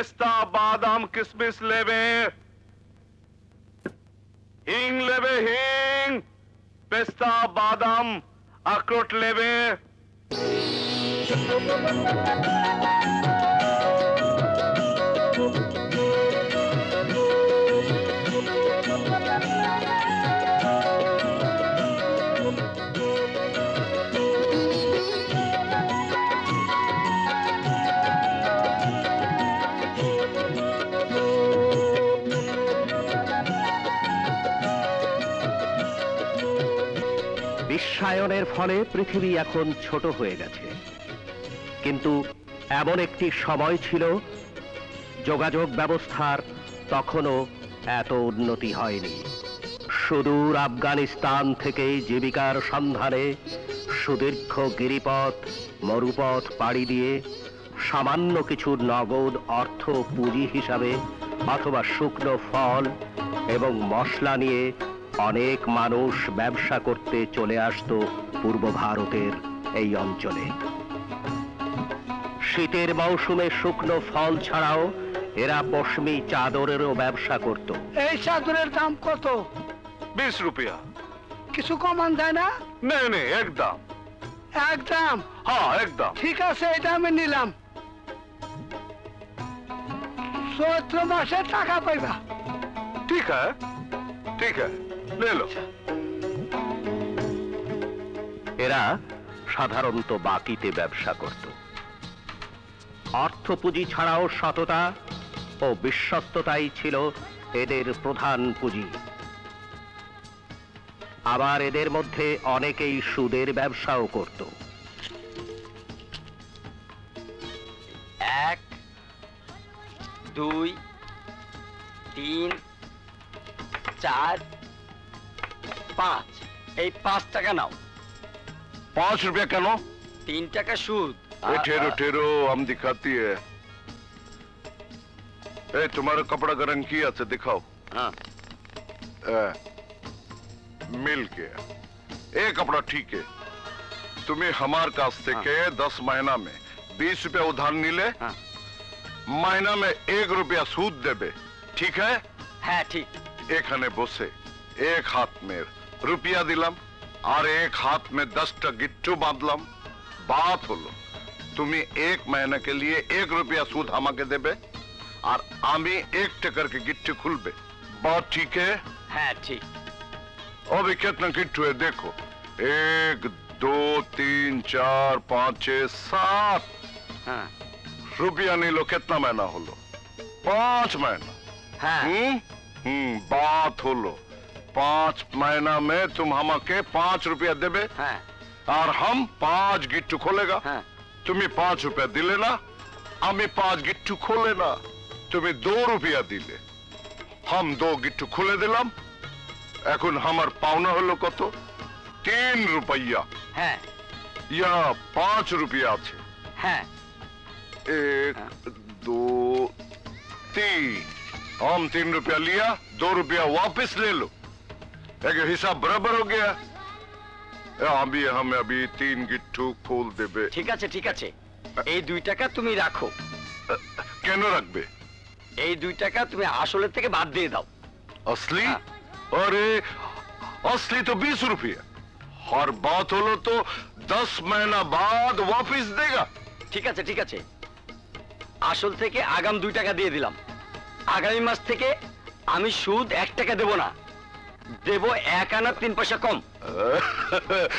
পেস্তা বাদাম কিসমিস লেবে হিং লেবে হিং পেস্তা বাদাম আখরোট লেবে বিশ্বায়নের ফলে পৃথিবী এখন ছোট হয়ে গেছে। কিন্তু এমন একটি সময় ছিল, যোগাযোগ ব্যবস্থার তখনও এত উন্নতি হয়নি। সুদূর আফগানিস্তান থেকে জীবিকার সন্ধানে সুদীর্ঘ গিরিপথ, মরুপথ পাড়ি দিয়ে সামান্য কিছু নগদ অর্থ পুঁজি হিসাবে অথবা শুকনো ফল এবং মশলা নিয়ে অনেক মানুষ ব্যবসা করতে চলে আসতো পূর্ব ভারতের এই অঞ্চলে। শীতের মৌসুমে শুকনো ফল ছাড়াও এরা পশমি চাদরেরও ব্যবসা করত। এই চাদরের দাম কত? বিশ রুপিয়া। কিছু কমান যায় না? একদম একদম হ্যাঁ, একদম ঠিক আছে এটা আমি নিলাম। চৈত্র মাসে টাকা পাইবা। ঠিক আছে ঠিক আছে লে এরা সাধারণত বাকিতে ব্যবসা করত। অর্থ পুঁজি ছাড়াও সততা ও বিশ্বস্ততাই ছিল এদের প্রধান পুঁজি। আবার এদের মধ্যে অনেকেই সুদের ব্যবসাও করত। এক, দুই, তিন, চার, পাঁচ। এই পাঁচ টাকা নাও। पाँच रुपया किलो तीन टका सूद ठेरो ठेरो हम दिखाती है। ए, तुम्हारा कपड़ा का रंग किया से दिखाओ। हाँ। ए, मिल गया। ए कपड़ा ठीक है। तुम्हें हमार का हाँ। के दस महीना में बीस रुपया उधार नहीं ले हाँ। महीना में एक रुपया सूद देबे। ठीक है? है ठीक। एक हने बोसे एक हाथ में रुपया दिलम। और एक हाथ में दस टा गिट्टू बाँध लम बात लो तुम्हें एक महीने के लिए एक रुपया सूद हमा के देबे और आमी एक टकर के गिट्टू खुलबे। बात ठीक है? है ठीक। अभी कितना गिट्टू है देखो। एक दो तीन चार पाँच छः सात। हाँ। रुपया नहीं लो कितना महीना हो लो? पाँच महीना। हाँ। हुँ? हुँ, बात हलो पांच महीना में तुम हमके पांच रुपया देबे হ্যাঁ और हम पांच गिट्टू खोलेगा হ্যাঁ তুমি পাঁচ রুপিয়া দিলে না আমি পাঁচ গিট্টু খোলে না তুমি দো রুপিয়া দিলে হাম দো গিট্টু খুলে দিলাম এখন আমার পাওনা হলো কত তিন রুপাইয়া হ্যাঁ ইয়া পাঁচ রুপিয়া আছে হ্যাঁ एक दो तीन हम तीन रुपया लिया दो रुपया वापस ले लो एक हिसाब बराबर हो गया अभी हमें अभी तीन गिट्टू खोल देबे ঠিক আছে ঠিক আছে এই দুই টাকা তুমি রাখো কেন রাখবে এই দুই টাকা তুমি আসলের থেকে বাদ দিয়ে দাও असली हाँ। अरे असली तो बीस रुपया और बात होलो तो दस महीना बाद वापस देगा ঠিক আছে ঠিক আছে আসল থেকে আগাম দুই টাকা দিয়ে দিলাম আগামী মাস থেকে আমি সুদ এক টাকা দেব না দেব এক আনা তিন পয়সা কম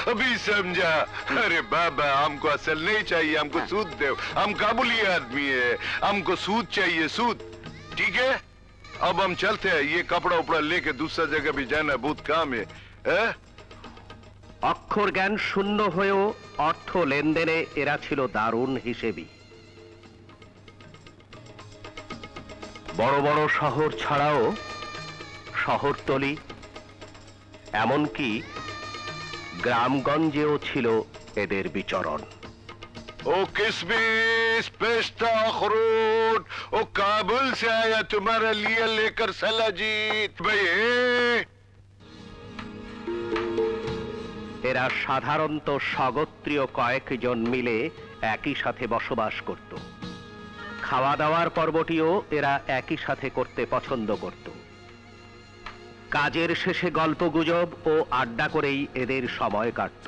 अभी समझा अरे बाबा हमको असल नहीं चाहिए हमको हाँ। सूद दो हम काबुली आदमी है हमको सूद चाहिए सूद ठीक है अब हम चलते हैं ये कपड़ा उपड़ा लेके दूसरा जगह भी जाना है बहुत काम है हैं? অক্ষর জ্ঞান শূন্য হয়েও অর্থ লেনদেনে এরা ছিল দারুণ হিসেবি বড় বড় শহর ছাড়াও শহরতলি এমনকি গ্রামগঞ্জেও ছিল এদের বিচরণ ओ किसमिस पेस्ता अखरोट ओ काबुल से आया तुम्हारे लिए लेकर सलाजीत भाई ए, এরা সাধারণত স্বগোত্রীয় কয়েকজন মিলে একই সাথে বসবাস করত খাওয়া দাওয়ার পর্বটিও এরা একই সাথে করতে পছন্দ করত কাজের শেষে গল্প গুজব ও আড্ডা করেই এদের সময় কাটত।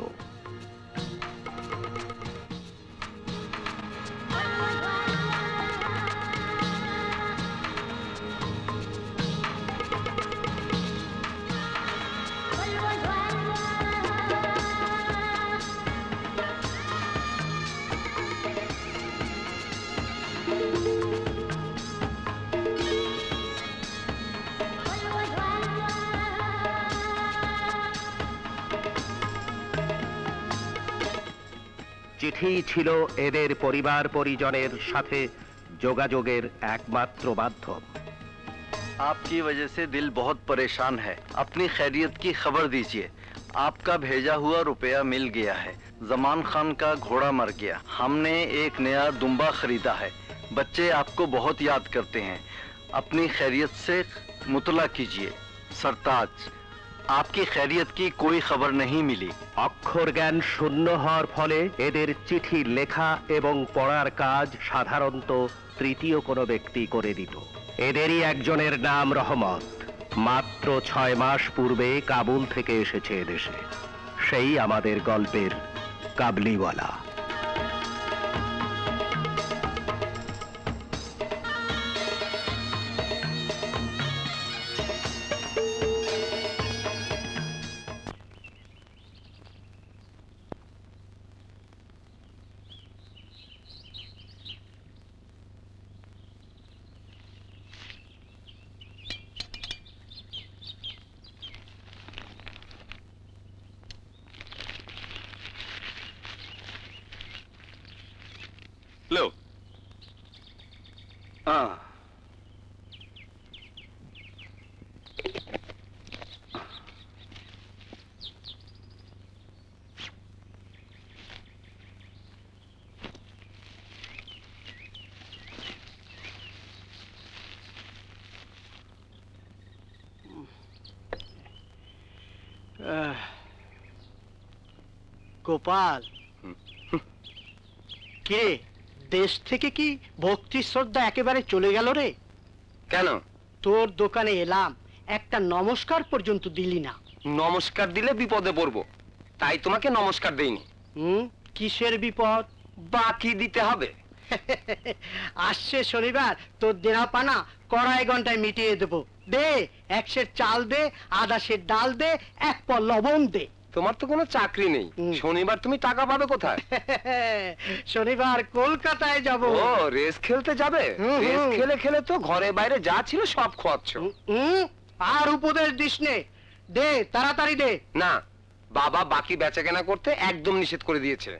চিঠি ছিল এদের পরিবার পরিজনের সাথে যোগাযোগের একমাত্র মাধ্যম आपकी वजह से दिल बहुत परेशान है अपनी खैरियत की खबर दीजिए आपका भेजा हुआ रुपया मिल गया है जमान खान का घोड़ा मर गया हमने एक नया दुम्बा खरीदा है बच्चे आपको बहुत याद करते हैं अपनी खैरियत से मुतला कीजिए सरताज আপকি খ্যারিয়ত কি কোই খবর নেই মিলি অক্ষর জ্ঞান শূন্য হওয়ার ফলে এদের চিঠি লেখা এবং পড়ার কাজ সাধারণত তৃতীয় কোনো ব্যক্তি করে দিত। এদেরই একজনের নাম রহমত। মাত্র ছয় মাস পূর্বে কাবুল থেকে এসেছে এদেশে। সেই আমাদের গল্পের কাবলিওয়ালা। গোপাল। কে দেশ থেকে কি ভক্তি শ্রদ্ধা একেবারে চলে গেল রে? কেন? তোর দোকানে এলাম একটা নমস্কার পর্যন্ত দিলি না। নমস্কার দিলে বিপদে পড়ব তাই তোমাকে নমস্কার দেইনি। হুম কিসের বিপদ? বাকি দিতে হবে। আসছে শনিবার তোর দেনা পানা কড়াই ঘন্টায় মিটিয়ে দেবো। দে এক সের চাল দে আধা সের ডাল দে এক পর লবণ দে। তোমার তো কোনো চাকরি নেই। শনিবার তুমি টাকা পাবে কোথায়? শনিবার কলকাতায় যাব। ও রেস খেলতে যাবে? রেস খেলে খেলে তো ঘরে বাইরে যা ছিল সব খোয়াচ্ছ। আর উপদেশ দিস নে। দে তাড়াতাড়ি দে। না বাবা বাকি বেচা কেনা করতে একদম নিষেধ করে দিয়েছে।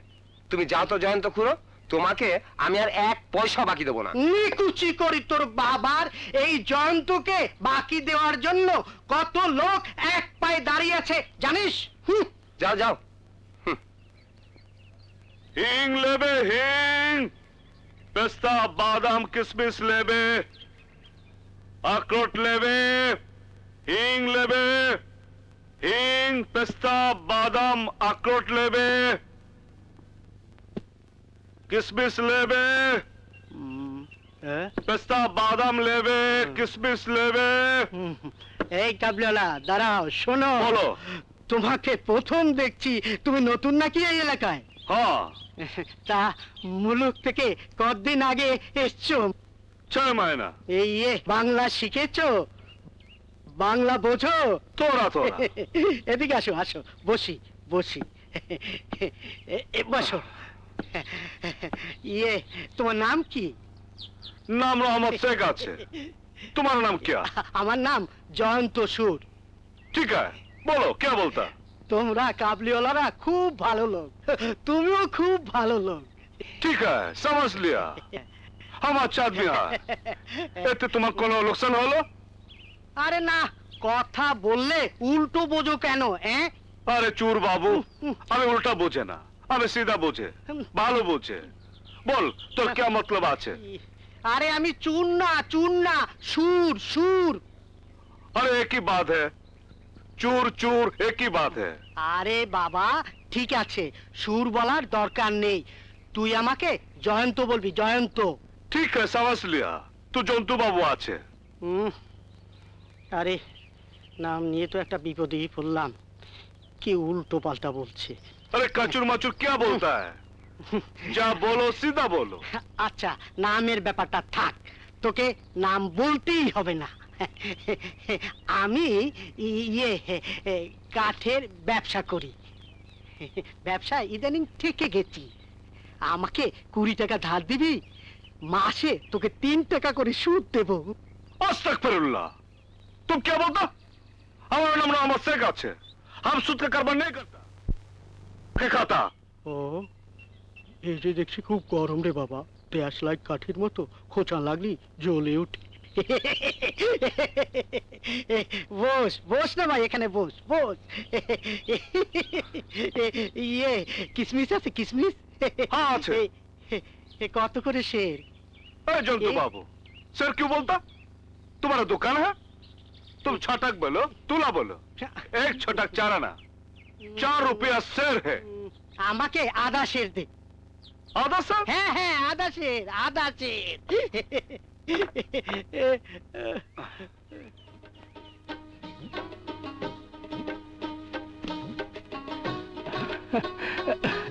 তুমি যাও তো জয়ন্ত খুড়ো তোমাকে আমি আর এক পয়সা বাকি দেবো না। নিকুচি করি তোর বাবার এই জয়ন্তকে বাকি দেওয়ার জন্য। কত লোক এক পায়ে দাঁড়িয়ে আছে জানিস? যাও যাও। হিং লেবে হিং। পেস্তা বাদাম কিসমিস লেবে। আখরোট লেবে হিং লেবে। হিং পেস্তা বাদাম আখরোট লেবে। কিসমিস লেবে? পেস্তা বাদাম লেবে কিসমিস লেবে। হুম, এই কাবলিওয়ালা দাঁড়াও শোনো। বলো। তোমাকে প্রথম দেখছি। তুমি নতুন নাকি এই এলাকায়? হ তা মুলুক থেকে কতদিন আগে এসছো? ছয় মায়না এই বাংলা শিখেছো? বাংলা বোঝো? তোরা তোরা। এদিকে আসো আসো। বসি বসি। বসো। ইয়ে তোমার নাম কি? নাম রহমত শেখ আছে। তোমার নাম কি? আমার নাম জয়ন্ত সুর। ঠিক আছে। बोलो क्या बोलता তোমরা কাবলিওয়ালারা খুব ভালো লোক তুমিও খুব ভালো লোক ठीक है समझ लिया हम अच्छा आदमी है এতে তোমার কোনো লোকসান হলো আরে না কথা বললে উল্টো বোঝো কেন হ্যাঁ আরে চুর বাবু আমি উল্টা বোঝে না আমি সিধা বোঝে ভালো বোঝে বল তোর क्या मतलब আছে আরে আমি চুন না চুন না সুর সুর अरे एक ही बात চোর চোর একই বাত আরে বাবা ঠিক আছে সুর বলার দরকার নেই। তুই আমাকে জয়ন্ত বলবি জয়ন্ত। ঠিক আছে সাবাস তো জন্তু বাবু আছে আরে নাম নিয়ে তো একটা বিপদেই পড়লাম। কি উল্টো পাল্টা বলছে। আরে কাচুর মাচুর কে বলতা যা বলো সিধা বলো। আচ্ছা নামের ব্যাপারটা থাক। তোকে নাম বলতেই হবে না। আমি ই- ইয়ে এ, কাঠের ব্যবসা করি ব্যবসা ইদানিং থেকে গেছি আমাকে কুড়ি টাকা ধার দিবি মাসে তোকে তিন টাকা করে সুদ দেবো अस्तगफिरुल्लाह तुम क्या बोलता हमारा नाम मोहम्मद शेख আছে हम सुद का कारोबार नहीं करता কে खाता ও এই যে দেখছি খুব গরম রে বাবা দেশ লাইট কাঠের মতো খোঁচা লাগলি জ্বলে উঠে বস বস না ভাই এখানে বস বস ইয়ে কিসমিস আছে কিসমিস হ্যাঁ, আছে। এ- এ কত করে শের अरे जंतु ए- बाबू सर क्यों बोलता तुम्हारा दुकान है तुम छटक बोलो तुला बोलो एक छटक चार आना चार रुपया शेर है আমাকে আধা শের দে आधा सर হ্যাঁ হ্যাঁ আধা শের আধা শের हाँ,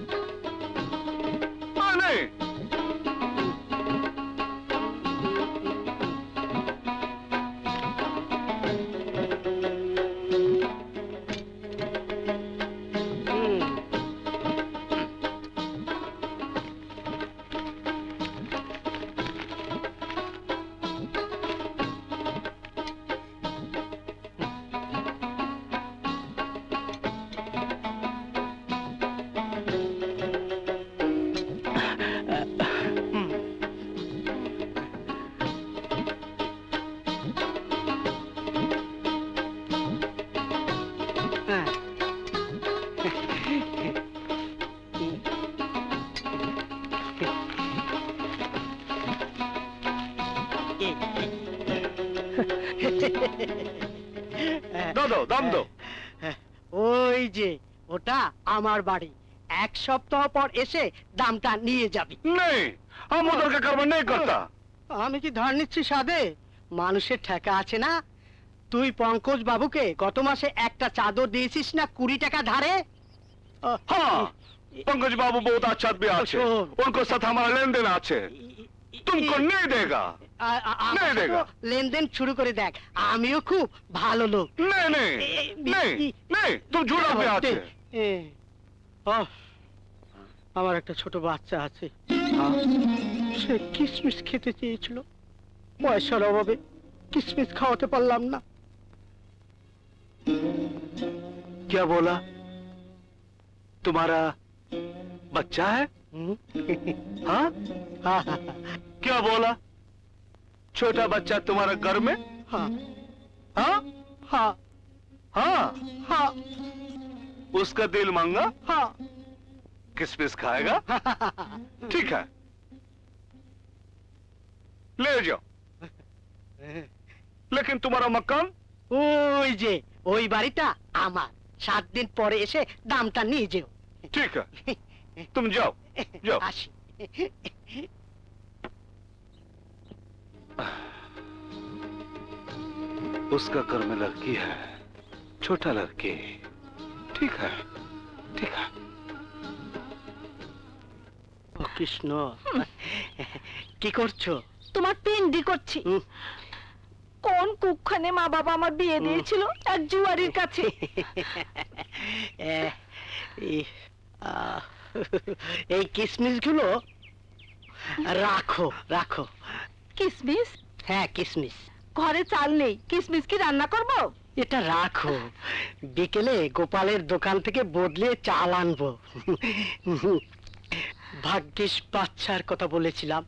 আমার বাড়ি এক সপ্তাহ পর এসে দামটা নিয়ে যাবি नहीं हम उधर का कारोबार नहीं करता আমি কি ধার নিচ্ছি সাদে মানুষের ঠেকা আছে না তুই পঙ্কজ বাবুকে গত মাসে একটা চাদর দিয়েছিস না কুড়ি টাকা ধারে আহ, हाँ पंकज बाबू बहुत अच्छा आदमी আছে শোন। उनको साथ हमारा लेन देन আছে तुमको नहीं देगा আ- আ- আমার नहीं সাথেও देगा। লেনদেন শুরু করে দেখ আমিও খুব ভালো লোক नहीं नहीं ए- नहीं ए- नहीं तुम झूठ आदमी আছে এ, আহ, আমার একটা ছোট বাচ্চা আছে সে কিসমিস খেতে চেয়েছিল পয়সার অভাবে কিসমিস খাওয়াতে পারলাম না क्या बोला तुम्हारा बच्चा है হুম? हाँ হা, হা, হা, क्या बोला छोटा बच्चा तुम्हारे घर में হা, हाँ হা, हाँ হা, उसका दिल मांगा হা, किसमिस खाएगा হা, হা, হা, হা। ठीक है ले जाओ लेकिन तुम्हारा मकान ওই যে ওই বাড়িটা আমার সাত দিন পরে এসে দামটা নিয়ে যেও ठीक है तुम जाओ जाओ আসি उसका घर में लड़की है छोटा लड़की ठीक है ठीक है ও কৃষ্ণ কি করছো তোমার পিন্ডি করছি হুম। কোন কুক্ষণে মা বাবা আমার বিয়ে হুম। দিয়েছিল এক জুয়ারির কাছে এ, এই, আহ, এই কিসমিস গুলো রাখো রাখো কিসমিস হ্যাঁ কিসমিস ঘরে চাল নেই কিসমিস কি রান্না করব এটা রাখো। বিকেলে গোপালের দোকান থেকে বদলে চাল আনব। ভাগ্যিস বাচ্চার কথা বলেছিলাম।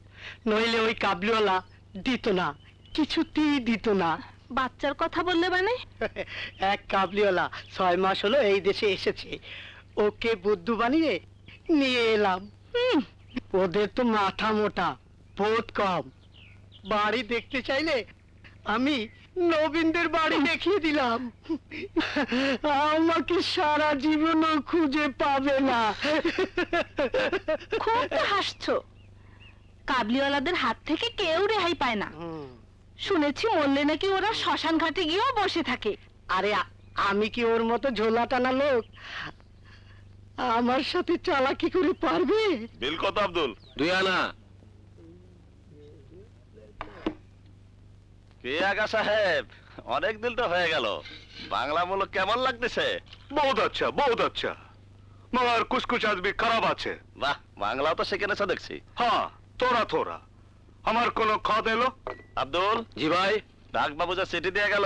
নইলে ওই কাবলিওয়ালা দিত না কিছুতেই দিত না। বাচ্চার কথা বললে মানে? এক কাবলিওয়ালা ছয় মাস হলো এই দেশে এসেছে। ওকে বুদ্ধু বানিয়ে নিয়ে এলাম। ওদের তো মাথা মোটা বোধ কম। বাড়ি দেখতে চাইলে আমি নবীনদের বাড়ি দেখিয়ে দিলাম। আমাকে সারা জীবনও খুঁজে পাবে না। খুব তো হাসছো। কাবলিওয়ালাদের হাত থেকে কেউ রেহাই পায় না। শুনেছি মরলে নাকি ওরা শ্মশান ঘাটে গিয়েও বসে থাকে। আরে আমি কি ওর মতো ঝোলা টানা লোক? আমার সাথে চালাকি করে পারবে? বিল কত আব্দুল? দুই আনা। আগা সাহেব অনেক দিন তো হয়ে গেল। বাংলা মূলক কেমন লাগতেছে? বহুত আচ্ছা বহুত আচ্ছা। মগর কুছ কুছ আদমি খারাপ আছে। বাহ বাংলা তো সেখানে দেখছি। হ্যাঁ তোরা তোরা আমার কোন খদ এলো? আব্দুল? জি ভাই। ডাকবাবু যা চিঠি দিয়ে গেল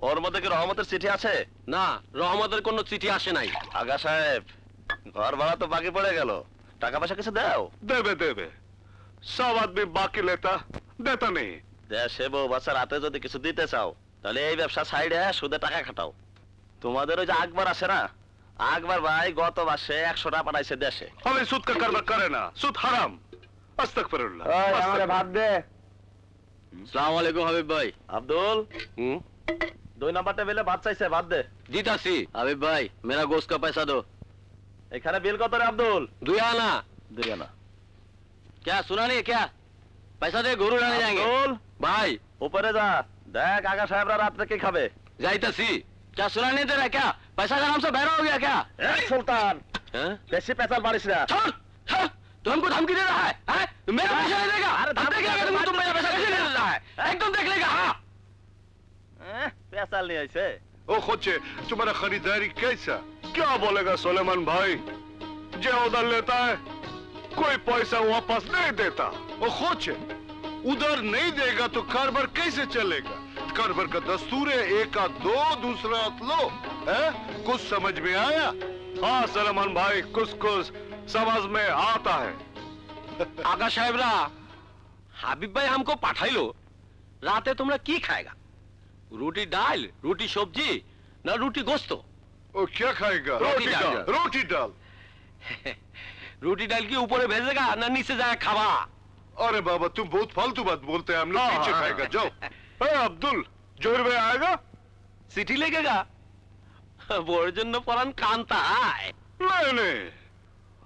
ওর মধ্যে কি রহমতের চিঠি আছে? না রহমতের কোনো চিঠি আসে নাই। আগা সাহেব ঘর ভাড়া তো বাকি পড়ে গেল। টাকা পয়সা কিছু দাও? দেবে দেবে। সব আদমি বাকি লেতা দেতা নেই। দেশে বউ বাচ্চা রাতে যদি কিছু দিতে চাও তাহলে এই ব্যবসা সাইডে সুদে টাকা খাটাও তোমাদের ওই যে আকবর আছে না আকবর ভাই গত মাসে একশো টাকা পাঠাইছে দেশে हमें सुद का करना करे ना सुद हराम अस्तगफिरुल्लाह ভাত দে সালাম আলাইকুম হাবিব ভাই আব্দুল হুম দুই নাম্বার টেবিলে ভাত চাইছে ভাত দে জিতাছি হাবিব ভাই মেরা গোস্ত का पैसा दो এখানে বিল কত রে আব্দুল দুই আনা দুই আনা क्या सुना नहीं क्या पैसा दे গরু লানে जाएंगे আব্দুল ভাই উপরে যা দেখ আগা সাহেবরা রাত্রে কি খাবে जाइतासी क्या सुना नहीं दे रहा क्या पैसा का नाम से बहरा हो गया क्या এই সুলতান हैं? বেশি পেঁচাল মারিস না छोड़ छोड़ तू हमको धमकी दे रहा है हैं? मेरा पैसा नहीं देगा अरे हम धमकी देखेंगे दे- तुम मेरा पैसा कैसे नहीं देता है एकदम देख लेगा हाँ এহ, পেঁচাল নিয়ে আইছে ओ खोचे तुम्हारा खरीदारी कैसा क्या बोलेगा सोलेमान भाई जो उधर लेता है कोई पैसा वापस नहीं देता वो खोचे उधर नहीं देगा तो कारोबार कैसे चलेगा? कारोबार का दस्तूर है एक का दो दूसरा लो है? कुछ समझ में आया? हाँ सलमान भाई कुछ कुछ समझ में आता है। आगा साहेबरा হাবিব ভাই আমাকে পাঠাইলো রাতে তোমরা কি খায়গা রুটি ডাল রুটি সবজি না রুটি গোস্ত ও क्या खाएगा? रोटी डाल रोटी डाल रोटी डाल के ऊपर भेजेगा ना नीचे जाए खावा। अरे बाबा तुम बहुत फालतू बात बोलते हैं हम लोग हाँ, पीछे हाँ, खाएगा हाँ। जाओ ए, अब्दुल जोर में आएगा চিঠি লেগেগা বউর জন্য পরান কান্তা আয় नहीं नहीं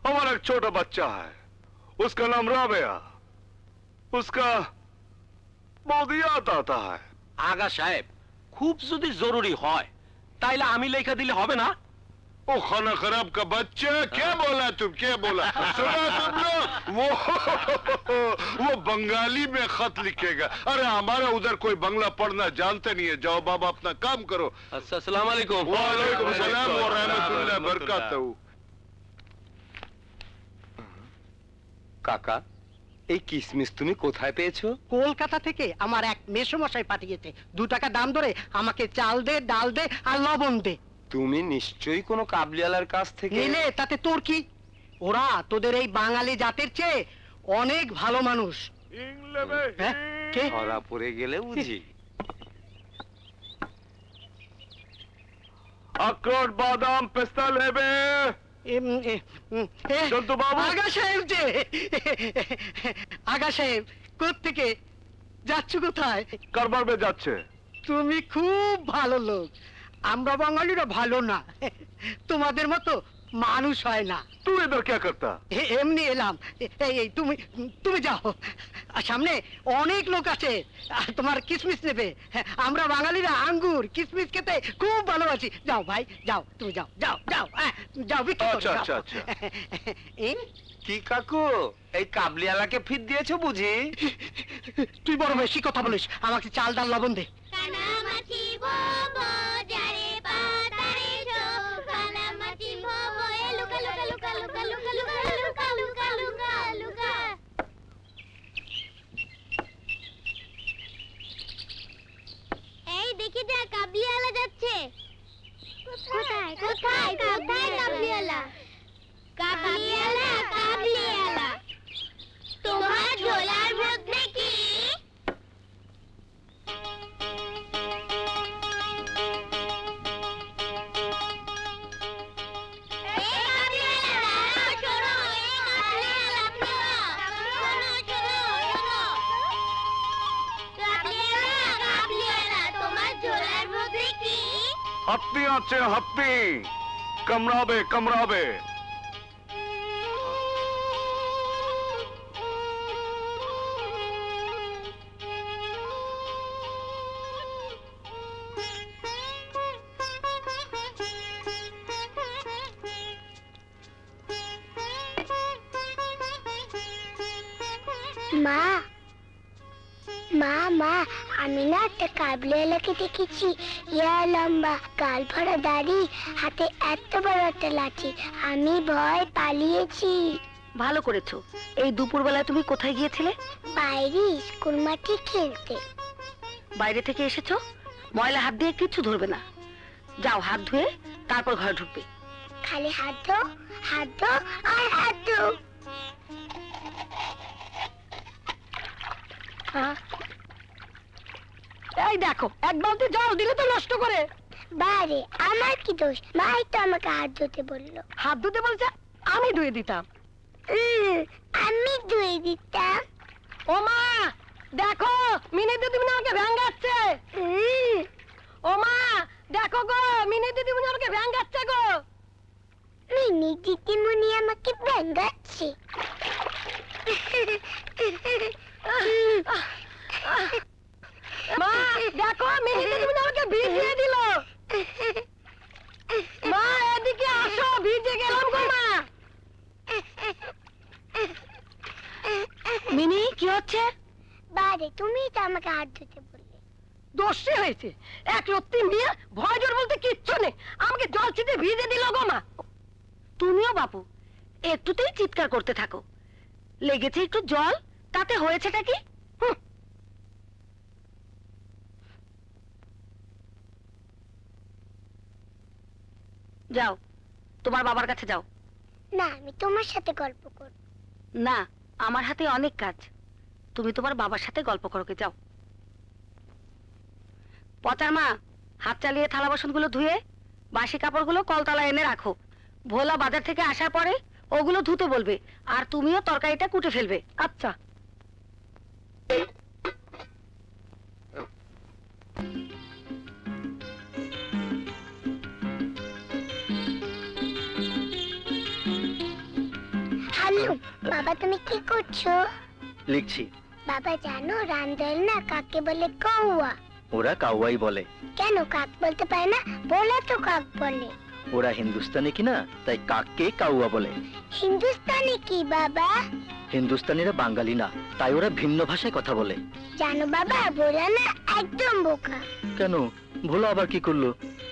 हमारा एक छोटा बच्चा है उसका नाम राबिया उसका बहुत याद आता है আগা সাহেব খুব যদি জরুরি হয় তাইলে আমি লেখা দিলে হবে না वो खाना खराब का बच्चा क्या बोला तुम क्या बोला सुना तुमने वो वो बंगाली में खत लिखेगा अरे हमारा उधर कोई बंगला पढ़ना जानते नहीं है जाओ बाबा अपना काम करो আচ্ছা আসসালামু আলাইকুম वालेकुम सलाम व रहमतुल्लाह बरकातहू কাকা এই কিসমিস তুমি কোথায় পেয়েছো কলকাতা থেকে আমার এক মেসমশাই পাঠিয়েছে দু টাকা দাম ধরে আমাকে চাল দে ডাল দে আর লবণ দে তুমি নিশ্চয়ই কোনো কাবলিওয়ালার কাছ থেকে নিলে তাতে তোর কি? ওরা তোদের এই বাঙালি জাতের চেয়ে অনেক ভালো মানুষ। হ্যাঁ? ধরা পড়ে গেলে বুঝি। আক্রোট বাদাম পেস্তা লেবে সন্তু যাচ্ছ কোথায়? কারবার যাচ্ছে। তুমি খুব ভালো লোক। আমরা বাঙালিরা ভালো না। তোমাদের মতো মানুষ হয় না। তুমি এবার কে করতা? এমনি এলাম। এই তুমি তুমি যাও। সামনে অনেক লোক আছে। তোমার কিসমিস নেবে। আমরা বাঙালিরা আঙ্গুর কিসমিস খেতে খুব ভালোবাসি। যাও ভাই যাও তুমি যাও যাও যাও হ্যাঁ, যাও বিক্রি আচ্ছা, আচ্ছা আচ্ছা আচ্ছা। কি কাকু? এই কাবলিওয়ালাকে ফিট দিয়েছ বুঝি? তুই বড় বেশি কথা বলিস আমাকে চাল ডাল লবণ দে। गोपी कमराबे कमराबे। माँ माँ माँ आमिना तो काबले किसी গাল ভরা দাড়ি হাতে এত বড় একটা লাঠি। আমি ভয় পালিয়েছি। ভালো করেছ। এই দুপুরবেলা তুমি কোথায় গিয়েছিলে? বাইরে স্কুল মাঠে খেলতে। বাইরে থেকে এসেছ? ময়লা হাত দিয়ে কিচ্ছু ধরবে না। যাও হাত ধুয়ে তারপর ঘরে ঢুকবে। খালি হাত ধো হাত ধো আর হাত ধো। হ্যাঁ। এই দেখো এক বালতি জল দিলে তো নষ্ট করে। বারে আমার কি দোষ? মাই তো আমাকে হাত ধুতে বলল। হাত ধুতে বলছে আমি ধুয়ে দিতাম। আমি ধুয়ে দিতাম। ও মা দেখো মিনি দিদিমণি আমাকে ভ্যাঙ্গাচ্ছে। ও মা দেখো গো মিনি দিদিমণি আমাকে ভ্যাঙ্গাচ্ছে গো। মিনি দিদিমণি আমাকে ব্যাঙ্গাচ্ছে মা দেখো মিনি দিদিমণি আমাকে ভিজিয়ে দিল। মা এদিকে আসো ভিজে গেলাম গো মা। মিনি কি হচ্ছে? বারে তুমি তো আমাকে হাত ধুতে বললে। দোষী হয়েছে। এক রত্তি মেয়ে ভয় জোর বলতে কিচ্ছু নেই। আমাকে জল ছিটে ভিজে দিল গো মা। তুমিও বাপু একটুতেই চিৎকার করতে থাকো। লেগেছে একটু জল তাতে হয়েছেটা কি? হুঁ। যাও তোমার বাবার কাছে যাও। না আমি তোমার সাথে গল্প করব। না আমার হাতে অনেক কাজ। তুমি তোমার বাবার সাথে গল্প করোকে যাও। পচার মা হাত চালিয়ে থালা বাসনগুলো ধুয়ে বাসি কাপড়গুলো কলতলা এনে রাখো। ভোলা বাজার থেকে আসার পরে ওগুলো ধুতে বলবে আর তুমিও তরকারিটা কুটে ফেলবে। আচ্ছা। হ্যালো বাবা তুমি কি করছ? লিখছি। বাবা জানো রান্দল না কাকে বলে কৌয়া। ওরা কাউয়াই বলে। কেন কাক বলতে পারে না? বলে তো কাক বলে। ওরা হিন্দুস্তানি কিনা তাই কাককে কাউয়া বলে। হিন্দুস্তানি কি বাবা? হিন্দুস্তানিরা বাঙালি না তাই ওরা ভিন্ন ভাষায় কথা বলে। জানো বাবা বলা না একদম বোকা। কেন? ভোলা আবার কি করল?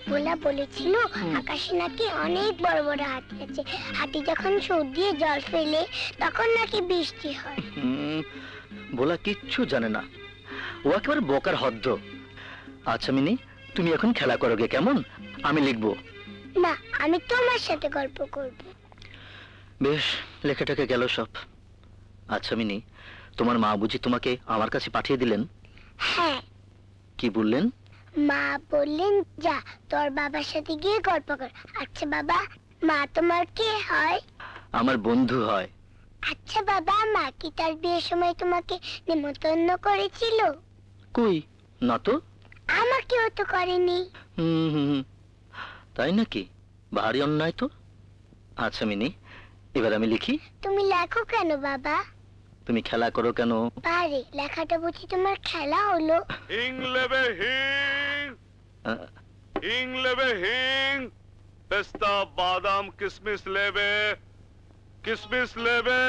ভোলা বলেছিল আকাশে নাকি অনেক বড় বড় হাতি আছে। হাতি যখন সুর দিয়ে জল ফেলে তখন নাকি বৃষ্টি হয়। ভোলা কিচ্ছু জানে না। ও একেবারে বোকার হদ্দ। আচ্ছা মিনি তুমি এখন খেলা করোগে কেমন? আমি লিখব। না আমি তোমার সাথে গল্প করব। বেশ লেখাটাকে গেল সব। আচ্ছা মিনি তোমার মা বুঝি তোমাকে আমার কাছে পাঠিয়ে দিলেন? হ্যাঁ। কি বললেন? মা বললেন যা তোর বাবার সাথে গিয়ে গল্প কর। আচ্ছা বাবা মা তোমার কে হয়? আমার বন্ধু হয়। আচ্ছা বাবা মা কি তার বিয়ের সময় তোমাকে নিমন্ত্রণ করেছিল? কই? না তো। আমাকেও তো করেনি। হুম হুম হুম। তাই নাকি? ভারী অন্যায় তো? আচ্ছা মিনি এবার আমি লিখি। তুমি লেখো কেন বাবা? তুমি খেলা করো কেন? পারে লেখাটা বুঝি তোমার খেলা হলো। হিং লেবে হিং। হিং লেবে হিং। পেস্তা বাদাম কিসমিস লেবে। কিসমিস লেবে।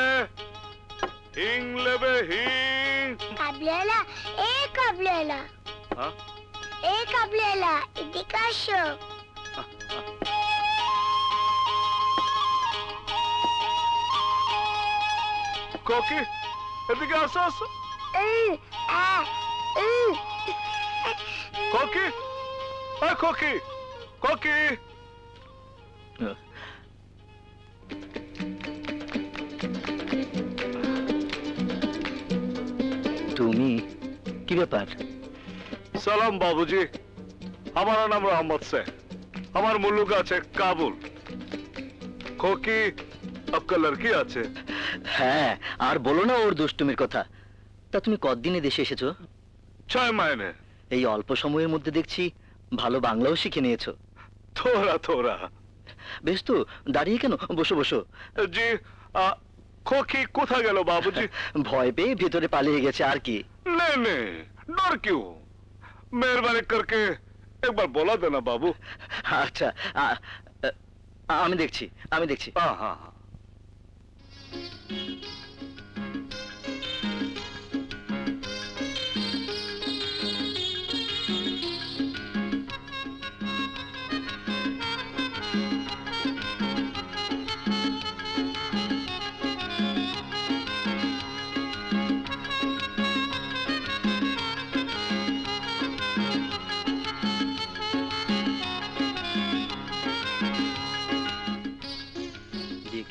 হিং লেবে হিং। কাবলিওয়ালা এ কাবলিওয়ালা হ্যাঁ? এ কাবলিওয়ালা এদিকে আসো। কোকি এদিকে আসো আসো। কোকি কোকি কোকি তুমি কি ব্যাপার? সালাম বাবুজি আমার নাম রহমত শেখ। আমার মুল্লুক আছে কাবুল। খোকি আপনার লড়কি আছে। হ্যাঁ আর বলো না ওর দুষ্টুমির কথা। তা তুমি কতদিনে দেশে এসেছ? ছয় মাইনে। এই অল্প সময়ের মধ্যে দেখছি ভালো বাংলাও শিখে নিয়েছো। থোরা থোরা বেশ তো দাঁড়িয়ে কেন? বসো বসো। জি খোকি কোথা গেল বাবুজি? ভয় পেয়ে ভিতরে পালিয়ে গেছে আর কি। নে নে ডর কিউ। মেহরবানি করকে একবার বলা দে না বাবু। আচ্ছা আমি দেখছি আমি দেখছি। হ্যাঁ হ্যাঁ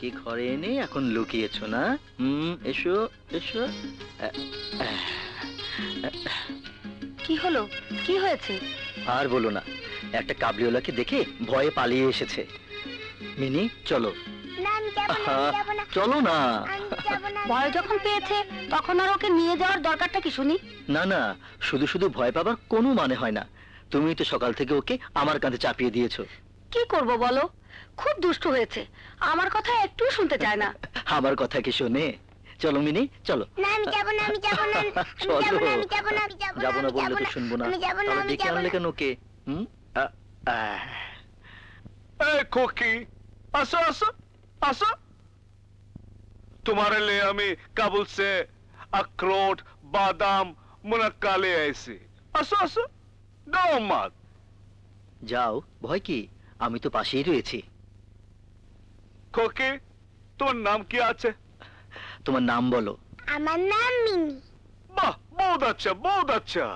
আমাকে ঘরে এনে এখন লুকিয়েছো না? হুম এসো এসো। কি হলো? কি হয়েছে? আর বলো না একটা কাবলিওয়ালাকে দেখে ভয়ে পালিয়ে এসেছে। মিনি চলো। চলো না। ভয় যখন পেয়েছে তখন আর ওকে নিয়ে যাওয়ার দরকারটা কি শুনি? না না শুধু শুধু ভয় পাবার কোনো মানে হয় না। তুমি তো সকাল থেকে ওকে আমার কাঁধে চাপিয়ে দিয়েছ। কি করব বলো? খুব দুষ্ট হয়েছে। আমার কথা একটু শুনতে চায় না। আমার কথা কি শুনে? চলো মিনি চলো। না আমি যাব না আমি যাব না আমি যাব না আমি যাব না যাব না বললে তো শুনব না। কেন ওকে? হুম? এই কোকি আসো আসো আসো। তোমার লে আমি কাবুল সে আখরোট বাদাম মুনাকালে আইসি আইছি। আসো আসো। দাও মাত যাও ভয় কি? আমি তো পাশেই রয়েছি। খোকে তোমার নাম কি আছে? তোমার নাম বলো। আমার নাম মিনি বাহ বহুত আচ্ছা বহুত আচ্ছা।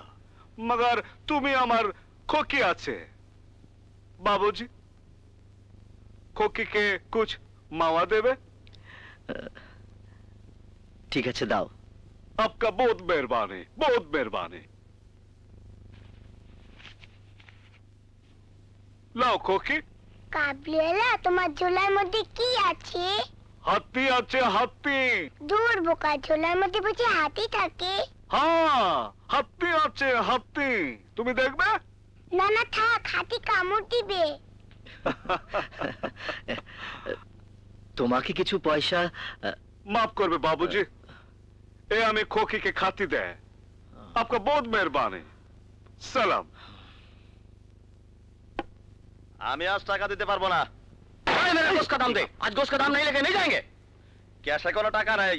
মগর তুমি আমার খোকি আছে। বাবুজি খোকিকে কুছ মাওয়া দেবে? ঠিক আছে দাও। আপকা বহুত মেহরবানি বহুত মেহরবানি। লাও খোকি। কাবলিওয়ালা তোমার ঝোলার মধ্যে কি আছে? হাতি আছে হাতি। দূর বোকা ঝোলার মধ্যে বুঝি হাতি থাকে। হ্যাঁ হাতি আছে হাতি। তুমি দেখবে? না না থাক হাতি কামড় দিবে। তোমাকে কিছু পয়সা মাফ করবে বাবুজি। এ আমি খোকিকে খাতি দেয়। আপনার বহুত মেহরবানি। সালাম। আমি আজ টাকা দিতে পারবো না अरे मेरा गोश्त का दाम दे आज गोश्त का दाम नहीं लेके नहीं जाएंगे ক্যাশে কোনো টাকা নেই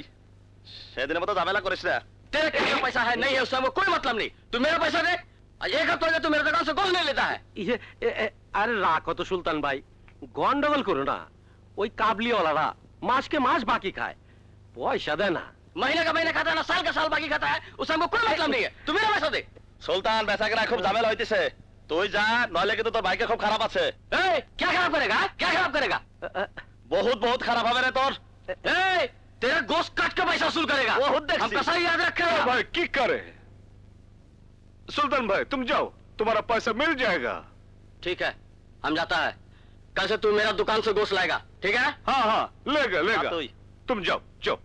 সেদিনের মতো ঝামেলা করিস না तेरे कैश में पैसा है नहीं है उससे हमको कोई मतलब नहीं तू मेरा पैसा दे आज एक हफ्ता हो गया तू मेरे दुकान से गोश्त नहीं लेता है ইয়ে, এ, এ, আরে রাখো তো সুলতান ভাই গন্ডগোল করো না ওই কাবলিওয়ালারা মাসকে মাস বাকি খায় পয়সা দেয় না महीने का महीने खाता है ना साल का साल बाकी खाता है उससे हमको कोई मतलब नहीं है तू मेरा पैसा दे সুলতান বেচা কেনা খুব ঝামেলা হইতেছে তুই যা নইলে কিন্তু তোর বাইকে খুব খারাপ আছে ए, क्या खराब करेगा क्या खराब करेगा বহুত বহুত খারাপ হবে রে তোর ए, तेरा गोश्त काट के पैसा वसूल करेगा वो खुद देख हम सी। पैसा याद ए रखेगा भाई की करे सुल्तान भाई तुम जाओ तुम्हारा पैसा मिल जाएगा ठीक है हम जाता है कल से तू मेरा दुकान से गोश्त लाएगा ठीक है हाँ हाँ लेगा लेगा हाँ, तो ही। तुम जाओ जाओ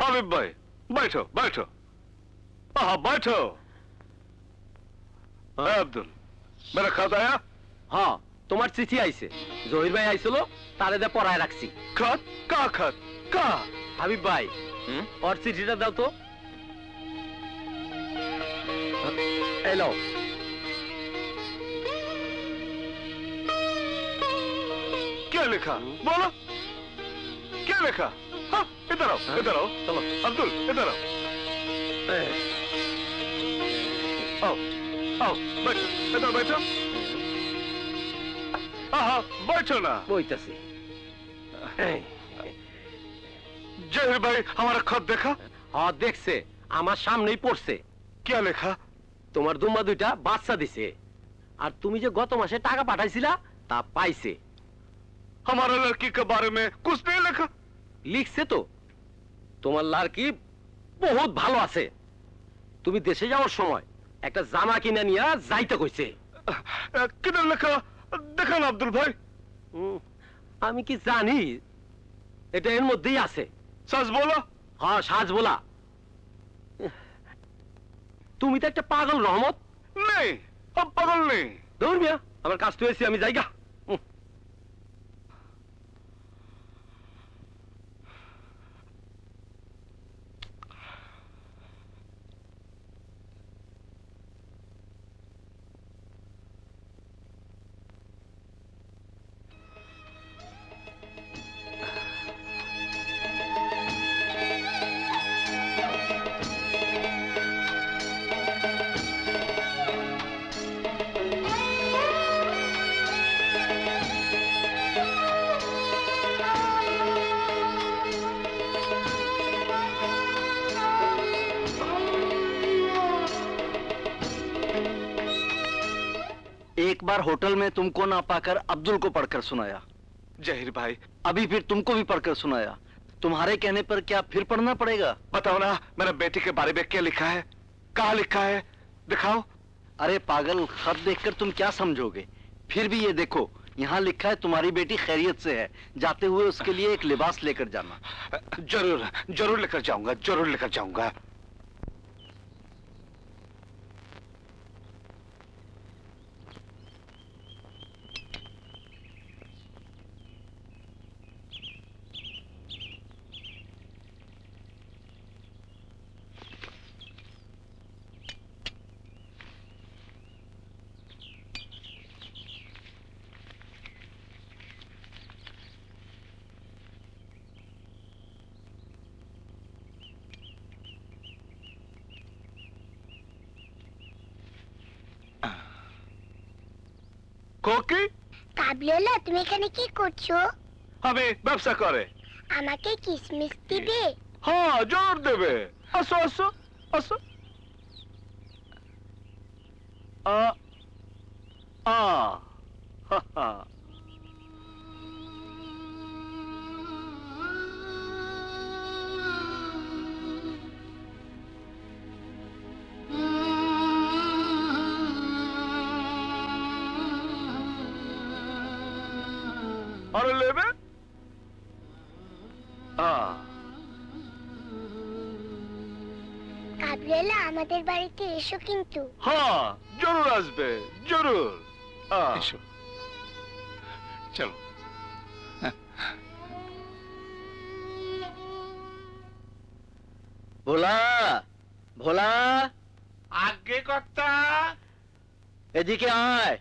हाबिब भाई बैठो बैठो हाँ बैठो আব্দুল মেরা খাতা আয়া হ্যাঁ তোমার চিঠি আইছে। জহির ভাই আইছিল তারে দে পড়ায় রাখছি। খত কা খত কা। হাবিব ভাই ওর চিঠিটা দাও তো। এলো কে লেখা? বলো। কে লেখা? হ্যাঁ এদার আও এদার আও চলো আব্দুল এদার আও आओ बैठो इधर बैठो हाँ हाँ बैठो ना বইতাছি এই, जहीर भाई हमारा खत देखा হ্যাঁ দেখছে আমার সামনেই পড়ছে क्या लिखा তোমার দুম্বা দুইটা বাচ্চা দিছে আর তুমি যে গত মাসে টাকা পাঠাইছিলা তা পাইছে हमारा लड़की के बारे में कुछ नहीं लिखा লিখছে তো তোমার লাড়কি বহুত ভালো আছে তুমি দেশে যাওয়ার সময় একটা জামা কিনে নিয়ে যাইতে কইছে। কিনে লেখা দেখান আব্দুল ভাই। আমি কি জানি? এটা এর মধ্যেই আছে। সাজ বলো হ্যাঁ সাজ বলা তুমি তো একটা পাগল রহমত। নেই পাগল নেই। ধর্মিয়া আমার কাজ তো এসে আমি জায়গা बार होटल में तुमको ना पाकर अब्दुल को पढ़कर सुनाया। जहीर भाई। अभी फिर तुमको भी पढ़कर सुनाया। तुम्हारे कहने पर क्या फिर पढ़ना पड़ेगा? बताओ ना मेरे बेटी के बारे में क्या लिखा है? कहा लिखा है? दिखाओ। अरे पागल खत देखकर तुम क्या समझोगे? फिर भी ये देखो यहाँ लिखा है तुम्हारी बेटी खैरियत से है। जाते हुए उसके लिए एक लिबास लेकर जाना। ज़रूर ज़रूर लेकर जाऊँगा ज़रूर लेकर जाऊँगा। কাবলিওয়ালা তুমি এখানে কি করছ? আমি ব্যবসা করে। আমাকে কিসমিস দিবে? হ্যাঁ জোর দেবে। আসো আসো আসো। আ আ হা হা। আরে লেবে। আ। আমাদের বাড়িতে এসো কিন্তু। হ্যাঁ জরুর আসবে জরুর। এসো। চলো। ভোলা ভোলা। আগে কর্তা। এদিকে আয়।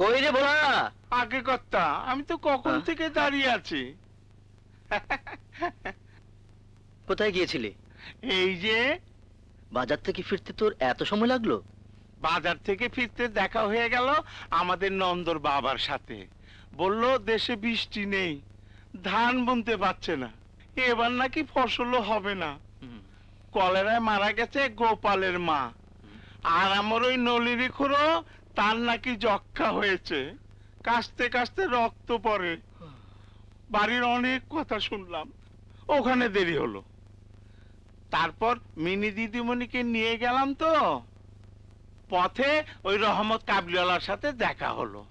কই রে ভোলা? আগে কর্তা আমি তো কখন হ্যাঁ? থেকে দাঁড়িয়ে আছি? কোথায় গিয়েছিলি? এই যে বাজার থেকে ফিরতে তোর এত সময় লাগল? বাজার থেকে ফিরতে দেখা হয়ে গেল আমাদের নন্দর বাবার সাথে। বলল দেশে বৃষ্টি নেই ধান বুনতে পারছে না। এবার নাকি ফসলও হবে না। কলেরায় মারা গেছে গোপালের মা। আর আমার ওই নলিনী খুঁড়ো তার নাকি যক্ষা হয়েছে। কাশতে কাশতে রক্ত পড়ে। বাড়ির অনেক কথা শুনলাম। ওখানে দেরি হলো। তারপর মিনি দিদিমণিকে নিয়ে গেলাম তো। পথে ওই রহমত কাবলিওয়ালার সাথে দেখা হলো।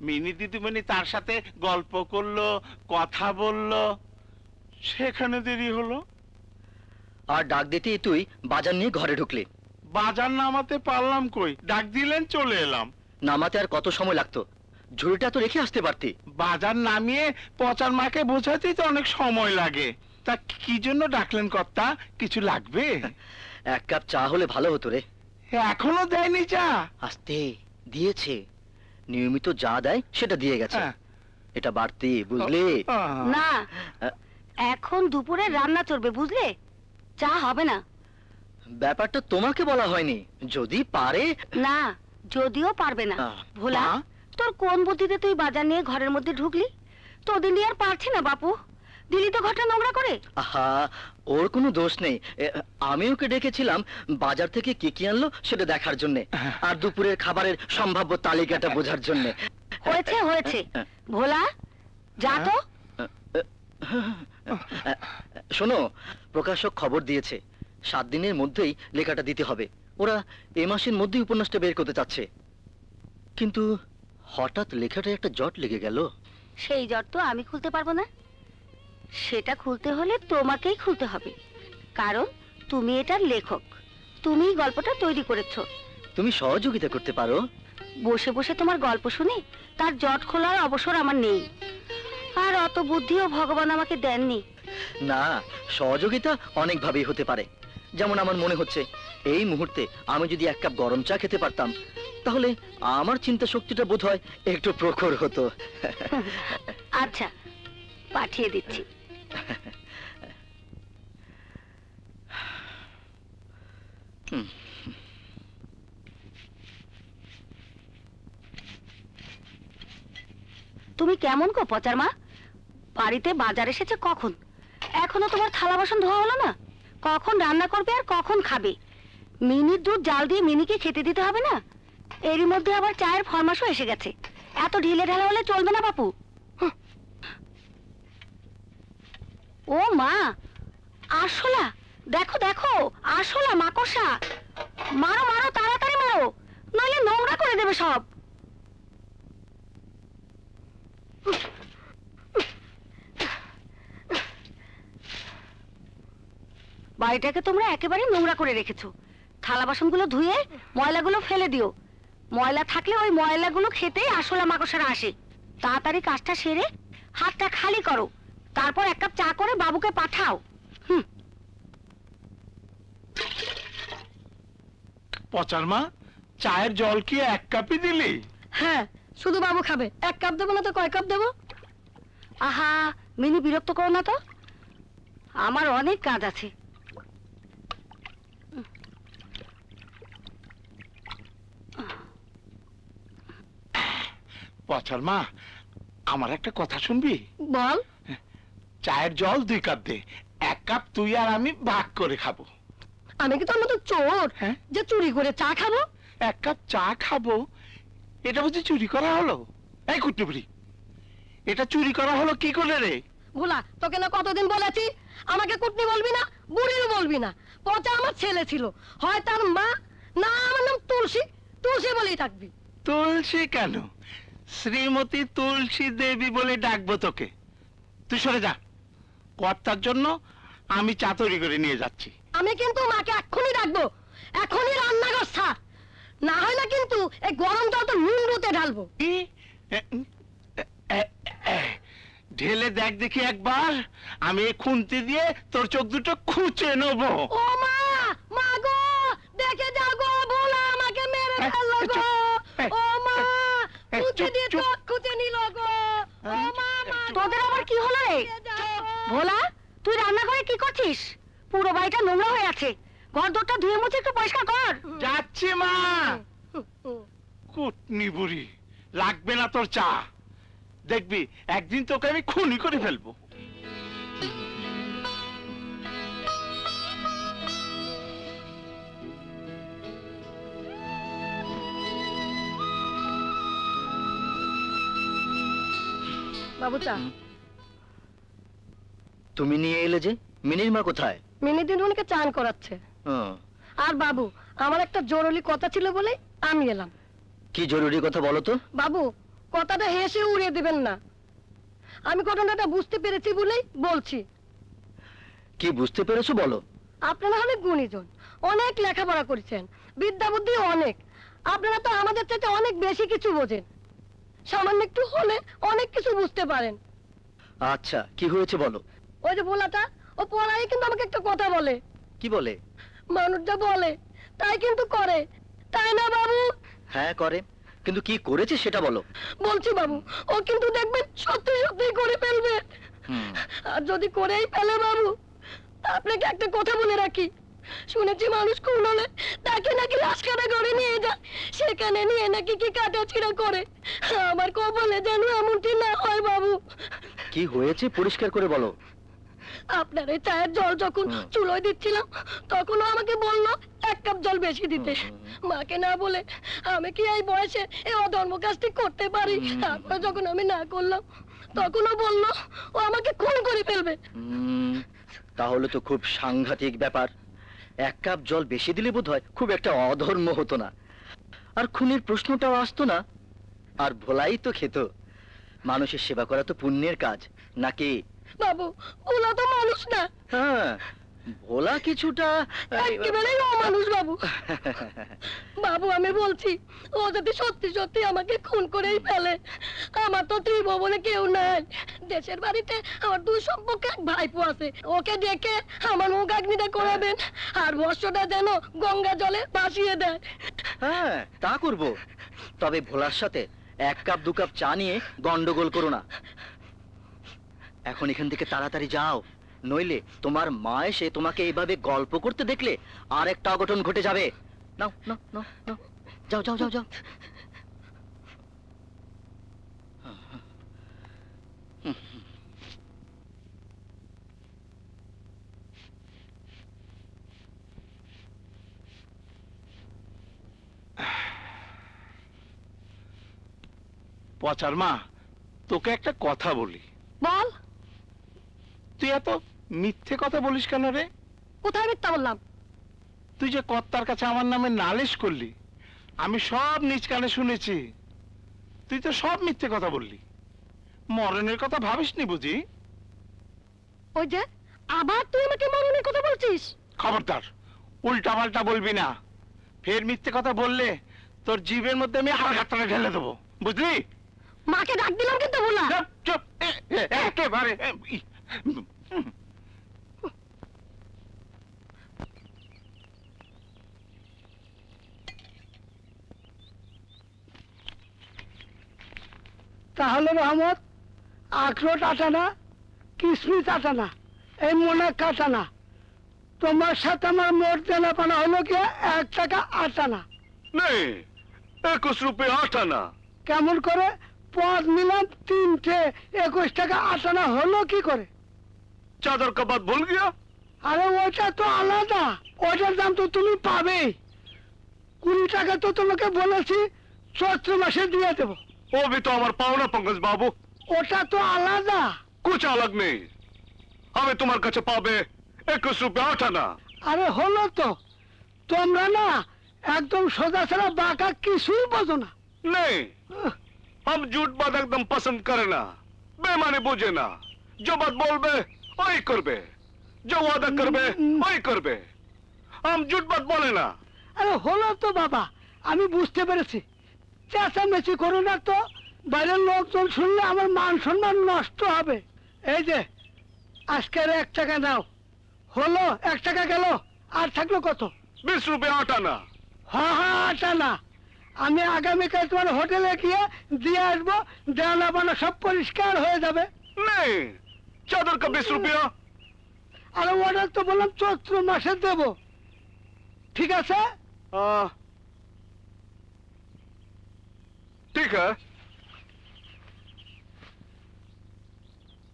মিনি দিদিমণি তার সাথে গল্প করল, কথা বলল। সেখানে দেরি হলো। আর ডাক দিতেই তুই বাজার নিয়ে ঘরে ঢুকলি। বাজার নামাতে পারলাম কই? ডাক দিলেন চলে এলাম। নামাতে আর কত সময় লাগতো? ঝুড়িটা তো রেখে আসতে পারতি। বাজার নামিয়ে পচার মাকে বোঝাতেই তো অনেক সময় লাগে। তা কি জন্য ডাকলেন কর্তা? কিছু লাগবে? এক কাপ চা হলে ভালো হতো রে। এখনও দেয়নি চা? আস্তে দিয়েছে। নিয়মিত যা দেয় সেটা দিয়ে গেছে। হ্যাঁ। এটা বাড়তি বুঝলি? না এখন দুপুরে রান্না চলবে বুঝলে? চা হবে না। ব্যাপারটা তোমাকে বলা হয়নি। যদি পারে না যদিও পারবে না। ভোলা তোর কোন বুদ্ধিতে তুই বাজার নিয়ে ঘরের মধ্যে ঢুকলি? তোদের নিয়ে আর পারছি না বাপু। দিলি তো ঘরটা নোংরা করে। আহা ওর কোনো দোষ নেই। আমি ওকে ডেকেছিলাম বাজার থেকে কি কি আনলো সেটা দেখার জন্য আর দুপুরের খাবারের সম্ভাব্য তালিকাটা বোঝার জন্য। হয়েছে হয়েছে। ভোলা যা তো। শোনো প্রকাশক খবর দিয়েছে। সাত দিনের মধ্যেই লেখাটা দিতে হবে। ওরা এ মাসের মধ্যেই উপন্যাসটা বের করতে চাচ্ছে। কিন্তু হঠাৎ লেখাটা একটা জট লেগে গেল। সেই জট তো আমি খুলতে পারব না। সেটা খুলতে হলে তোমাকেই খুলতে হবে। কারণ তুমি এটার লেখক। তুমিই গল্পটা তৈরি করেছ। তুমি সহযোগিতা করতে পারো। বসে বসে তোমার গল্প শুনি তার জট খোলার অবসর আমার নেই। আর অত বুদ্ধিও ভগবান আমাকে দেননি। না সহযোগিতা অনেকভাবেই হতে পারে। যেমন আমার মনে হচ্ছে এই মুহূর্তে আমি যদি এক কাপ গরম চা খেতে পারতাম তাহলে আমার চিন্তা শক্তিটা বোধ হয় একটু প্রখর হতো। আচ্ছা পাঠিয়ে দিচ্ছি। হুম। তুমি কেমন গো পচার মা বাড়িতে বাজার এসেছে কখন? এখনও তোমার থালা বাসন ধোয়া হলো না? কখন রান্না করবে আর কখন খাবে? মিনির দুধ জাল দিয়ে মিনিকে খেতে দিতে হবে না? এরই মধ্যে আবার চায়ের ফরমাসও এসে গেছে। এত ঢিলে ঢালা হলে চলবে না বাপু। ও মা, আরশোলা, দেখো দেখো, আরশোলা, মাকড়সা। মারো মারো, তাড়াতাড়ি মারো, নইলে নোংরা করে দেবে সব। বাড়িটাকে তোমরা একেবারে নোংরা করে রেখেছো। থালা বাসনগুলো ধুয়ে ময়লাগুলো ফেলে দিও। ময়লা থাকলে ওই ময়লাগুলো খেতেই আসলা মাকড়সারা আসে। তাড়াতাড়ি কাজটা সেরে হাতটা খালি করো। তারপর এক কাপ চা করে বাবুকে পাঠাও। হুম। পচার মা চায়ের জল কি এক কাপই দিলি? হ্যাঁ শুধু বাবু খাবে। এক কাপ দেবো না তো কয় কাপ দেবো? আহা মিনি বিরক্ত করো না তো। আমার অনেক কাজ আছে। পচার মা আমার একটা কথা শুনবি? বল। চায়ের জল দুই কাপ দে এক কাপ তুই আর আমি ভাগ করে খাব। আমি কি তোর মতো চোর হ্যাঁ? যে চুরি করে চা খাব? এক কাপ চা খাব এটা বুঝি চুরি করা হলো? এই কুটুবরি এটা চুরি করা হলো কি করে রে? ভোলা তোকে না কতদিন বলেছি? আমাকে কুটনি বলবি না বুড়িও বলবি না। পচা আমার ছেলে ছিল। হয় তার মা না আমার নাম তুলসী। তুলসী বলেই থাকবি। তুলসী কেন? শ্রীমতী তুলসী দেবী বলে ডাকবো তোকে। তুই সরে যা। কর্তার জন্য আমি চা তৈরি করে নিয়ে যাচ্ছি। আমি কিন্তু মাকে এক্ষুনি ডাকবো। এখনই রান্নাঘর ছাড়। না না কিন্তু এই গরম জল তো নুন রুতে ঢালবো ঢেলে দেখ দেখি একবার। আমি খুন্তি দিয়ে তোর চোখ দুটো খুঁচে নেব। ও মা! মা গো! দেখে যাও গো ভোলা আমাকে মেরে ফেলল গো। ও তোদের আবার কি হলো রে? ভোলা তুই রান্না করে কি করছিস? পুরো বাড়িটা নোংরা হয়ে আছে। ঘর দরটা ধুয়ে মুছে একটু পরিষ্কার কর। যাচ্ছে মা। কুটনি বুড়ি লাগবে না তোর চা। দেখবি একদিন তোকে আমি খুনি করে ফেলব। বাবু চা তুমি নিয়ে এলে যে মিনির মা কোথায়? মিনি দিদিমণিকে চান করাচ্ছে। আর বাবু আমার একটা জরুরি কথা ছিল বলে আমি এলাম। কি জরুরি কথা বলো তো? বাবু কথাটা হেসে উড়িয়ে দিবেন না। আমি ঘটনাটা বুঝতে পেরেছি বলেই বলছি। কি বুঝতে পেরেছ বলো? আপনারা হলে গুণীজন অনেক লেখাপড়া করেছেন বিদ্যা বুদ্ধি অনেক। আপনারা তো আমাদের চাইতে অনেক বেশি কিছু বোঝেন। সামান্য একটু হলে অনেক কিছু বুঝতে পারেন। আচ্ছা কি হয়েছে বলো? ওই যে ভোলাটা ও পড়াই কিন্তু আমাকে একটা কথা বলে। কি বলে? মানুষ যা বলে তাই কিন্তু করে। তাই না বাবু? হ্যাঁ করে। কিন্তু কি করেছে সেটা বলো। বলছি বাবু ও কিন্তু দেখবেন সত্যি সত্যি করে ফেলবে। আর যদি করেই ফেলে বাবু আপনাকে একটা কথা বলে রাখি। শুনেছি মানুষ খুন হলে তাকে নাকি লাশকাটা করে নিয়ে যায় সেখানে নিয়ে নাকি কি কাটা ছিঁড়া করে। আমার কপালে যেন এমনটি না হয় বাবু। কি হয়েছে পরিষ্কার করে বলো। আপনার এই চায়ের জল যখন চুলোয় দিচ্ছিলাম তখনও আমাকে বলল এক কাপ জল বেশি দিতে। মাকে না বলে আমি কি এই বয়সে এই অধর্ম কাজটি করতে পারি? তারপরে যখন আমি না করলাম তখনও বলল ও আমাকে খুন করে ফেলবে। তাহলে তো খুব সাংঘাতিক ব্যাপার। এক কাপ জল বেশি দিলে বোধ হয় খুব একটা অধর্ম হতো না। আর খুনের প্রশ্নটাও আসতো না। আর ভোলাই তো খেত। মানুষের সেবা করা তো পুণ্যের কাজ। নাকি? বাবু ওলা তো মানুষ না। হ্যাঁ। ভোলা কিছুটা একেবারেই অমানুষ বাবু। বাবু আমি বলছি ও যদি সত্যি সত্যি আমাকে খুন করেই ফেলে আমার তো ত্রিভুবনে কেউ নাই। দেশের বাড়িতে আমার দুই সম্পর্কে এক ভাইপো আছে। ওকে ডেকে আমার মুখ আগ্নিটা করাবেন আর বর্ষটা যেন গঙ্গা জলে ভাসিয়ে দেয়। হ্যাঁ তা করব। তবে ভোলার সাথে এক কাপ দু কাপ চা নিয়ে গন্ডগোল করো না। এখন এখান থেকে তাড়াতাড়ি যাও। নইলে তোমার মা এসে তোমাকে এইভাবে গল্প করতে দেখলে আর একটা অঘটন ঘটে যাবে। নাও নাও নাও নাও। যাও যাও যাও যাও। পচার মা তোকে একটা কথা বলি। বল। তুই এত মিথ্যে কথা বলিস কেন রে? কোথায় মিথ্যা বললাম? তুই যে কর্তার কাছে আমার নামে নালিশ করলি আমি সব নিজ কানে শুনেছি। তুই তো সব মিথ্যে কথা বললি। মরণের কথা ভাবিসনি বুঝি? ওই যে আবার তুই আমাকে মরণের কথা বলছিস? খবরদার উল্টা পাল্টা বলবি না। ফের মিথ্যে কথা বললে তোর জীবের মধ্যে আমি আর ঘাটটা ঢেলে দেবো। বুঝলি? মাকে ডাক দিলাম কিন্তু ভোলা। চুপ চুপ একেবারে। তাহলে মোহাম্মদ আখরোট আটানা কিশমিশ আটানা এই মোনা কাটানা তোমার সাথে আমার মোট দেনা পানা হলো কি এক টাকা আটানা। নেই একুশ রুপে আটানা। কেমন করে পদ নিলাম তিনটে একুশ টাকা আটানা হলো কি করে? चादर का बात भूल गया আরে ওইটা তো আলাদা ওইটার দাম তো তুমি পাবেই কুড়ি টাকা তো তোমাকে বলেছি চৈত্র মাসে দিয়ে দেবো वो भी तो हमारे पावना पंकज बाबू ওটা তো আলাদা कुछ अलग नहीं हमें तुम्हारे कच्चे पावे इक्कीस रुपए आठ आना আরে হলো তো তোমরা না একদম সোজা সারা বাঁকা কিছুই বোঝো না नहीं আহ, हम झूठ बात एकदम पसंद करे ना बेमानी बुझे ना जो बात बोलबे वही ওই করবে। যে ওয়াদা করবে ওই করবে। আম জুটবাদ বলে না। আরে হলো তো বাবা আমি বুঝতে পেরেছি। চেঁচামেচি করো না তো বাইরের লোকজন শুনলে আমার মান সম্মান নষ্ট হবে। এই যে আজকের এক টাকা দাও। হলো এক টাকা গেল আর থাকল কত? বিশ রুপে আটানা হ্যাঁ হ্যাঁ আটানা আমি আগামীকাল তোমার হোটেলে গিয়ে দিয়ে আসব দেওয়া বানা সব পরিষ্কার হয়ে যাবে। নেই। চাদর কা বিশ রুপিয়া আরে অর্ডার তো বললাম চৈত্র মাসে দেব। ঠিক আছে? ঠিক আছে।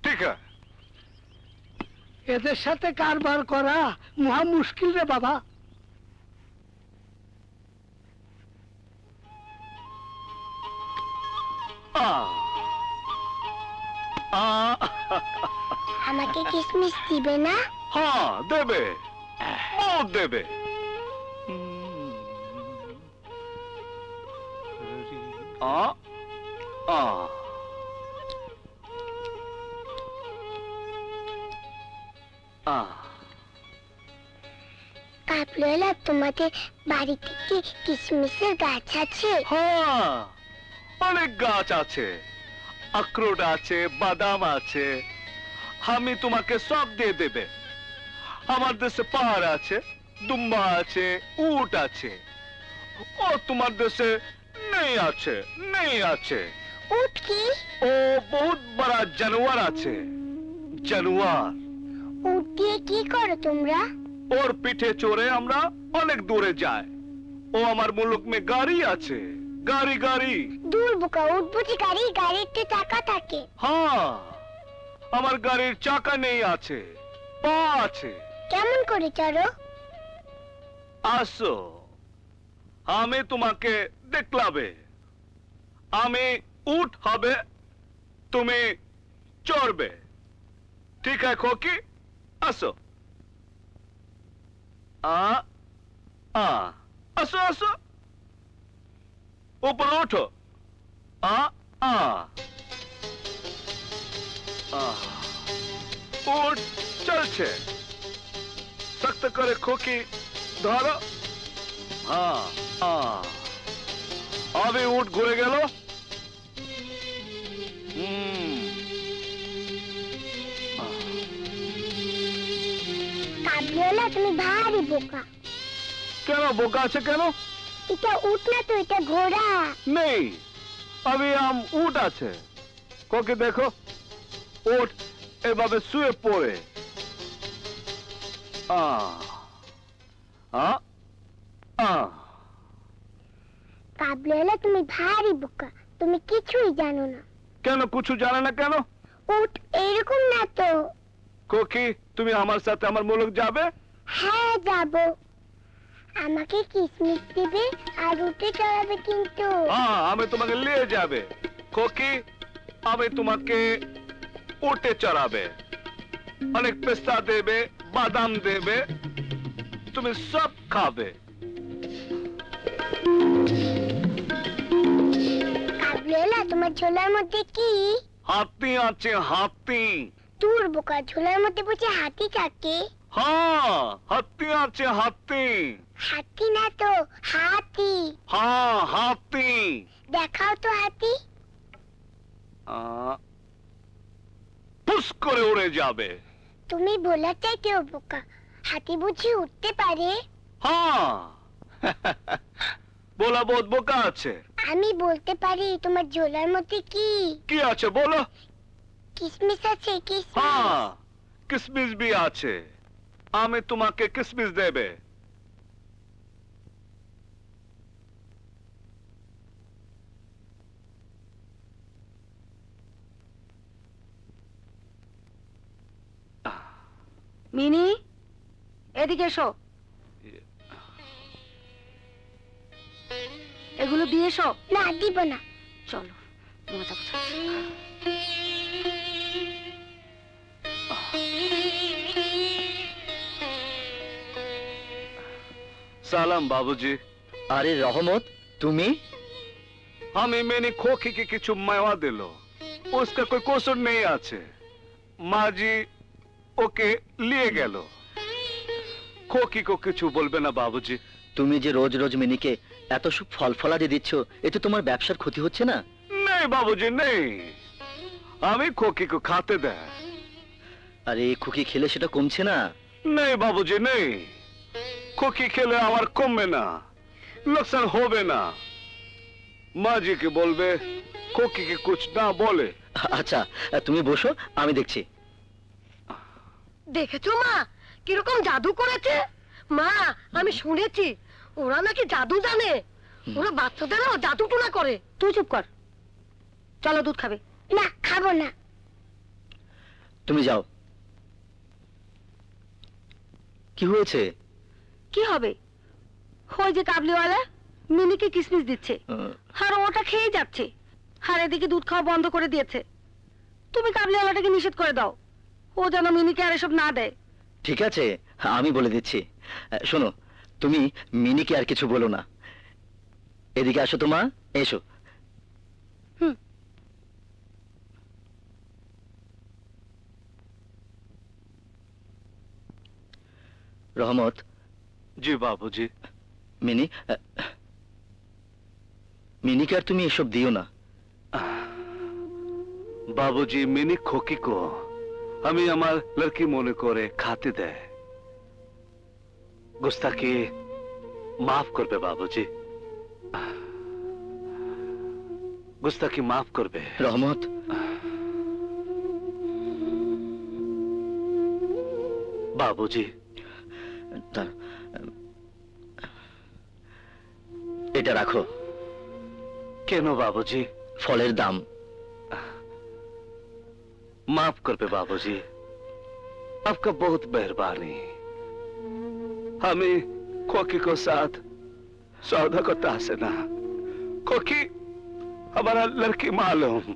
ঠিক আছে। এদের সাথে কারবার করা মহা মুশকিল রে বাবা। আ। আ। আমাকে কিসমিস দিবে না? হ্যাঁ দেবে। বহুত দেবে। আ আ। কাপলোলা তোমাদের বাড়ি থেকে গাছ আছে? হ্যাঁ অনেক গাছ আছে। আখরোট আছে বাদাম আছে। আমি তোমাকে সব দিয়ে দেবে। আমার দেশে পাহাড় আছে দুম্বা আছে উট আছে। ও তোমার দেশে নেই আছে নেই আছে। উট কি? ও বহুত বড় জানোয়ার আছে। জানোয়ার। উট দিয়ে কি করো তোমরা? ওর পিঠে চড়ে আমরা অনেক দূরে যাই। ও আমার মুলুক মে গাড়ি আছে গাড়ি গাড়ি। দূর বোকা বুঝি গাড়ি গাড়ির তো চাকা থাকে। হ্যাঁ। আমার গাড়ির চাকা নেই আছে পা আছে। কেমন করে চলো আসো আমি তোমাকে দেখলাবে। আমি উঠ হবে তুমি চড়বে। ঠিক আছে খোকি আসো। আ আ আসো আসো। উপরে উঠো আ আ। आ উঠ চলছে শক্ত করে খোকি ধরো হ্যাঁ হ্যাঁ আবে উঠ ঘুরে গেল হুম কাবলিওয়ালা তুমি ভারী বোকা কেন বোকা আছে কেন এটা উট না তো এটা ঘোড়া নেই আমি আম উঠ আছে কোকে দেখো উঠ এভাবে শুয়ে পড়ে। আ আ তুমি ভারী বোকা তুমি কিছুই জানো না। কেন কিছু জানে না কেন? উট এরকম না তো। কোকি তুমি আমার সাথে আমার মুলুক যাবে? হ্যাঁ যাব। আমাকে কিসমিস দিবে আর উঠে চড়াবে কিন্তু। হ্যাঁ আমি তোমাকে নিয়ে যাবে। খোকি আমি তোমাকে উঠে চড়াবে। অনেক পেস্তা দেবে বাদাম দেবে তুমি সব খাবে। তোমার ঝোলার মধ্যে কি? হাতি আছে হাতি। তোর বোকা ঝোলার মধ্যে বুঝে হাতি থাকে হ্যাঁ হাতি আছে হাতি। হাতি না তো হাতি। হ্যাঁ হাতি। দেখাও তো হাতি। আহ, ফুস করে উড়ে যাবে। তুমি বলার চাইতেও বোকা? হাতি বুঝি উঠতে পারে? হ্যাঁ। বলা বোধ বোকা আছে। আমি বলতে পারি তোমার ঝোলার মধ্যে কি? কি আছে বলো। কিসমিস আছে কিসমিস? হ্যাঁ কিসমিস भी আছে। আমি তোমাকে কিসমিস দেবে। মিনি এদিকে এসো এগুলো দিয়ে এসো না দিব না চলো মজা বুঝা সালাম বাবুজি আরে রহমত তুমি हमें मैंने खोखी के কিছু মেওয়া দিল उसका कोई कसूर नहीं আছে মাজি ওকে নিয়ে গেল। কো কিছু বলবে না বাবুজি। তুমি যে রোজ রোজ মিনিকে এত সব ফল ফলাদি দিচ্ছ এতে তোমার ব্যবসার ক্ষতি হচ্ছে না? নেই বাবুজি নেই। আমি কো খাতে আর এই খুকি খেলে সেটা কমছে না? নেই বাবুজি নেই। খুকি খেলে আমার কমবে না। লোকসান হবে না। মাজিকে বলবে খুকিকে কুছ না বলে। আচ্ছা তুমি বসো আমি দেখছি। দেখেছ মা? কীরকম জাদু করেছে? মা আমি শুনেছি ওরা নাকি জাদু জানে। ওরা বাচ্চাদেরও জাদু টোনা করে। তুই চুপ কর। চলো দুধ খাবে। না খাব না। তুমি যাও। কি হয়েছে? কি হবে? ওই যে কাবলিওয়ালা মিনিকে কিসমিস দিচ্ছে। আর ওটা খেয়ে যাচ্ছে। আর এদিকে দুধ খাওয়া বন্ধ করে দিয়েছে। তুমি কাবলিওয়ালাটাকে নিষেধ করে দাও। ও যেন মিনিকে আর এসব না দেয়। ঠিক আছে আমি বলে দিচ্ছি। শোনো তুমি মিনিকে আর কিছু বলো না। এদিকে আসো তোমা এসো। হুম। রহমত। জি বাবুজি। মিনি মিনিকে আর তুমি এসব দিও না। বাবুজি মিনি খোকি কো। আমি আমার লড়কি মনে করে খাতে দেয়। গুস্তাকি মাফ করবে বাবুজি। গুস্তাকি মাফ করবে। রহমত। বাবুজি। এটা রাখো। কেন বাবুজি? ফলের দাম। माफ कर पे बाबूजी आपका बहुत मेहरबानी हमें खोकी को साथ सौदा को तासना खोकी हमारा लड़की मालूम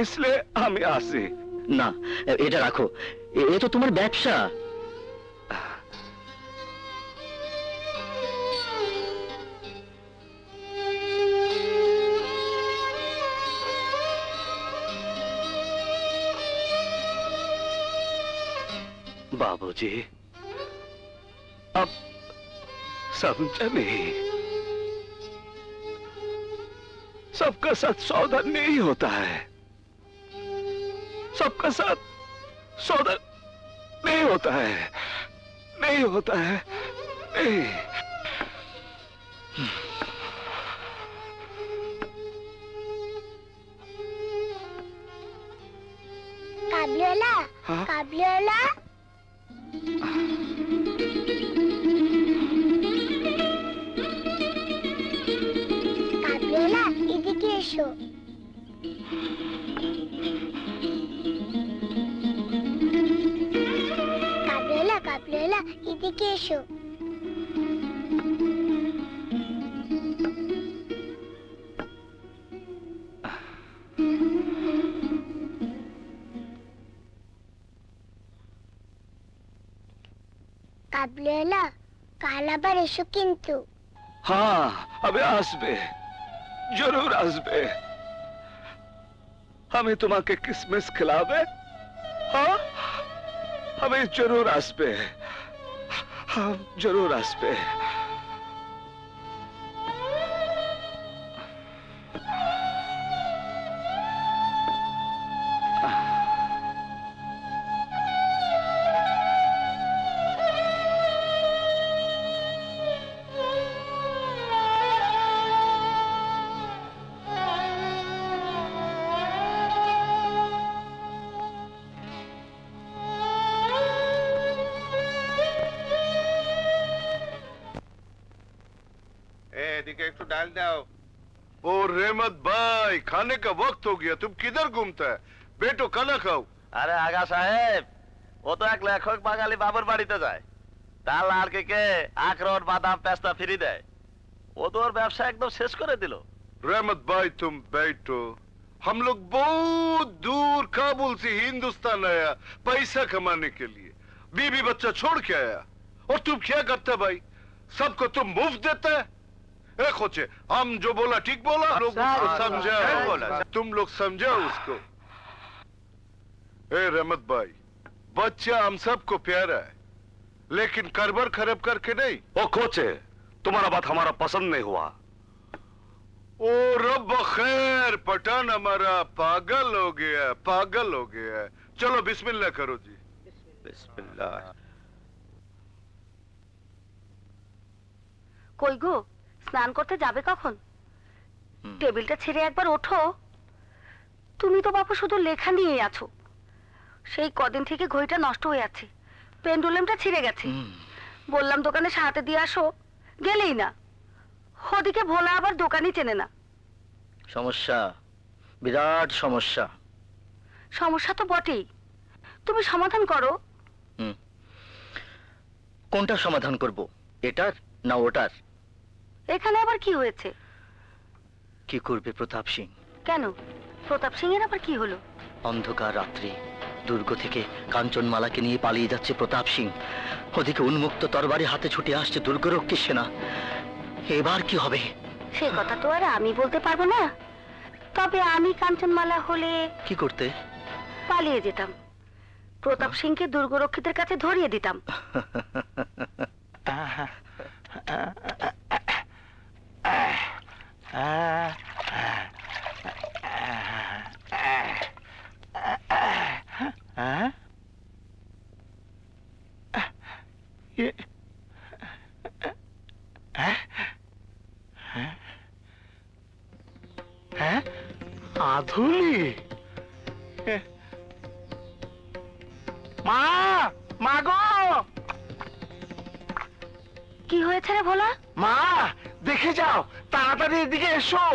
इसलिए हमें आसी না এ- এটা রাখো এ এ তো তোমার ব্যবসা बाबूजी, अब समझा नहीं। सबका साथ सौदा नहीं होता है। सबका साथ सौदा नहीं होता है। नहीं होता है। नहीं। काबलियोला हाँ? काबलियोला এসো কাবলেলা কাবলেলা এদিকে এসো। কাবলেলা কাল আবার এসো কিন্তু। হ্যাঁ আবে আসবে। জরুর আসবে আমি তোমাকে কিসমিস খিলাবে হ্যাঁ আমি জরুর আসবে হ্যাঁ জরুর আসবে वक्त हो गया तुम किधर घूमता है बेटो खाना खाओ আরে আগা সাহেব ও তো এক লেখক বাঙালি বাবুর বাড়িতে যায় তার লাড়কে আখরোট বাদাম পেস্তা ফ্রি দেয় ও তো ওর ব্যবসা একদম শেষ করে দিল रहमत भाई तुम बैठो हम लोग बहुत दूर काबुल से हिंदुस्तान आया पैसा कमाने के लिए बीबी बच्चा छोड़ के आया और तुम क्या करता भाई सबको तुम मुफ्त देता है ए खोचे हम जो बोला ठीक बोला? लोग हाँ, समझा बोला तुम लोग समझा उसको। रमत भाई बच्चा हम सबको प्यारा है लेकिन करबर खराब करके नहीं। ओ खोचे तुम्हारा बात हमारा पसंद नहीं हुआ। ओ रब खैर पठान हमारा पागल हो गया पागल हो गया चलो बिस्मिल्लाह करो जी। बिस्मिल्लाह। कोई गो স্নান করতে যাবে কখন? টেবিলটা ছেড়ে একবার ওঠো। তুমি তো বাপু শুধু লেখা নিয়ে আছো। সেই কদিন থেকে ঘড়িটা নষ্ট হয়ে আছে। পেন্ডুলামটা ছিঁড়ে গেছে। বললাম দোকানে সাহাতে দিয়ে আসো। গেলেই না। ওদিকে ভোলা আবার দোকানই চেনে না। সমস্যা। বিরাট সমস্যা। সমস্যা তো বটেই। তুমি সমাধান করো। কোনটা সমাধান করব? এটার না ওটার? এখানে আবার কি হয়েছে? কি করবে প্রতাপ সিং? কেন? প্রতাপ সিং এর আবার কি হলো? অন্ধকার রাত্রি। দুর্গ থেকে কাঞ্চনমালাকে নিয়ে পালিয়ে যাচ্ছে প্রতাপ সিং। ওদিকে উন্মুক্ত তরবারি হাতে ছুটে আসছে দুর্গরক্ষী সেনা। এবার কি হবে? সে কথা তো আর আমি বলতে পারব না। তবে আমি কাঞ্চনমালা হলে কি করতে? পালিয়ে যেতাম। প্রতাপ সিংকে দুর্গরক্ষীদের কাছে ধরিয়ে দিতাম হ্যাঁ এ- হ্যাঁ? হ্যাঁ? হ্যাঁ আধুলি? মা মা গো! কি হয়েছে রে ভোলা? মা দেখে যাও তাড়াতাড়ি এদিকে এসো।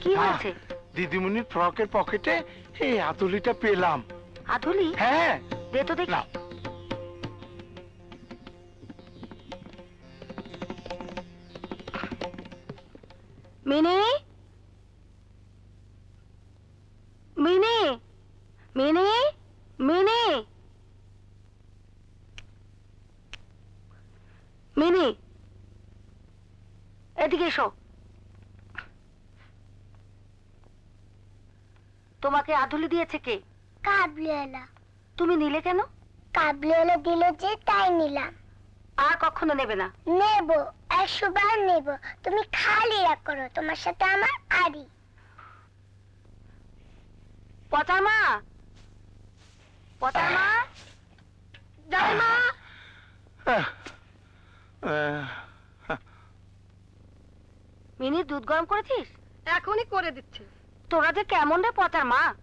কি হয়েছে? দিদিমণির ফ্রকের পকেটে এই আতুলিটা পেলাম। আধুলি হ্যাঁ। দে তো দেখি। তোমাকে আধুলি দিয়েছে কে? কাবলিওয়ালা তুমি নিলে কেন? কাবলিওয়ালা দিল যে তাই নিলাম। আর কখনো নেবে না। নেব একশো বার নেব। তুমি খালি রাগ করো তোমার সাথে আমার আড়ি। পচার মা পচার মা যাই মা আহ, আহ, মিনি দুধ গরম করেছিস? এখনই করে দিচ্ছি। তোরা যে কেমন রে পচার মা?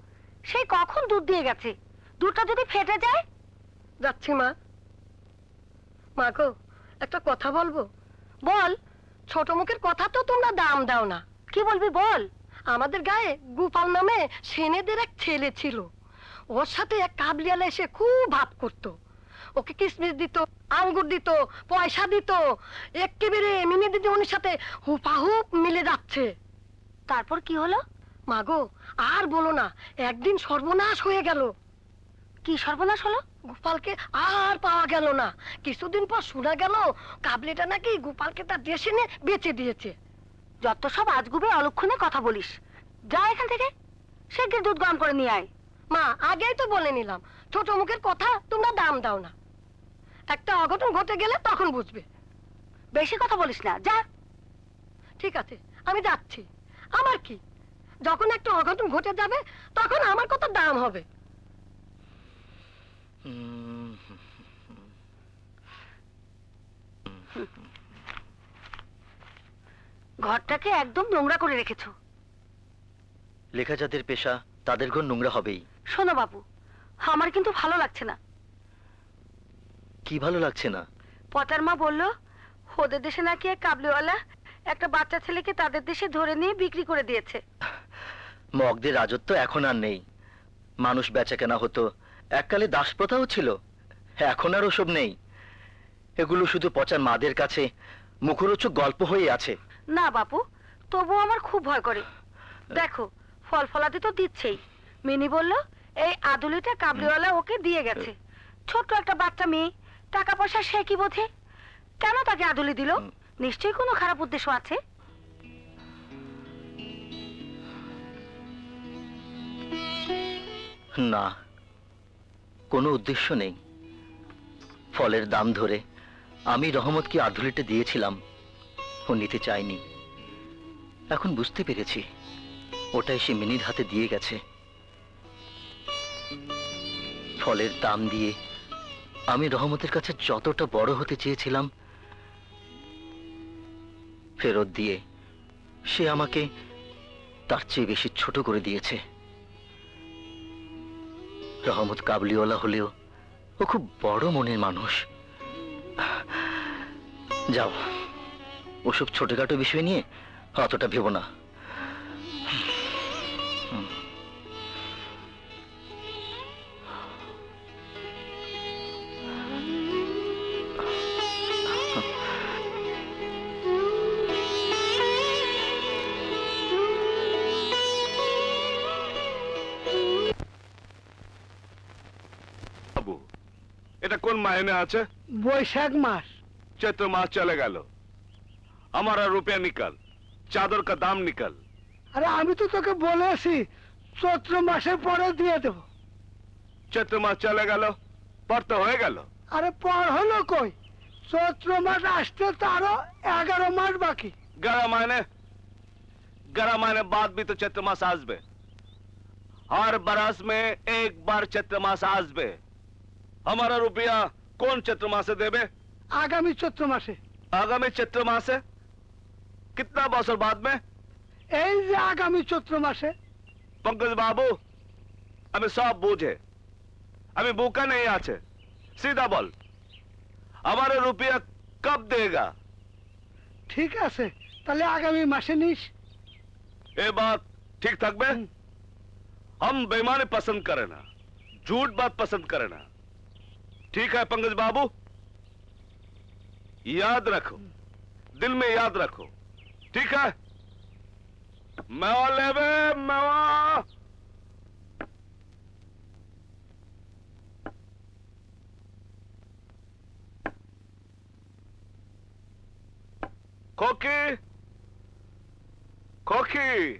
সেই কখন দুধ দিয়ে গেছে? দুধটা যদি ফেটে যায়? যাচ্ছি মা। মা গো একটা কথা বলব? বল। ছোট মুখের কথা তো তোমরা দাম দাও না। কি বলবি বল? আমাদের গায়ে গোপাল নামে সেনেদের এক ছেলে ছিল। ওর সাথে এক কাবলিয়ালা এসে খুব ভাব করতো। ওকে কিসমিস দিত আঙ্গুর দিত পয়সা দিত। একেবারে মিনি দিদিমণির সাথে হুপাহুপ মিলে যাচ্ছে। তারপর কি হলো? মাগো আর বলো না একদিন সর্বনাশ হয়ে গেল। কি সর্বনাশ হলো? গোপালকে আর পাওয়া গেল না। কিছুদিন পর শোনা গেল কাবলিটা নাকি গোপালকে তার দেশে নিয়ে বেচে দিয়েছে। যত সব আজগুবি অলক্ষণে কথা বলিস। যা এখান থেকে শিগগির দুধ গরম করে নিয়ে আয়। মা আগেই তো বলে নিলাম ছোট মুখের কথা তোমরা দাম দাও না। একটা অঘটন ঘটে গেলে তখন বুঝবে। বেশি কথা বলিস না যা। ঠিক আছে আমি যাচ্ছি। আমার কি? যখন একটা অঘটন ঘটে যাবে তখন আমার কত দাম হবে? ঘরটাকে একদম নোংরা করে রেখেছো। লেখা যাদের পেশা তাদের ঘর নোংরা হবেই। শোনো বাবু আমার কিন্তু ভালো লাগছে না। কি ভালো লাগছে না? পতার মা বলল ওদের দেশে নাকি এক কাবলিওয়ালা একটা বাচ্চা ছেলেকে তাদের দেশে ধরে নিয়ে বিক্রি করে দিয়েছে। মগদের রাজত্ব এখন আর নেই। মানুষ বেচা কেনা হতো। এককালে দাসপ্রথাও ছিল। এখন আর ওসব নেই। এগুলো শুধু পচার মাদের কাছে মুখরোচক গল্প হয়ে আছে। না বাপু তবুও আমার খুব ভয় করে। দেখো ফল ফলাতে তো দিচ্ছেই। মিনি বলল এই আদুলিটা কাবলিওয়ালা ওকে দিয়ে গেছে। ছোট্ট একটা বাচ্চা মেয়ে টাকা পয়সা সে কি বোঝে? কেন তাকে আদুলি দিল? নিশ্চয়ই কোনো খারাপ উদ্দেশ্য আছে? না, কোনো উদ্দেশ্য নেই। ফলের দাম ধরে আমি রহমতকে আধুলিটা দিয়েছিলাম, ও নিতে চায়নি। এখন বুঝতে পেরেছি, ওটাই সে মিনির হাতে দিয়ে গেছে। ফলের দাম দিয়ে আমি রহমতের কাছে যতটা বড় হতে চেয়েছিলাম, ফেরত দিয়ে সে আমাকে তার চেয়ে বেশি ছোট করে দিয়েছে। রহমত কাবলিওয়ালা হলেও ও খুব বড় মনের মানুষ। যাও, ওসব ছোটখাটো বিষয় নিয়ে অতটা ভেবো না। লাইনে আছে? বৈশাখ মাস। চৈত্র মাস চলে গেল। আমার আর রুপিয়া নিকাল চাদর কা দাম নিকাল। আরে আমি তো তোকে বলেছি চৈত্র মাসের পরে দিয়ে দেব। চৈত্র মাস চলে গেল পর তো হয়ে গেল। আরে পর হলো কই? চৈত্র মাস আসতে তো আরও এগারো মাস বাকি। গাড়া মানে गारह महीने বাদ বি তো চৈত্র মাস আসবে। हर बरस में एक बार चैत्र मास आसबे हमारा रुपया কোন চৈত্র মাসে দেবে? আগামী চৈত্র মাসে। আগামী চৈত্র মাসে? कितना বছর বাদ মে? এই যে আগামী চৈত্র মাসে। পঙ্কজ বাবু আমি সব বুঝে। আমি বুকা নেই আছে। সিধা বল আমার রুপিয়া কব দেগা? ঠিক আছে তাহলে আগামী মাসে নিস। এ বাত ঠিক থাকবে? হম। बेमाने পছন্দ করে না ঝুট বাত পছন্দ করে না ठीक है पंकज बाबू? याद रखो। दिल में याद रखो। ठीक है? मेवा लेवे मेवा खोकी खोकी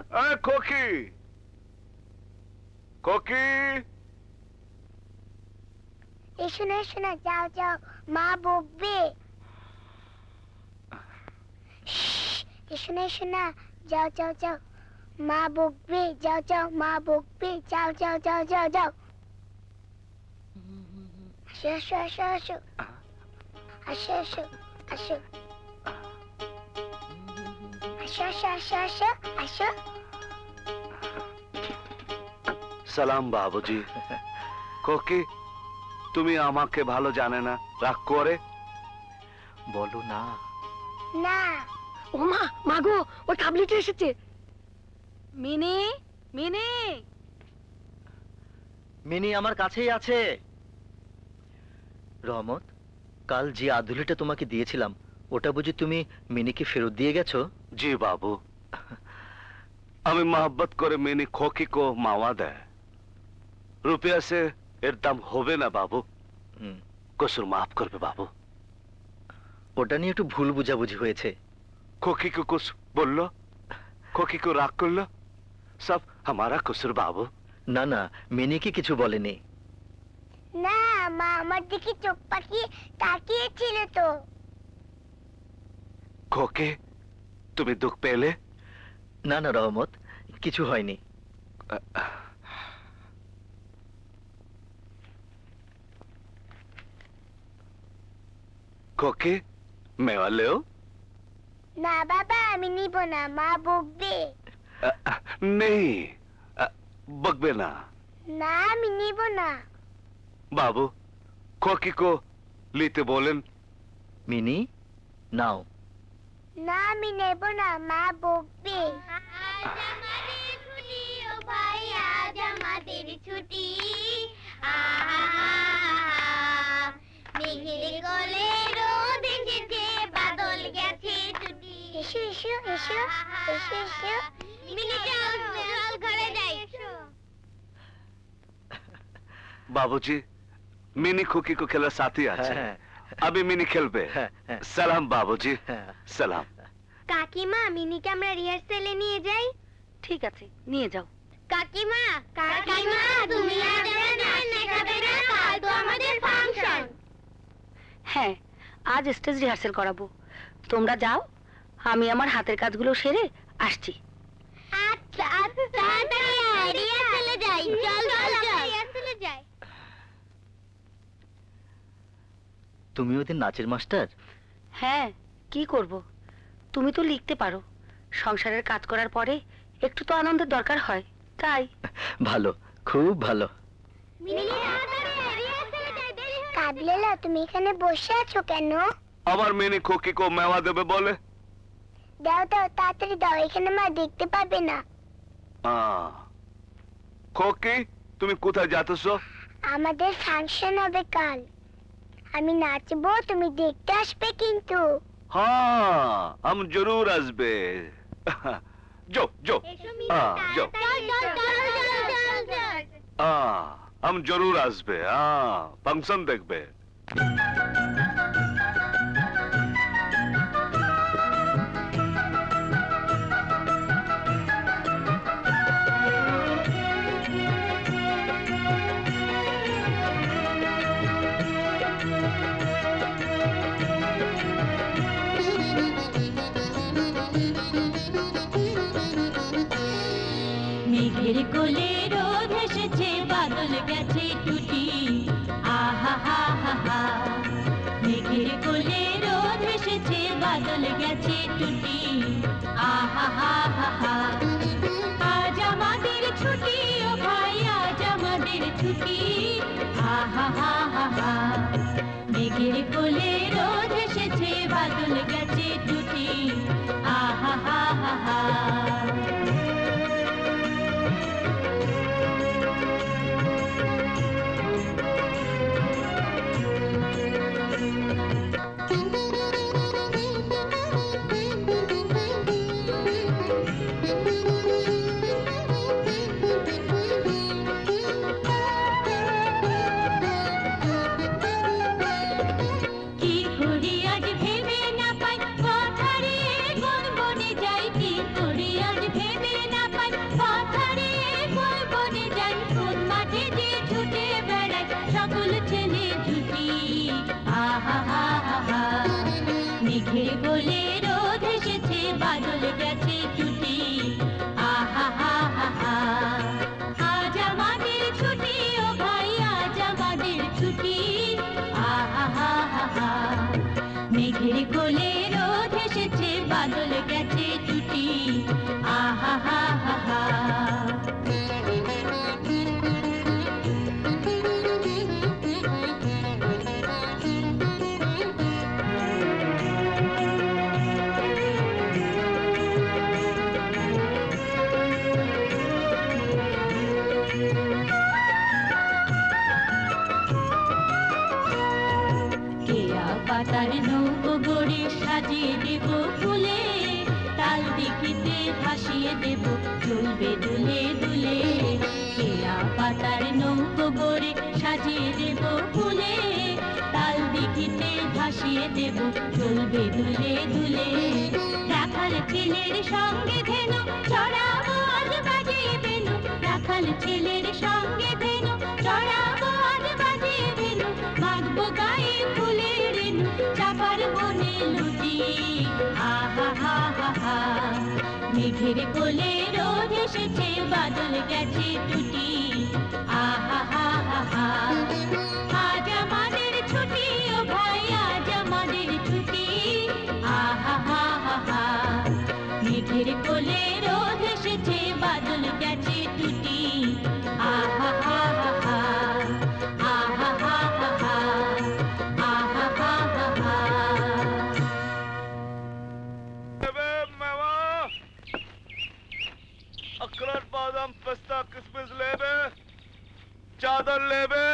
अरे खोकी खोकी এসো না এসো না যাও যাও মা বকবে শ্শ্, এসো না এসো না যাও যাও যাও মা বকবে যাও যাও মা বকবে যাও যাও যাও যাও যাও আসো আসো আসো আসো আসো আসো আসো আসো আসো আসো আসো তুমি আমাকে ভালো জানে না রাগ করে বলো না না ও মা মাগো ওই কাবলিটা এসেছে মিনি মিনি মিনি আমার কাছেই আছে রহমত কাল যে আধুলিটা তোমাকে দিয়েছিলাম ওটা বুঝি তুমি মিনিকে ফেরত দিয়ে গেছো জি বাবু আমি मोहब्बत করে মিনি खोकी को मावा দেয় रुपया से এর দাম হবে না বাবু। কসুর মাফ করবে বাবু। ওটা নিয়ে একটু ভুল বুঝাবুঝি হয়েছে। খোকিকে কুস বলল খোকিকে রাগ করল সব আমারা কসুর বাবু। না না মিনি কি কিছু বলেনি। না মা আমার দিকে চোখ পাকিয়ে তাকিয়েছিল তো। খোকে তুমি দুঃখ পেলে? না না রহমত কিছু হয়নি। ಕೊಕ್ಕೆ ಮೇವಲ್ಲೆಯೋ ನಾ ಬಾಬಾ ಮಿನಿ ಬೋನ ಮಾ ಬೋಗ್ಬೆ ನೇಯ್ ಬಗ್ಬೇನಾ ನಾ ಮಿನಿ ಬೋನ ಬಾಬು ಕೊಕ್ಕೆ ಕೋ ಲೀತೆ ಬೋಲೆನ್ ಮಿನಿ ನಾವ್ ನಾ ಮಿನಿ ಬೋನ ಮಾ ಬೋಗ್ಬೆ भाई आज हमारी छुट्टी आ এসো এসো এসো এসো এসো ঘরে যাই বাবুজি মিনি খুকিকো খেলার সাথী আছে। হ্যাঁ, হ্যাঁ। আমি মিনি খেলবে। হ্যাঁ, সালাম বাবুজি সালাম। কাকিমা মিনিকে আমরা রিহার্সালে নিয়ে যাই। ঠিক আছে নিয়ে যাও। কাকিমা কাকিমা তুমি আর নাচ না কাল তো আমাদের ফাংশন। হ্যাঁ আজ স্টেজ রিহার্সাল করাবো। তোমরা যাও। আমি আমার হাতের কাজগুলো সেরে আসছি। তুমি ওদের নাচের মাস্টার? হ্যাঁ কি করব? তুমি তো লিখতে পারো। সংসারের কাজ করার পরে একটু তো আনন্দের দরকার হয় তাই। ভালো খুব ভালো। তুমি এখানে বসে আছো কেন? আমার মেনে খোকিকো মেওয়া দেবে বলে? দেখতে আমি নাচবো তুমি দেখতে আসবে কিন্তু। হ্যাঁ আমি জরুর আসবে। জো আমি জরুর আসবে। ফাংশন দেখবে। বাদল গেছে ভাসিয়ে দেব। চলবে দুলে দুলে কেয়া পাতার নৌকো গড়ে সাজিয়ে দেব ফুলে। তাল দিঘিতে ভাসিয়ে দেব চলবে দুলে দুলে। রাখাল ছেলের সঙ্গে ধেনু চড়াবো আজ বাজিয়ে বেনু। রাখাল ছেলের সঙ্গে ধেনু চড়াবো আজ বাজিয়ে বেনু। মাগবো গায়ে ফুলের রেনু চাপার বনে লুটি। আহা, হা হা হা। মেঘের কোলে রোদ এসেছে, বাদল গেছে টুটি আহা, হা হা হা। আজ আমাদের ছুটি, ও ভাই, আজ আমাদের ছুটি। আহা, হা হা হা। মেঘের কোলে রোদ এসেছে, বাদল গেছে টুটি আহা, হা बादाम पिस्ता किशमिश लेबे चादर लेबे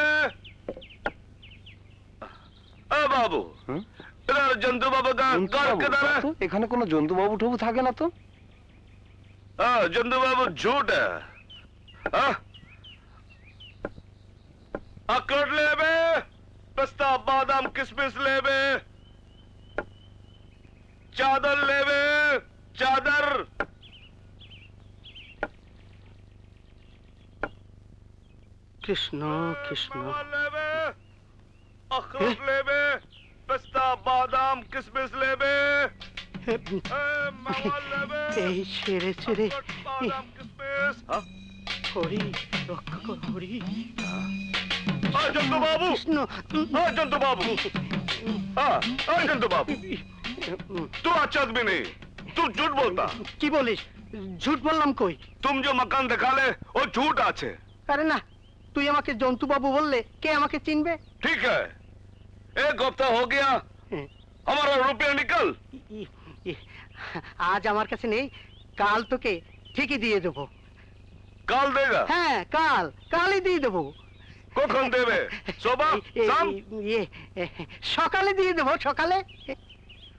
এ বাবু এরা জন্তু বাবু গান গান কেদারে এখানে কোনো জন্তু বাবু টবু থাকে না তো हाँ जंदू बाबू झूठ है हाँ? अखरोट ले बे पिस्ता बादाम किशमिश ले बे चादर ले बे चादर কৃষ্ণ কৃষ্ণ। বাদাম কিসমিস লেবে। এই ছেড়ে ছেড়ে। হরি রক্ষা কর হরি। নেই তুই ঝুট বলতা। কি বলিস? ঝুট বললাম কই? তুমি যে মকান দেখালে ও ঝুট আছে। আরে না তুই আমাকে জন্তু বাবু বললে কে আমাকে চিনবে ঠিক এ গপ্তা হো গিয়া আমার রুপিয়া নিকল আজ আমার কাছে নেই কাল তোকে ঠিকই দিয়ে দেব কাল দেগা হ্যাঁ কাল কালই দিয়ে দেব কখন দেবে সোবা শাম সকালে দিয়ে দেব সকালে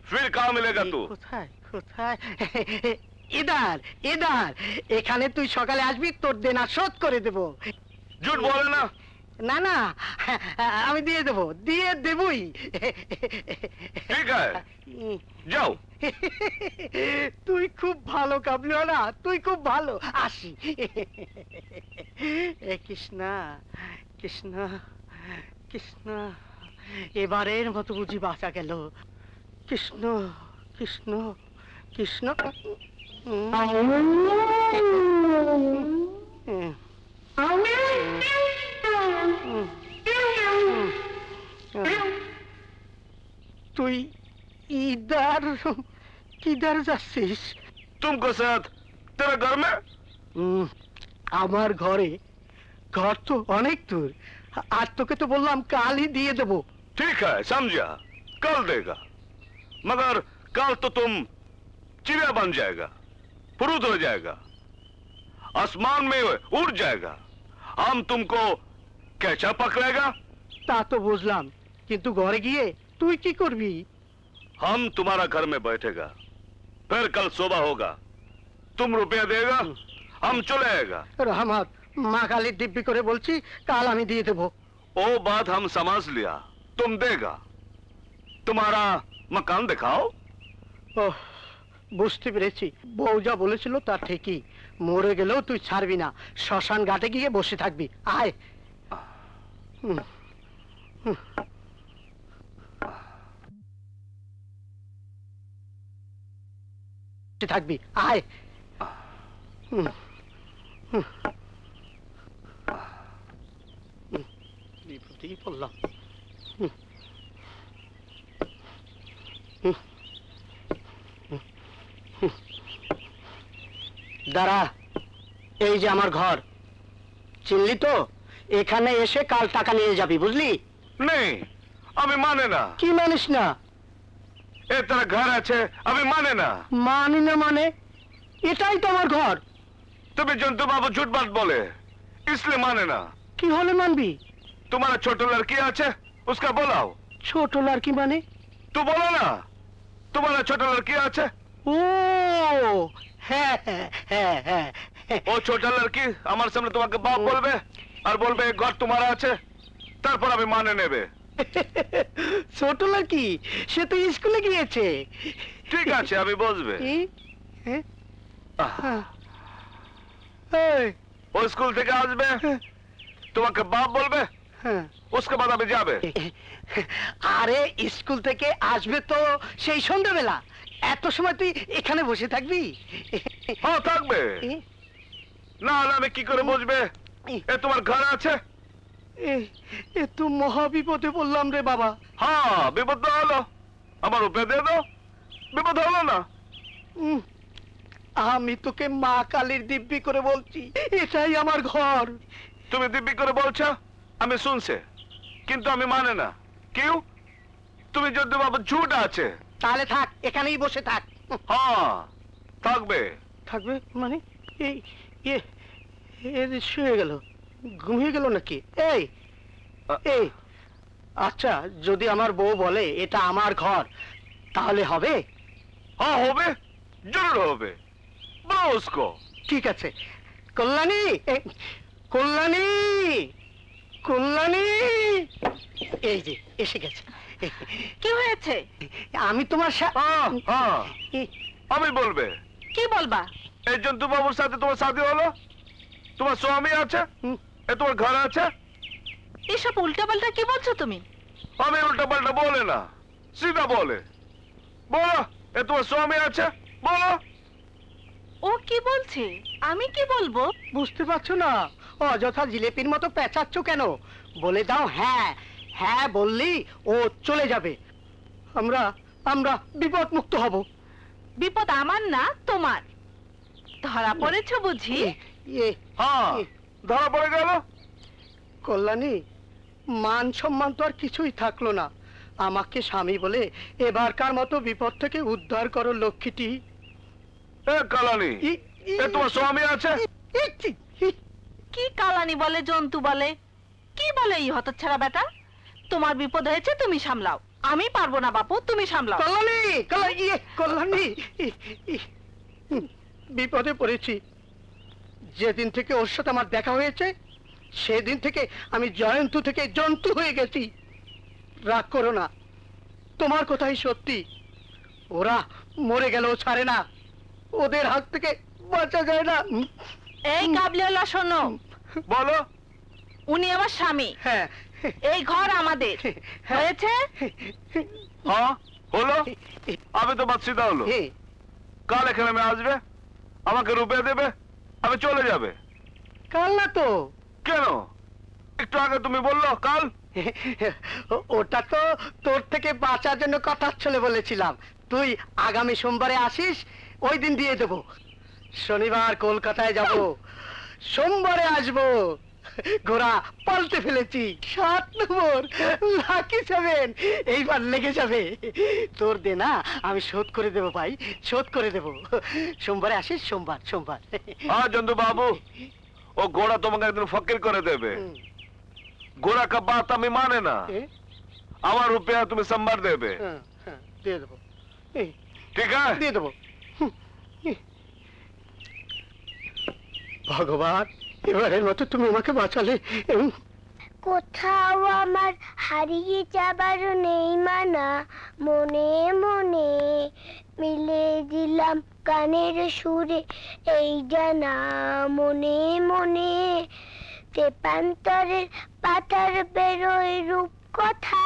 ফির কাল মিলেগা তু কোথায় কোথায় এদার এদার এখানে তুই সকালে আসবি তোর দেনা শোধ করে দেবো জুট বলে না। না না আমি দিয়ে দেব দিয়ে দেবই। ঠিক আছে। যাও। তুই খুব ভালো না তুই খুব ভালো। আসি। কৃষ্ণা এবারের মতো বুঝি বাঁচা গেল। কৃষ্ণ কৃষ্ণ কৃষ্ণ। তুই ইদার কিদার যাচ্ছিস? তুমকো সাথ ঘর মে? আমার ঘরে ঘর তো অনেক দূর। আর তোকে তো বললাম কালই দিয়ে দেবো। ঠিক হ্যাঁ সমঝা কাল দেগা। মগর কাল তো তুম চিড়িয়া বান জায়গা পুরুত হয়ে যায়গা। आसमान में उड़ जाएगा हम तुमको कैसा पकड़ेगा তা তো বুঝলাম কিন্তু ঘরে গিয়ে তুই কি করবি हम तुम्हारा घर में बैठेगा फिर कल सुबह होगा तुम रुपया देगा हम चले आएगा রহমত মা কালীর দিব্যি করে বলছি কাল আমি দিয়ে দেবো वो बात हम समझ लिया तुम देगा तुम्हारा मकान दिखाओ ও বুঝতে পেরেছি বউ যা বলেছিল তা ঠিকই মরে গেলেও তুই ছাড়বি না। শ্মশান ঘাটে গিয়ে বসে থাকবি। আয়। থাকবি। আয়। বিপদেই পড়লাম হুম। হুম। দাঁড়া এই যে আমার ঘর। চিনলি তো? এখানে এসে কাল টাকা নিয়ে যাবি বুঝলি? নেই আমি মানে না। কি মানিস না? এ তার ঘর আছে আমি মানে না। মানি না মানে? এটাই তো আমার ঘর। তুমি জন্তু বাবু ঝুটবাট বলে ইসলে মানে না। কি হলে মানবি? তোমার ছোট লড়কি আছে উসকা বলাও। ছোট লড়কি মানে? তো বলো না তোমার ছোট লড়কি আছে। ও ও ছোট লড়কি আমার সামনে তোমাকে বাপ বলবে? আর বলবে ঘর তোমার আছে। তারপর আমি মানে নেবে। ছোট লড়কি সে তো স্কুলে গিয়েছে। ঠিক আছে আমি বসবে। হ্যাঁ? হ্যাঁ। ও স্কুল থেকে আসবে? হ্যাঁ। তোমাকে বাপ বলবে? উসকে বাদ আমি যাবে। আরে স্কুল থেকে আসবে তো সেই সন্ধ্যাবেলা। এত সময় তুই এখানে বসে থাকবি? হ্যাঁ থাকবে। না হলে আমি কি করে বুঝবে এ? তোমার ঘর আছে? এ তো মহা বিপদে বললাম রে বাবা। হ্যাঁ বিপদ তো হলো। আমার উপরে দিয়ে দাও। বিপদ হলো না। আমি তোকে মা কালীর দিব্যি করে বলছি এটাই আমার ঘর। তুমি দিব্যি করে বলছো? আমি শুনছে। কিন্তু আমি মানে না। কেউ? তুমি যদি বাবা ঝুট আছে। তাহলে থাক এখানেই বসে থাক। হ্যাঁ থাকবে। থাকবে মানে? এই শুয়ে গেল। ঘুমিয়ে গেল নাকি? এই এই আচ্ছা যদি আমার বউ বলে এটা আমার ঘর তাহলে হবে? হ্যাঁ হবে। জরুর হবে। ঠিক আছে। কল্যাণী কল্যাণী কল্যাণী! এই যে এসে গেছে। কি হয়েছে? আমি তোমার হ্যাঁ হ্যাঁ আমি বলবে। কি বলবা? এই জন্তু বাবুর সাথে তোমার শাদি হলো? তোমার স্বামী আছে? এ তোমার ঘর আছে? এসব উল্টা পাল্টা কি বলছো তুমি? আমি উল্টা পাল্টা বলে না সিধা বলে। বলো এ তোমার স্বামী আছে? বলো। ও কি বলছে? আমি কি বলব? বুঝতে পারছ না? অযথা জিলেপির মতো পেঁচাচ্ছ কেন? বলে দাও হ্যাঁ। হ্যাঁ বললি ও চলে যাবে। আমরা আমরা বিপদ মুক্ত হব। বিপদ আমার না তোমার। ধরা পড়েছো বুঝি? হ্যাঁ। ধরা পড়ে গেল? কল্যাণী মান সম্মান তো আর কিছুই থাকল না। আমাকে স্বামী বলে এবারকার মতো বিপদ থেকে উদ্ধার করো লক্ষ্মীটি। এ কালানি এ তোমার স্বামী আছে? কি কালানি বলে জন্তু বলে? কি বলে এই হতচ্ছাড়া বেটা? তোমার বিপদ হয়েছে তুমি সামলাও। আমি পারব না বাপু তুমি সামলাও। কল্যাণী কল্যাণী বিপদে পড়েছি। যেদিন থেকে ওর সাথে আমার দেখা হয়েছে সেদিন থেকে আমি জয়ন্তু থেকে জন্তু হয়ে গেছি। রাগ করো না। তোমার কথাই সত্যি। ওরা মরে গেলেও ছাড়ে না। ওদের হাত থেকে বাঁচা যায় না। এই কাবলিওয়ালা শোনো। বলো। উনি আমার স্বামী। হ্যাঁ এই ঘর আমাদের। হয়েছে? হ্যাঁ হলো? আমি তো সিধা হলো কাল এখানে আমি আসবে আমাকে রুপে দেবে আমি চলে যাবে। কাল না তো? কেন? একটু আগে তুমি বলল কাল? ওটা তো তোর থেকে বাঁচার জন্য কথা চলে বলেছিলাম। তুই আগামী সোমবারে আসিস ওই দিন দিয়ে দেবো। শনিবার কলকাতায় যাব। সোমবারে আসব। ঘোড়া পাল্টে ফেলেছি। সাত নম্বর। লাকি সেভেন এইবার লেগে যাবে। তোর দে না আমি শোধ করে দেব ভাই শোধ করে দেব। সোমবারে আসিস? সোমবার সোমবার। হ্যাঁ চন্দু বাবু ও ঘোড়া তোমাকে একদিন ফকির করে দেবে। ঘোড়া কা বাত আমি মানে না। আমার রুপিয়া তুমি সোমবার দেবে। হ্যাঁ, হ্যাঁ, দিয়ে দেবো। ঠিক আছে? দিয়ে দেবো। ভগবান এবারের মতো তুমি আমাকে বাঁচালে এবং কোথাও আমার হারিয়ে যাবার নেই মানা। মনে মনে মিলে দিলাম কানের সুরে এই জানা। মনে মনে তেপান্তরের পাতার বেরোয় রূপ কথা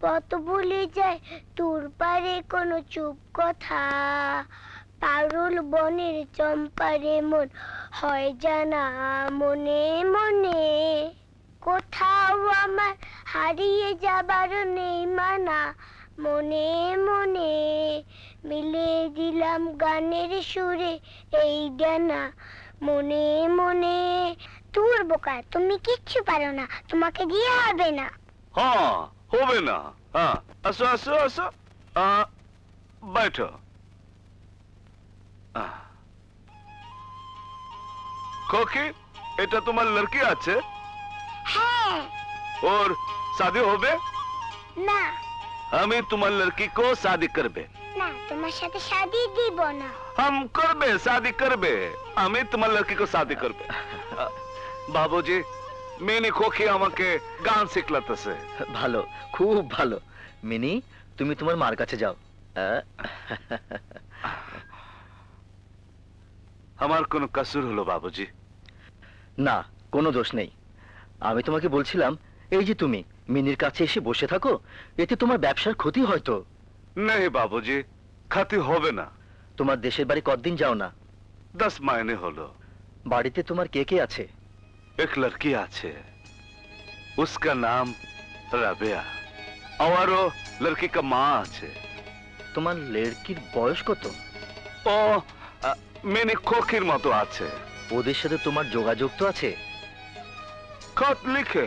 পথ ভুলে যায় তোর পারে কোনো চুপ কথা। পারুল বনের চম্পারে মন হয় জানা মনে মনে। কোথাও আমার হারিয়ে যাবার নেই মানা। মনে মনে মিলে দিলাম গানের সুরে এই ডানা। মনে মনে তোর বোকা, তুমি কিচ্ছু পারো না, তোমাকে দিয়ে হবে না। হ্যাঁ হবে না। হ্যাঁ আসো আসো আসো। बैठो আহ। खोकी এটা তোমার লড়কি আছে হ্যাঁ और शादी হবে না আমি তোমার লড়কি को शादी करबे না তোমার সাথে শাদি দিব না हम करबे शादी करबे আমি তোমার লড়কি শাদি করবে আ, বাবুজি মেনি খোকি আমাকে গান শিখলাতেছে ভালো খুব ভালো মিনি তুমি তোমার মার কাছে যাও আহ, আমার কোনো কসুর হলো বাবুজি না কোনো দোষ নেই আমি তোমাকে বলছিলাম এই যে তুমি মিনির কাছে এসে বসে থাকো এতে তোমার ব্যবসার ক্ষতি হয়তো নেই বাবুজি খাতি হবে না তোমার দেশের বাড়ি কতদিন যাও না দশ মাইনে হলো বাড়িতে তোমার কে কে আছে एक लड़की আছে उसका नाम রাবেয়া और वो लड़की का माँ আছে তোমার লেড়কির বয়স কত ও আ, মেনি খোকির মতো আছে ওদের সাথে তোমার যোগাযোগ তো আছে? খত লিখে।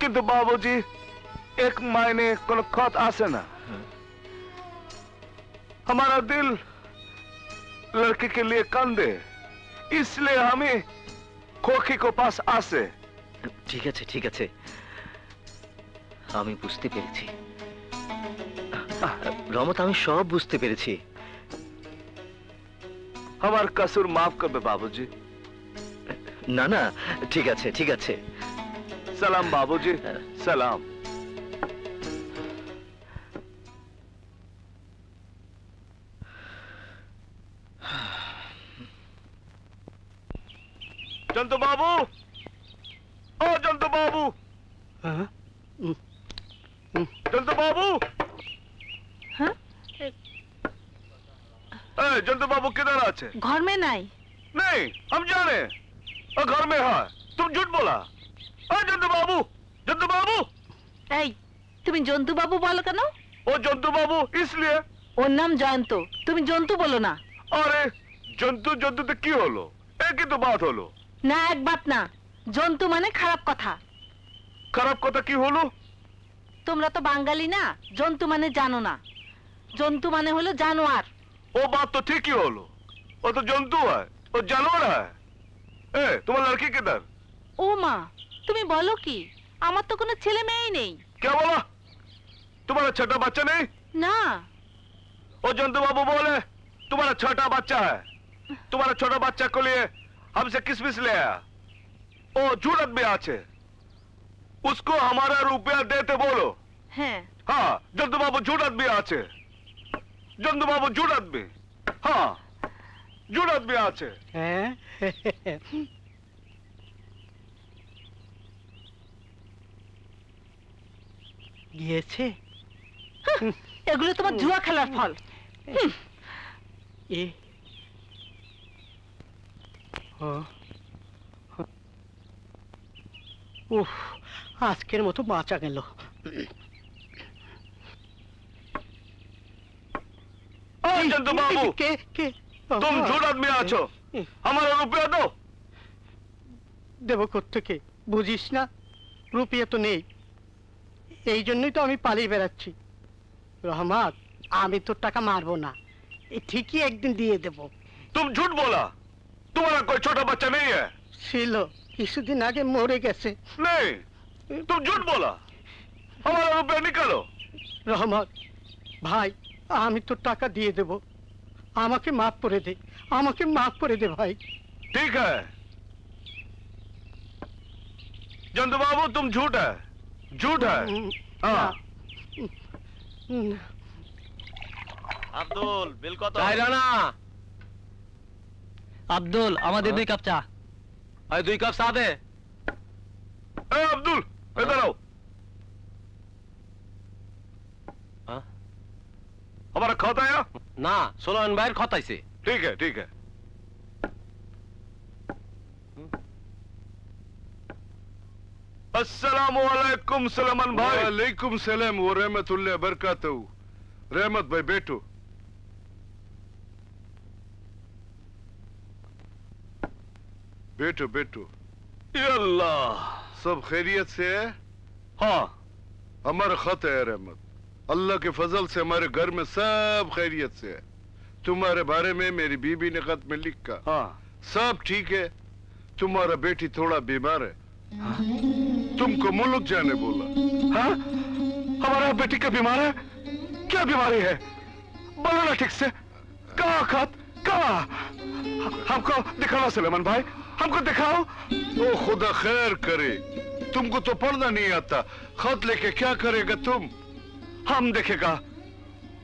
কিন্তু বাবুজি এক মাইনে কোন খত আসে না। हमारा দিল लड़के के लिए कंदे इसलिए हमें खोखी को আসে ঠিক আছে ঠিক আছে। আমি বুঝতে পেরেছি। রমত আমি সব বুঝতে পেরেছি। আমার কসুর মাফ করবে বাবুজি। না না ঠিক আছে ঠিক আছে। সালাম বাবুজি সালাম। আছে घर में नहीं नहीं हम जाने वो घर में है तुम झूठ बोला ओ जंतु बाबू जंतु बाबू এই তুমি জন্তু বাবু বলো কেন ও জন্তু বাবু इसलिए ওর নাম জয়ন্ত তুমি জন্তু বলো না আরে জন্তু জন্তুতে কি হলো একই তো বাত হলো না এক বাত না জন্তু মানে খারাপ কথা খারাপ কথা কি হলো তোমরা তো বাঙালি না জন্তু মানে জানো না জন্তু মানে হলো জানোয়ার वो बात तो ठीक ही होलो वो तो जंतु है वो जानवर है ए तुम्हारा लड़की किधर ও মা তুমি বলো কি আমার তো কোনো ছেলে মেয়েই নেই क्या बोला तुम्हारा छोटा बच्चा नहीं না वो जंतु बाबू बोले तुम्हारा छोटा बच्चा है तुम्हारा छोटा बच्चा को लिए हमसे किसमिस ले आया ओ झूठ आदमी आछे उसको हमारा रुपया देते बोलो হ্যাঁ हाँ जंतु बाबू झूठ आदमी आछे जंतु बाबू झूठ आदमी हाँ জুরাত বিয়া আছে। হ্যাঁ? গিয়েছে? এগুলো তোমার জুয়া খেলার ফল। এ। আজকের মতো বাঁচা গেল। বাবু। কে কে? तुम झूठ आदमी आछो हमारा रुपया दो দেব থেকে বুঝিস না রুপিয়া তো নেই এই জন্যই তো আমি পালিয়ে বেড়াচ্ছি রহমত আমি তোর টাকা মারবো না এ ঠিকই একদিন দিয়ে দেব तुम झूठ बोला तुम्हारा कोई छोटा बच्चा नहीं है ছিল কিছুদিন আগে মরে গেছে नहीं तुम झूठ बोला हमारा रुपया निकालो রহমত ভাই আমি তোর টাকা দিয়ে দেব আমাকে মাফ করে দে আমাকে মাফ করে দে ভাই ठीक है जंतु बाबू तुम झूठ है झूठ है हाँ আব্দুল বিল কত রানা আব্দুল আমাদের দুই কাপ চা আর দুই কাপ চা দে ए अब्दुल इधर आओ हाँ? हमारा खाता आया না সোলন ভাইয়ের খতাইছে ठीक है ठीक है अस्सलाम वालेकुम सलमान भाई वालेकुम सलाम व रहमतुल्लाह बरकातहू रहमत भाई बैठो बैठो बैठो या अल्लाह सब खैरियत से है हाँ हमारा खत है रहमत अल्लाह के फजल से हमारे घर में सब खैरियत से है। तुम्हारे बारे में मेरी बीबी ने खत में लिखा। हाँ। सब ठीक है। तुम्हारा बेटी थोड़ा बीमार है। तुमको मुल्क जाने बोला। हाँ? हमारा बेटी का बीमार है? क्या बीमारी है? बोलो ना ठीक से। कहा खत? कहा? हमको दिखाओ सलेमान भाई। हमको दिखाओ। ओ खुदा खैर करे। तुमको तो पढ़ना नहीं आता। खत लेके क्या करेगा तुम? हम देखेगा।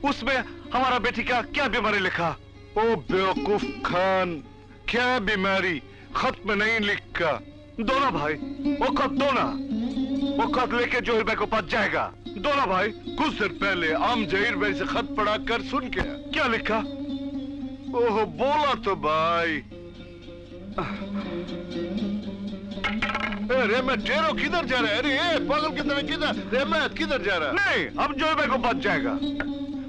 उसमें हमारा बेटी का क्या बीमारी लिखा? ओ बेवकूफ़ खान, क्या बीमारी? खत में नहीं लिखा। दो ना भाई, वो खत दो ना। वो खत लेके जोहिर भाई को पास जाएगा। दो ना भाई, कुछ देर पहले आम जहीर भाई से खत पढ़ा कर सुन के क्या लिखा? ओह, बोला तो भाई। रेमत टेरो किधर जा रहा है अरे ए, पागल की तरह किधर रेमत किधर जा रहा है नहीं अब जोहिर भाई को पास जाएगा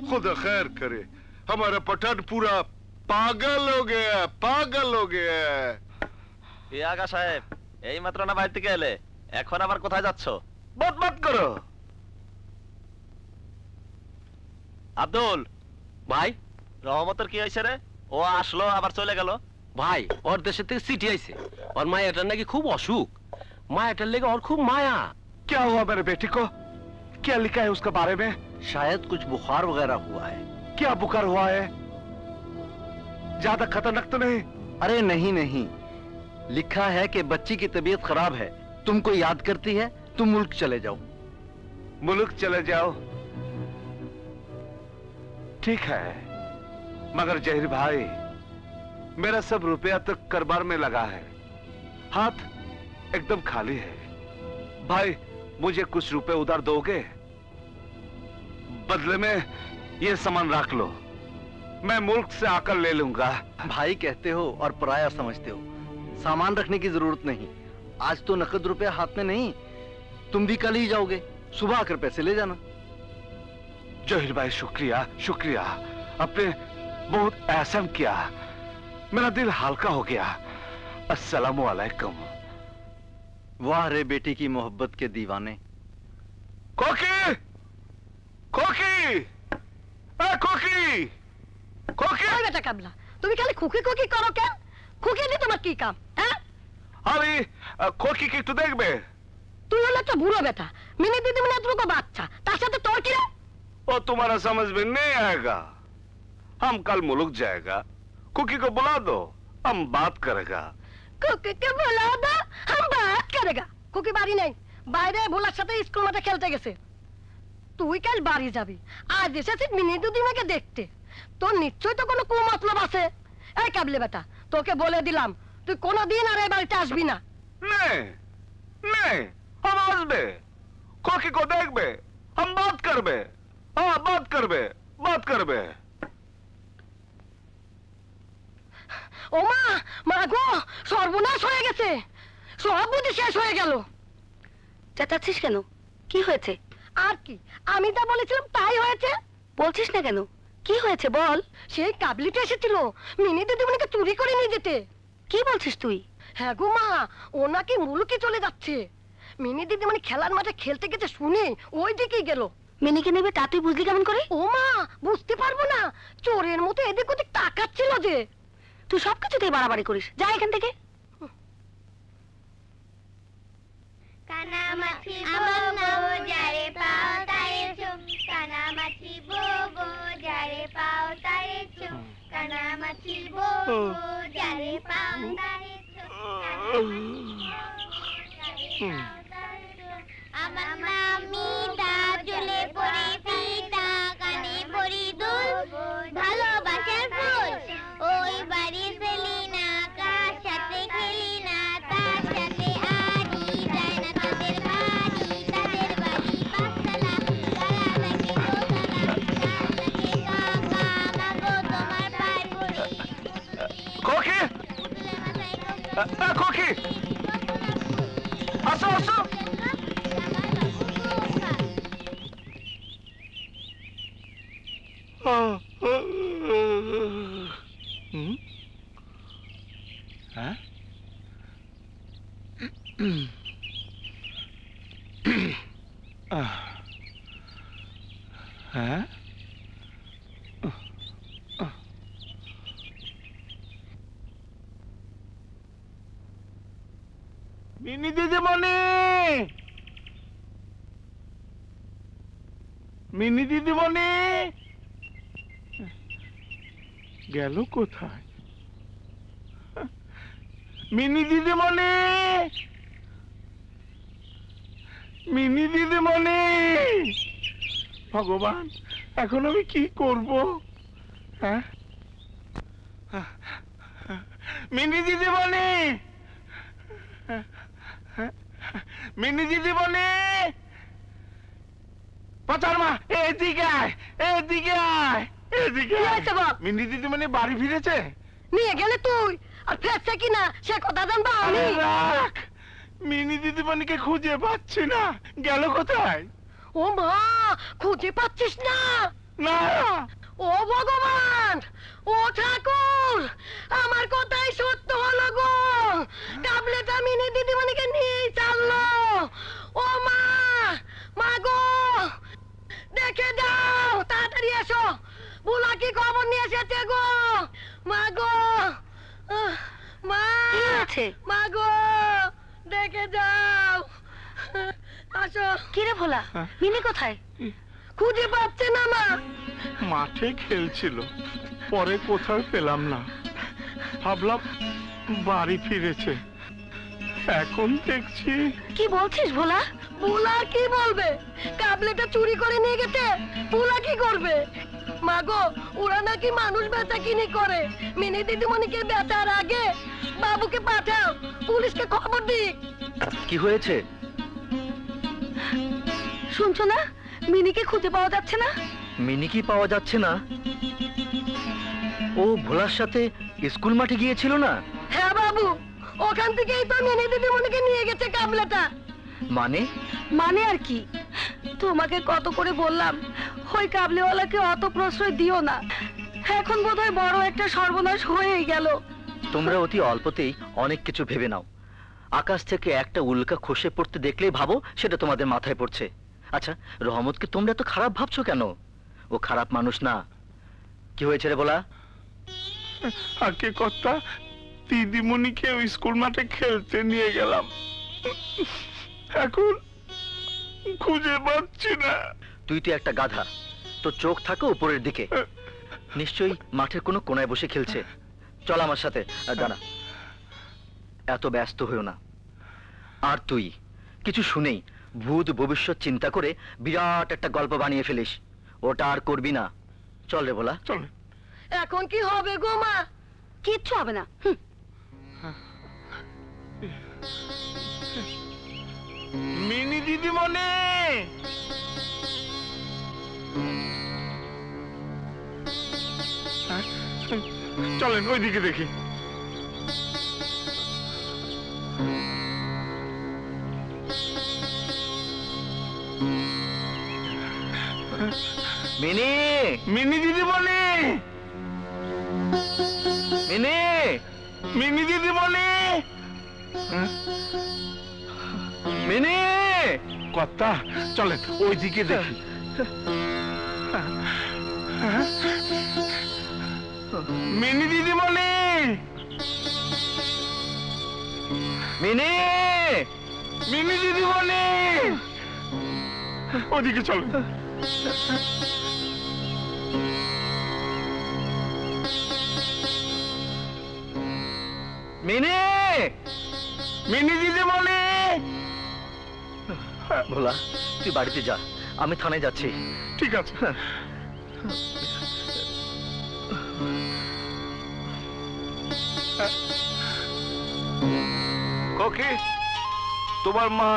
खुदा खैर करे हमारा पठान पूरा पागल हो गया पागल हो गया কি আগা সাহেব এই মাত্র না বাড়ি থেকে এলে এখন আবার কোথায় যাচ্ছ बात मत करो আব্দুল ভাই রহমতের কি হয়েছে রে ও আসলো আবার চলে গেল ভাই ওর দেশের থেকে চিঠি আইছে ওর মায়াটার নাকি খুব অসুখ মায়াটার লেগে ওর খুব মায়া क्या हुआ मेरे बेटी को क्या लिखा है उसके बारे में शायद कुछ बुखार वगैरह हुआ है क्या बुखार हुआ है ज्यादा खतरनाक तो नहीं अरे नहीं नहीं लिखा है कि बच्ची की तबीयत खराब है तुमको याद करती है तुम मुल्क चले जाओ मुल्क चले जाओ ठीक है मगर जहीर भाई मेरा सब रुपया तो करबार में लगा है। हाथ एकदम खाली है। भाई मुझे कुछ रुपए उधार दोगे? बदले में ये सामान रख लो। मैं मुल्क से आकर ले लूँगा। भाई कहते हो और पराया समझते हो। सामान रखने की ज़रूरत नहीं। आज तो नकद रुपया हाथ में नहीं। तुम भी कल ही जाओगे। सुबह आकर पैसे ले जाना। जहीर भाई शुक्रिया शुक्रिया। आपने बहुत एहसान किया। मेरा दिल हल्का हो गया अस्सलाम वालेकुम वाह रे बेटी की मोहब्बत के दीवाने कोकी कोकी ए कोकी কোকি ওই বেটা কাবলা তুমি খালি খুকি খুকি করো কেন খুকি দিয়ে তোমার কি কাম হ্যাঁ আমি কোকি কি একটু দেখবে তুই হলো একটা বুড়ো বেটা মিনি দিদি মিনি এতটুকু বাচ্চা তার সাথে তোর কি রে वो तुम्हारा समझ में नहीं आएगा हम कल मुल्क जाएगा कुकी को बुला दो हम बात करेगा খুকিকে বলা দা হাম বাত করেগা খুকি বাড়ি নেই বাইরে ভোলার সাথে স্কুল মাঠে খেলতে গেছে তুই কাল বাড়ি যাবি আজ এসেছিস মিনি দিদিমাকে দেখতে তোর নিশ্চয়ই তো কোনো কুমতলব আছে এই কাবলে বেটা তোকে বলে দিলাম তুই কোনোদিন আর এই বাড়িতে আসবি না नहीं नहीं हम आजबे कोकी को देखबे हम बात करबे हाँ बात करबे बात करबे ও মা মা গো সর্বনাশ হয়ে গেছে। সব বুদ্ধি শেষ হয়ে গেল। চেঁচাচ্ছিস কেন? কি হয়েছে? আর কি? আমি তা বলেছিলাম তাই হয়েছে। বলছিস না কেন? কি হয়েছে বল। সেই কাবলিটা এসেছিল। মিনি দিদিমণিকে চুরি করে নিয়ে যেতে। কি বলছিস তুই? হ্যাঁ গো মা ও নাকি মুলুকে চলে যাচ্ছে। মিনি দিদিমণি খেলার মাঠে খেলতে গেছে শুনে ওই দিকেই গেল। মিনিকে নেবে তা তুই বুঝলি কেমন করে? ও মা বুঝতে পারব না। চোরের মতো এদিক ওদিক তাকাচ্ছিল যে। তুই সবকিছুতেই বাড়াবাড়ি করিস। যা এখান থেকে। পাও কানামাছি পাও পাও আমার মামি দাজলে পরে পিতা মিনি। দিদিমণি মিনি। গেল কোথায়? মিনি। দিদিমণি মিনি। ভগবান এখন আমি কি করব? হ্যাঁ মিনি দিদিমণি মিনি দিদিমণি পচার মা এদিকে আয় এদিকে আয় এদিকে কি আয়। হয়েছে গো? মিনি দিদিমণি বাড়ি ফিরেছে? নিয়ে গেলে তুই? আর ফেরছে কিনা সে কথা জানব আমি। মিনি দিদিমণিকে খুঁজে পাচ্ছি না। গেল কোথায়? ও মা খুঁজে পাচ্ছিস না? না! ও ভগবান! ও ঠাকুর! আমার কথাই সত্য হলো গো। ট্যাবলেটটা মিনি দিদিমণিকে নিয়ে চাললো। ও মা মা গো! দেখে যাও তাড়াতাড়ি এসো। বুলা কি খবর নিয়ে এসেছে গো? মা গো মা? মা গো দেখে যাও। আসো। কিরে ভোলা মিনি কোথায়? খুঁজে পাচ্ছে না মা। মাঠে খেলছিল পরে কোথাও পেলাম না। ভাবলাম বাড়ি ফিরেছে। এখন দেখছি কি বলছিস ভোলা? ভোলা কি বলবে? কাবলেটা চুরি করে নিয়ে গেছে ভোলা কি করবে? মাগো ওরা নাকি মানুষ বেচা কিনি করে। মিনি দিদিমণিকে বেচার আগে বাবুকে পাঠাও পুলিশকে খবর দিক কি হয়েছে? শুনছো না? মিনিকে খুঁজে পাওয়া যাচ্ছে না। মিনি কি পাওয়া যাচ্ছে না? ও ভোলার সাথে স্কুল মাঠে গিয়েছিল না? হ্যাঁ বাবু ওখান থেকেই তো মিনি দিদিমণিকে নিয়ে গেছে কাবলাটা। মানে? মানে আর কি? তোমাকে কত করে বললাম ওই কাবলিওয়ালাকে অত প্রশ্রয় দিও না। এখন বোধহয় বড় একটা সর্বনাশ হয়েই গেল। তোমরা অতি অল্পতেই অনেক কিছু ভেবে নাও। আকাশ থেকে একটা উল্কা খসে পড়তে দেখলেই ভাবো সেটা তোমাদের মাথায় পড়ছে। আচ্ছা রহমতকে তোমরা তো খারাপ ভাবছ কেন? ও খারাপ মানুষ না। কি হয়েছে রে বলা আগে কথা দিদিমণিকে ওই স্কুল মাঠে খেলতে নিয়ে গেলাম। এখন খুঁজে পাচ্ছি না। তুই তো একটা গাধা। তো চোখ থাকে উপরের দিকে। নিশ্চয়ই মাঠের কোনো কোনায় বসে খেলছে। চল আমার সাথে আর দাঁড়া। এত ব্যস্ত হইও না। আর তুই কিছু শুনেই ভূত ভবিষ্যৎ চিন্তা করে বিরাট একটা গল্প বানিয়ে ফেলিস। ওটা আর করবি না। চল রে বলা চল। এখন কি হবে গো মা? কিচ্ছু হবে না। হুম, মিনি দিদিমণি হ্যাঁ? চলেন ওইদিকে দেখি মিনি মিনি দিদিমণি মিনি মিনি দিদিমণি হ্যাঁ? মিনি! কর্তা, চলেন, ওইদিকে দেখি? মিনি দিদিমণি! মিনি! মিনি দিদিমণি! ওদিকে চলেন। মিনি! মিনি দিদিমণি! ভোলা তুই বাড়িতে যা আমি থানায় যাচ্ছি। ঠিক আছে। কোকি তোমার মা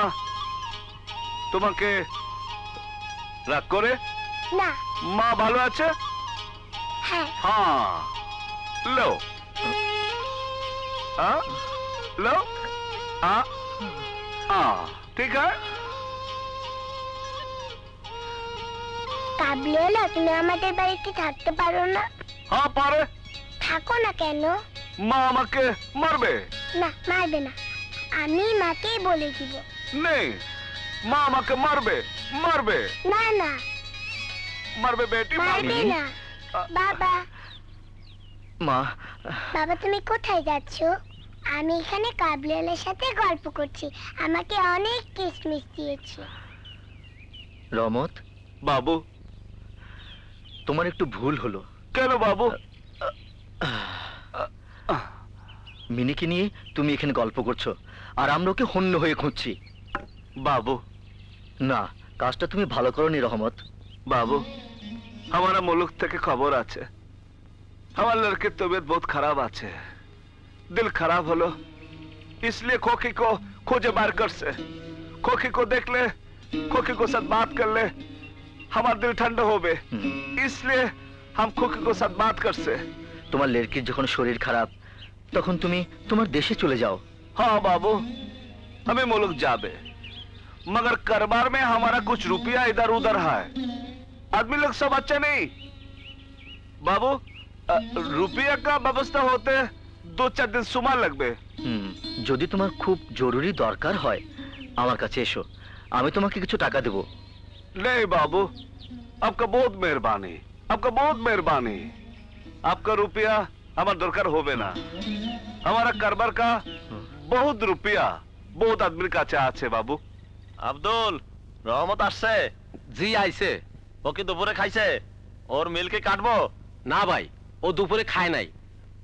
তোমাকে রাগ করে? না। মা ভালো আছে? হ্যাঁ।, হ্যাঁ। লো। লো? আ ঠিক আছে। কাবলিওলা তুমি আমাদের বাড়িতে থাকতে পারো না। হ্যাঁ পারে। থাকো না কেন? মা আমাকে মারবে? না মারবে না। আমি মাকে বলে দিব। নেই। মা আমাকে মারবে মারবে। না না। মারবে বেটি মারবে না। বাবা। মা। বাবা তুমি কোথায় যাচ্ছ? আমি এখানে কাবলিওয়ালের সাথে গল্প করছি। আমাকে অনেক কিসমিস দিয়েছে। রমত? বাবু। তোমার একটু ভুল হলো কেন বাবু মিনিকে নিয়ে তুমি এখানে গল্প করছো আর আমরা ওকে হন্য হয়ে খুঁজছি বাবু না কাজটা তুমি ভালো করনি রহমত बाबू हमारा मुल्क থেকে খবর আছে আমার লড়কে তবিয়ত বহুত খারাপ আছে दिल खराब হলো इसलिए खोखी को खोजे बार कर से खोखी को देख ले खोखी को साथ बात कर ले আমার दिल ठंडा हो बे। इसलिए हम खुकी को साथ बात कर से তোমার লড়কির যখন শরীর খারাপ তখন তুমি তোমার দেশে চলে যাও হ্যাঁ বাবু আমি মুলুক যাবে मगर कारोबार में हमारा कुछ रुपया इधर उधर है। आदमी लोग सब अच्छा नहीं। बाबू रुपया का व्यवस्था होते দু চার দিন সময় লাগবে যদি তোমার খুব জরুরি দরকার হয় আমার কাছে এসো আমি তোমাকে কিছু টাকা দেবো नहीं बाबू आपका बहुत मेहरबानी आपका बहुत मेहरबानी आपका रुपया हमारा दरकार होवे ना हमारा करबार का बहुत रुपया बहुत आदमी का चाह আছে বাবু আব্দুল রহমত আসছে জি আইছে ও কি দুপুরে খাইছে ওর মিলকে কাটবো না ভাই ও দুপুরে খায় নাই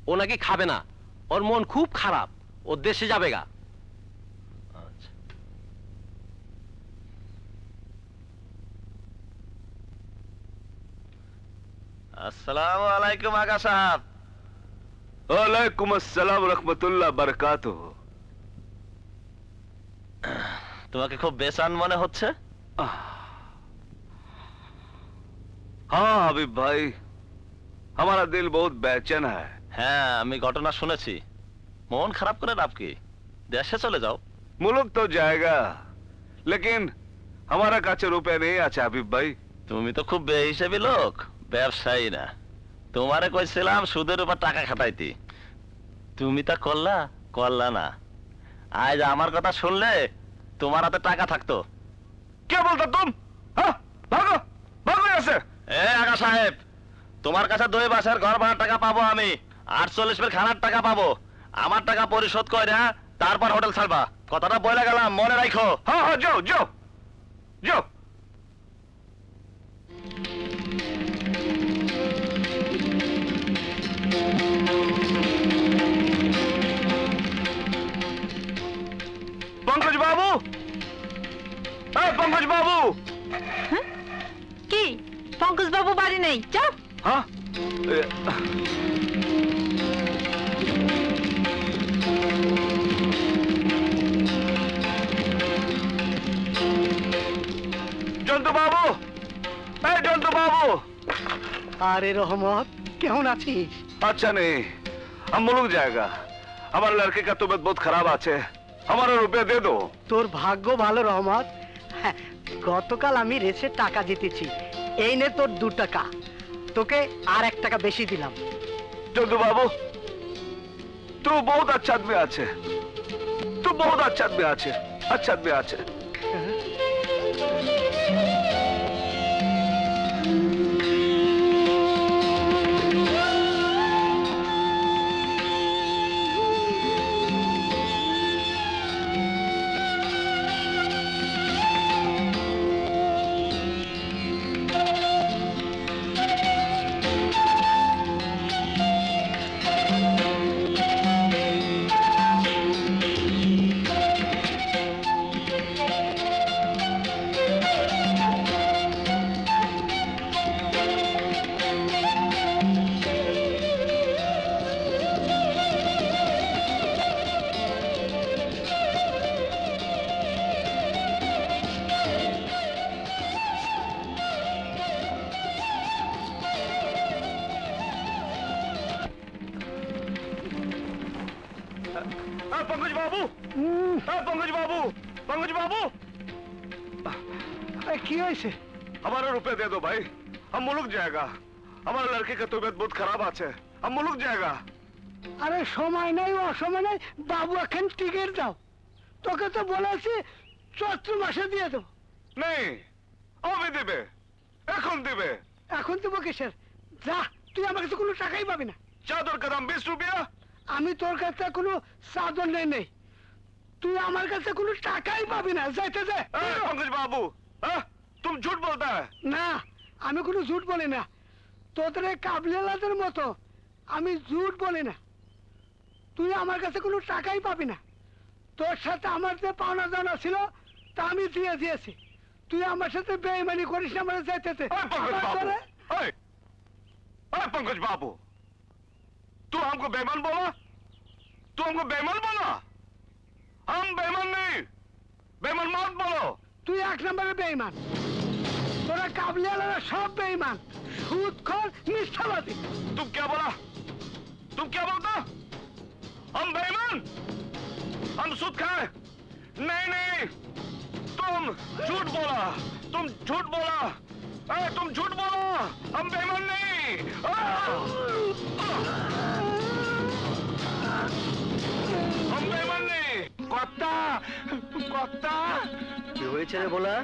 ও নাকি খাবে না ওর মন খুব খারাপ ও দেশে যাবে গা আসসালামু আলাইকুম আগা সাহেব। ওয়ালাইকুম আসসালাম রহমতুল্লাহ বারকাত তোমাকে খুব বেসান মনে হচ্ছে? হ্যাঁ হাবিব ভাই। আমারা দিল বহুত বেচেন হ্যাঁ আমি ঘটনা শুনেছি। মন খারাপ করে লাভ কি? দেশে চলে যাও। মুলুক তো জায়গা। লেকিন আমার কাছে রুপে নেই আছে হাবিব ভাই। তুমি তো খুব বেহিসেবি লোক। ব্যবসায়ী না তোমারে কইছিলাম সুদের উপর টাকা খাটাইতি। তুমি তা করলা? করলা না। আজ আমার কথা শুনলে তোমার হাতে টাকা থাকতো। কে বলতো তুম? হ্যাঁ? আগা সাহেব তোমার কাছে দুই বাসার ঘর ভাড়ার টাকা পাবো আমি। আটচল্লিশ মিল খানার টাকা পাবো। আমার টাকা পরিশোধ করে তারপর হোটেল ছাড়বা। কথাটা বলে গেলাম মনে রাখো হ্যাঁ হ্যাঁ যাও যাও। যাও। ए, पंकज बाबू কি পঙ্কজ বাবু বাড়ি নেই যাও हाँ ए, জন্তু বাবু এই জন্তু বাবু আরে রহমত কেমন আছিস अच्छा नहीं हम मुल्क जाएगा हमारे लड़के का तबीयत बहुत खराब আছে हमारा रुपया दे दो তোর ভাগ্য ভালো রহমত হ্যাঁ, গতকাল আমি রেসে টাকা জিতেছি এই নে তোর দু টাকা তোকে আর এক টাকা বেশি দিলাম जंतु बाबू तू बहुत अच्छा आदमी আছে तू बहुत अच्छा आदमी আছে अच्छा आदमी আছে আছে। মুলুক জায়গা। আরে সময় নাই অসময় নাই। বাবু এখন টিকিট দাও। তোকে তো বলেছি চৈত্র মাসে দিয়ে দেবো। নেই। আমি দেবে। এখন দেবে। এখন দেবো কিসের? যা তুই আমার কাছে কোনো টাকাই পাবি না। চাদর দরকার দাম বিশ রুপিয়া। আমি তোর কাছে কোনো সাধন নেই নেই। তুই আমার কাছে কোনো টাকাই পাবি না। যাইতে যে পঙ্কজ বাবু তুমি ঝুট বলতা। না আমি কোনো ঝুট বলি না। তোদের এই কাবলিওয়ালাদের মতো আমি জুট বলি না তুই আমার কাছে কোনো টাকাই পাবি না তোর সাথে আমার যে পাওনা জানা ছিল তা আমি দিয়ে দিয়েছি তুই আমার সাথে বেইমানি করিস না আমার যাইতেতে ओए पंकज আমার बाबू তোরে ओए ओए पंकज बाबू तू हमको बेईमान बोला तू हमको बेईमान बोला हम बेईमान नहीं बेईमान मत बोलो তুই এক নম্বরে বেইমান তোরা কাবলিওয়ালারা সব বেইমান সুদ খর মিথ্যাবাদী तुम क्या बोला तुम क्या बोलता हम बेईमान हम सुध खाए नहीं नहीं तुम झूठ बोला तुम झूठ बोला अरे तुम झूठ बोला हम बेईमान नहीं हम बेईमान नहीं কর্তা কর্তা কি হয়েছে রে বলা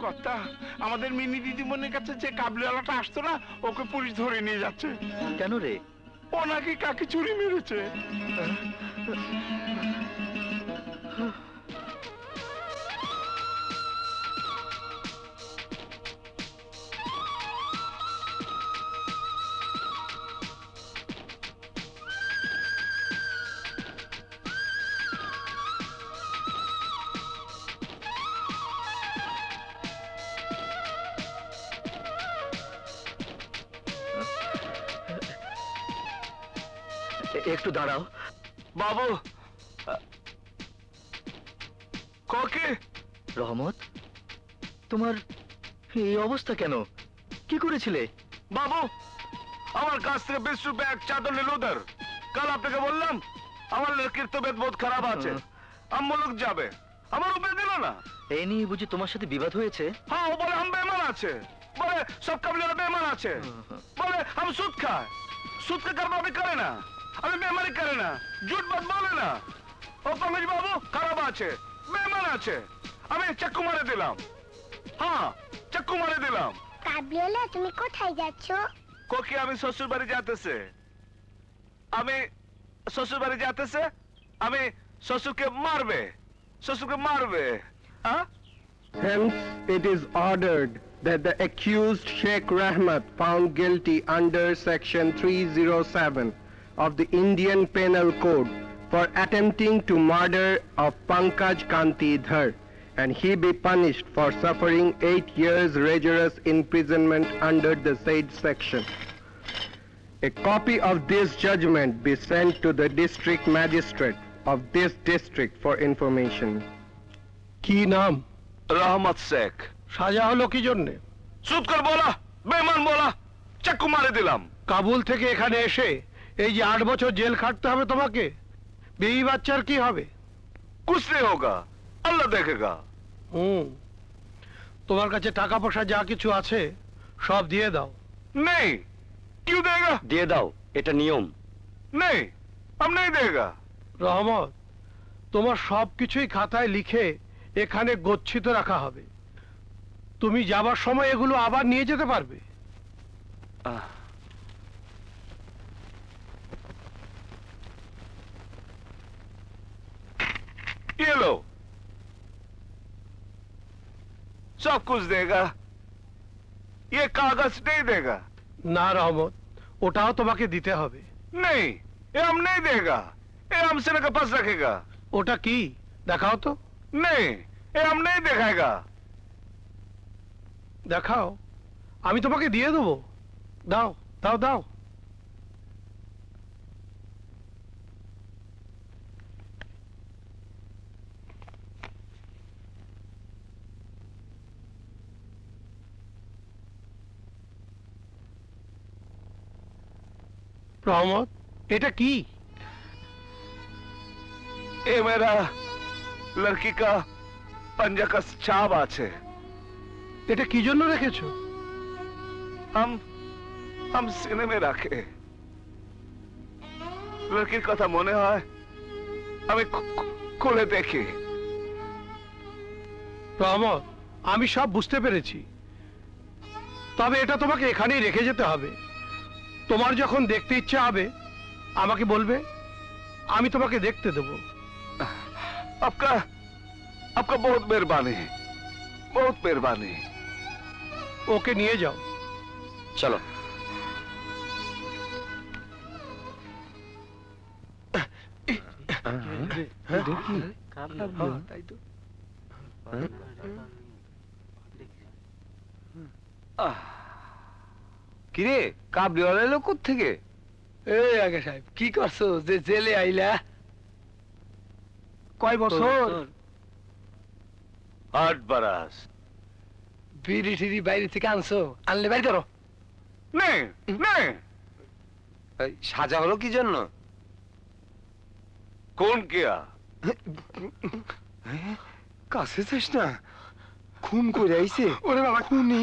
কর্তা আমাদের মিনি দিদিমণির কাছে যে কাবলিওয়ালাটা আসতো না ওকে পুলিশ ধরে নিয়ে যাচ্ছে। কেন রে? ও নাকি কাকে চুরি মেরেছে। বাবু। ককে? রহমত তোমার এই অবস্থা কেন? কি করেছিলে? বাবু আমার কাছ থেকে বিশ রুপে এক চাদর নিল উধার কাল আপনাকে বললাম আমার লড়কির তবিয়ত খারাপ আছে। আম্মু যাবে। আমার উপরে দিল না। এই নিয়ে বুঝি তোমার সাথে বিবাদ হয়েছে? হ্যাঁ ও বলে আমি বেমান আছে। বলে সব কাবিলেরা বেমান আছে। বলে আমি সুদ খায়। সুদ কে কারবার আমি করে না। আমি বেইমানি করে না। ঝুট বাত বলে না। ও পঙ্কজ বাবু খারাপ আছে। বেইমান আছে। আমি চাকু মারে দিলাম। হ্যাঁ চাকু মারে দিলাম। কাবলিওয়ালা তুমি কোথায় যাচ্ছ? কোকি আমি শ্বশুর বাড়ি যাতেছে আমি শ্বশুর বাড়ি যাতেছে আমি শ্বশুরকে মারবে। শ্বশুরকে মারবে। হ্যাঁ? Hence, it is ordered that the accused Sheikh Rahmat found guilty under section 307 of the Indian Penal Code for attempting to murder of Pankaj Kanti Dhar and he be punished for suffering eight years rigorous imprisonment under the said section. A copy of this judgment be sent to the district magistrate of this district for information. কি নাম রহমত শেখ সাজা হলো কি জন্যে কর বলা বেমান বলা চাকু মারে দিলাম কাবুল থেকে এখানে এসে এই যে আট বছর জেল খাটতে হবে তোমাকে বেবি বাচ্চার কি হবে? কুসলে হোগা আল্লাহ দেখেগা হুম তোমার কাছে টাকা পয়সা যা কিছু আছে সব দিয়ে দাও। নেই কিউ দেগা দিয়ে দাও এটা নিয়ম। নেই আম নেই দেগা রহমত তোমার সব কিছুই খাতায় লিখে এখানে গচ্ছিত রাখা হবে। তুমি যাবার সময় এগুলো আবার নিয়ে যেতে পারবে। আহ। ये लो सब कुछ देगा ये कागज नहीं देगा না রহমত ওটাও তোমাকে দিতে হবে नहीं ये हम नहीं देगा ये हमसे के पास रखेगा ওটা কি দেখাও তো नहीं ये हम नहीं दिखाएगा দেখাও আমি তোমাকে দিয়ে দেবো দাও দাও দাও রহমত এটা কি? এ মেরা লড়কি কা পঞ্জা কা ছাপ আছে। এটা কি জন্য রেখেছো? আম আম সিনেমে রাখে। লড়কির কথা মনে হয় আমি খুলে দেখি। রহমত আমি সব বুঝতে পেরেছি। তবে এটা তোমাকে এখানেই রেখে যেতে হবে। তোমার যখন দেখতে ইচ্ছা হবে আমাকে বলবে আমি তোমাকে দেখতে দেবো। আপকা আপকা বহুত মেহরবানি বহুত মেহরবানি। ওকে নিয়ে যাও। চলো। আহ। কিরে কাবলিওয়ালা এলো থেকে এই আগে সাহেব কি করছ? যে জেলে আইলা? কয় বছর? আট বারাস। বিড়ি টিড়ি বাইরে থেকে আনছো আনলে বাইর করো সাজা হলো কি জন্য? কোন কিয়া? কাছে যাস না। খুন করে আইছে। ওরে বাবা খুনি।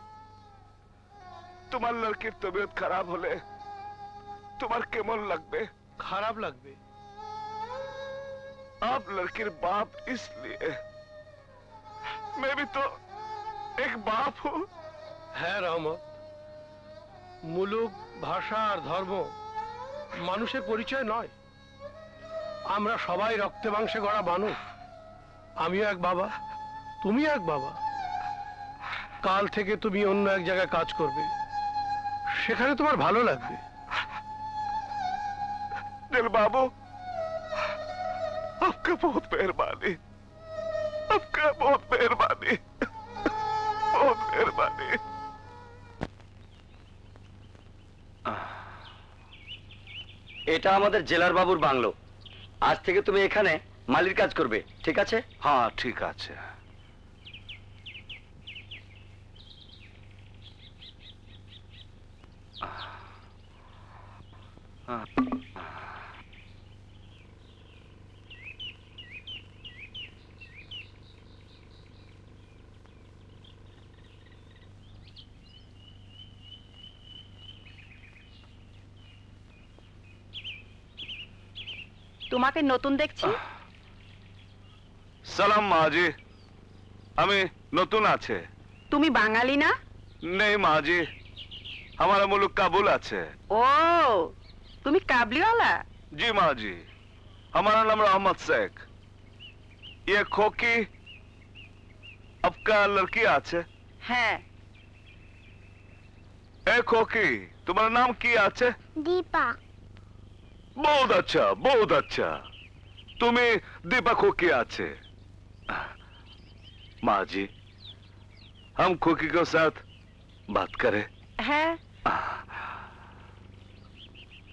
তোমার লড়কির তবিয়ত খারাপ হলে তোমার কেমন লাগবে খারাপ লাগবে आप लड़की बाप इसलिए मैं भी तो एक बाप हूँ হ্যাঁ রহমত মুলুক ভাষা আর ধর্ম মানুষের পরিচয় নয় আমরা সবাই রক্তে মাংসে গড়া মানুষ আমিও এক বাবা তুমিও এক বাবা কাল থেকে তুমি অন্য এক জায়গায় কাজ করবে সেখানে তোমার ভালো লাগবে दिल बाबू आपका बहुत मेहरबानी आपका बहुत मेहरबानी बहुत मेहरबानी এটা আমাদের জেলার বাবুর বাংলো আজ থেকে তুমি এখানে মালির কাজ করবে ঠিক আছে हाँ ठीक আছে তোমাকে নতুন দেখছি? সালাম মাজি আমি নতুন আছে। তুমি বাঙালি না? নেই মাজি আমার মুলুক কাবুল আছে। ও তুমি কাবলিওয়ালা जी माँ जी हमारा नाम रहमत शेख ये खोकी आपका लड़की আছে হ্যাঁ এ खोकी তোমার নাম কি আছে দীপা बहुत अच्छा बहुत अच्छा তুমি दीपा खोकी আছে माँ जी हम खोकी के साथ बात करें হ্যাঁ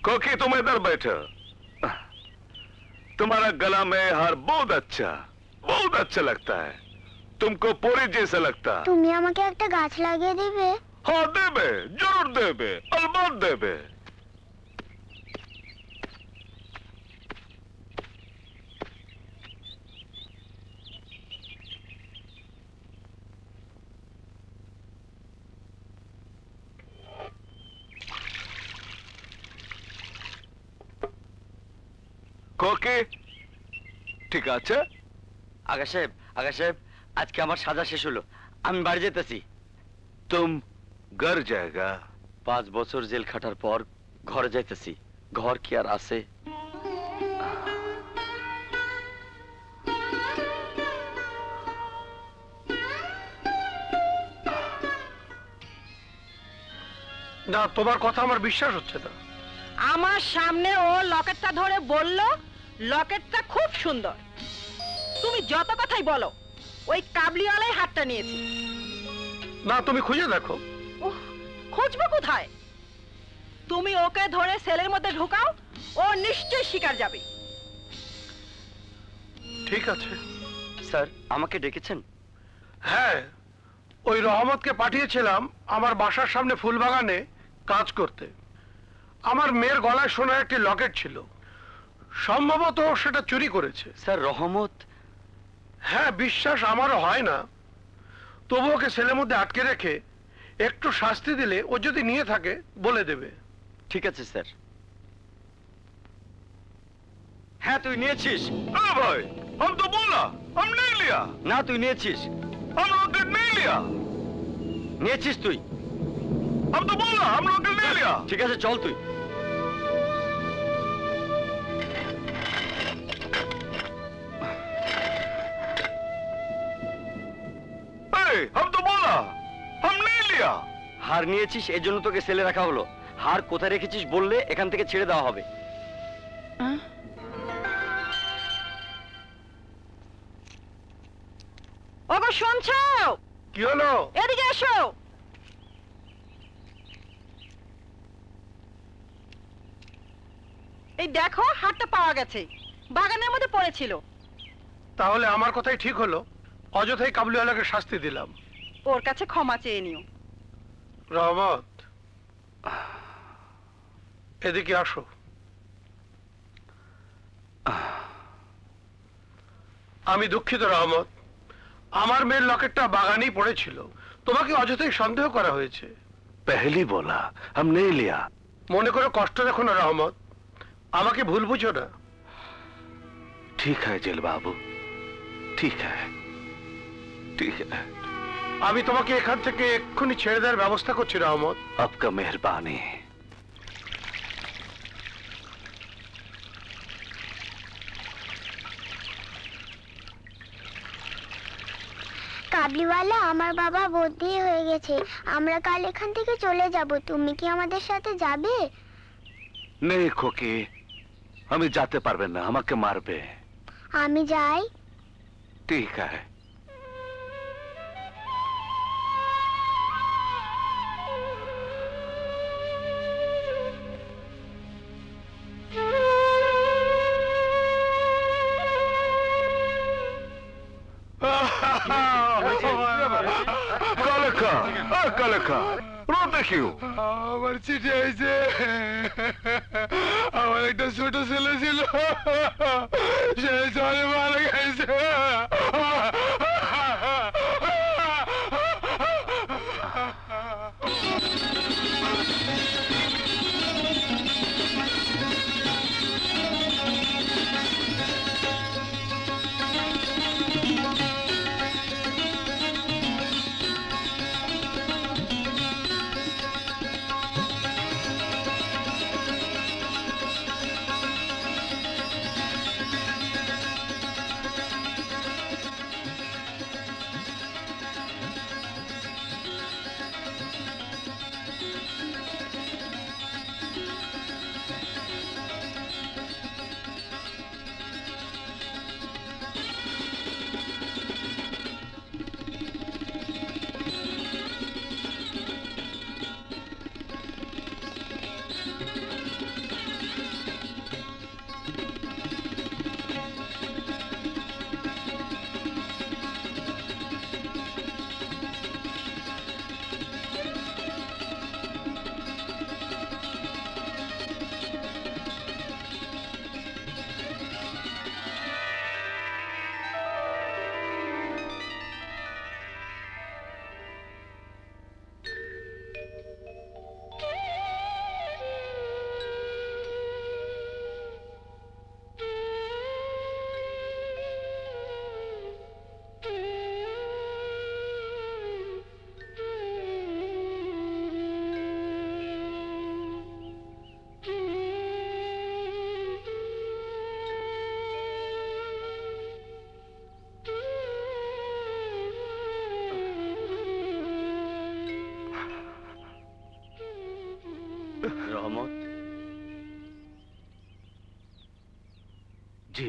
खोकी तुम इधर बैठो तुम्हारा गला में हार बहुत अच्छा बहुत अच्छा लगता है तुमको पूरी जैसा लगता তুমি আমাকে একটা গাছ লাগিয়ে দিবে हाँ देबे जरूर देबे अलबत देबे কোকে? ঠিক আছে। আগা সাহেব আগা সাহেব আজকে আমার সাজা শেষ হলো। আমি বাড়ি যেতেছি। তুম ঘর জায়গা। পাঁচ বছর জেল খাটার পর ঘরে যাইতেছি। ঘর কি আর আছে? না তোমার কথা আমার বিশ্বাস হচ্ছে না। আমার সামনে ও লকেটটা ধরে বলল লকেটটা খুব সুন্দর। তুমি যত কথাই বলো ওই কাবলিওয়ালাই হাতটা নিয়েছে। না তুমি খুঁজে দেখো। খুঁজবো কোথায়? তুমি ওকে ধরে সেলের মধ্যে ঢুকাও ও নিশ্চয়ই শিকার যাবে। ঠিক আছে। স্যার আমাকে ডেকেছেন? হ্যাঁ ওই রহমতকে পাঠিয়েছিলাম আমার বাসার সামনে ফুলবাগানে কাজ করতে। আমার মেয়ের গলায় সোনার একটি লকেট ছিল। সম্ভবত সেটা চুরি করেছে। স্যার রহমত? হ্যাঁ বিশ্বাস আমারও হয় না। তবু ওকে ছেলের মধ্যে আটকে রেখে একটু শাস্তি দিলে ও যদি নিয়ে থাকে বলে দেবে। ঠিক আছে স্যার। হ্যাঁ তুই নিয়েছিস। ভাই তো আমি লিয়া। না তুই নিয়েছিস। লিয়া। নিয়েছিস তুই। हम तो बोला हम लॉकेट नहीं लिया ঠিক আছে চল তুই ए, हम तो बोला हम नहीं लिया হার নিয়েছিস এই জন্য তোকে সেলে রাখা হলো হার কোথায় রেখেছিস বললে এখান থেকে ছেড়ে দেওয়া হবে ওগো শুনছো কি হলো এদিকে এসো এই দেখো হাতটা পাওয়া গেছে। বাগানের মধ্যে পড়েছিল। তাহলে আমার কথাই ঠিক হলো। অযথাই কাবুলিওয়ালাকে শাস্তি দিলাম। ওর কাছে ক্ষমা চেয়ে নিও। রহমত। এদিকে আসো। আমি দুঃখিত রহমত। আমার মেয়ের লকেটটা বাগানেই পড়েছিল। তোমাকে অযথাই সন্দেহ করা হয়েছে। পেহেলি বলা। হাম নেই লিয়া। মনে করো কষ্ট দেখো না রহমত। আমাকে ভুল বুঝো না। ঠিক হয় জেল বাবু ঠিক হ্যাঁ ঠিক আমি তোমাকে এখান থেকে এক্ষুনি ছেড়ে দেওয়ার ব্যবস্থা করছি রহমত আপকা মেহরবানি। কাবলিওয়ালা আমার বাবা বদলি হয়ে গেছে। আমরা কাল এখান থেকে চলে যাব। তুমি কি আমাদের সাথে যাবে? নেই খোকে আমি যেতে পারবেন না আমাকে মারবে। আমি যাই। ঠিক है কালেখা কালেখা রোতে কিউ আমার চিঠি আইছে। একটা ছোট ছেলে ছিল। সে চলে মারা গেছে।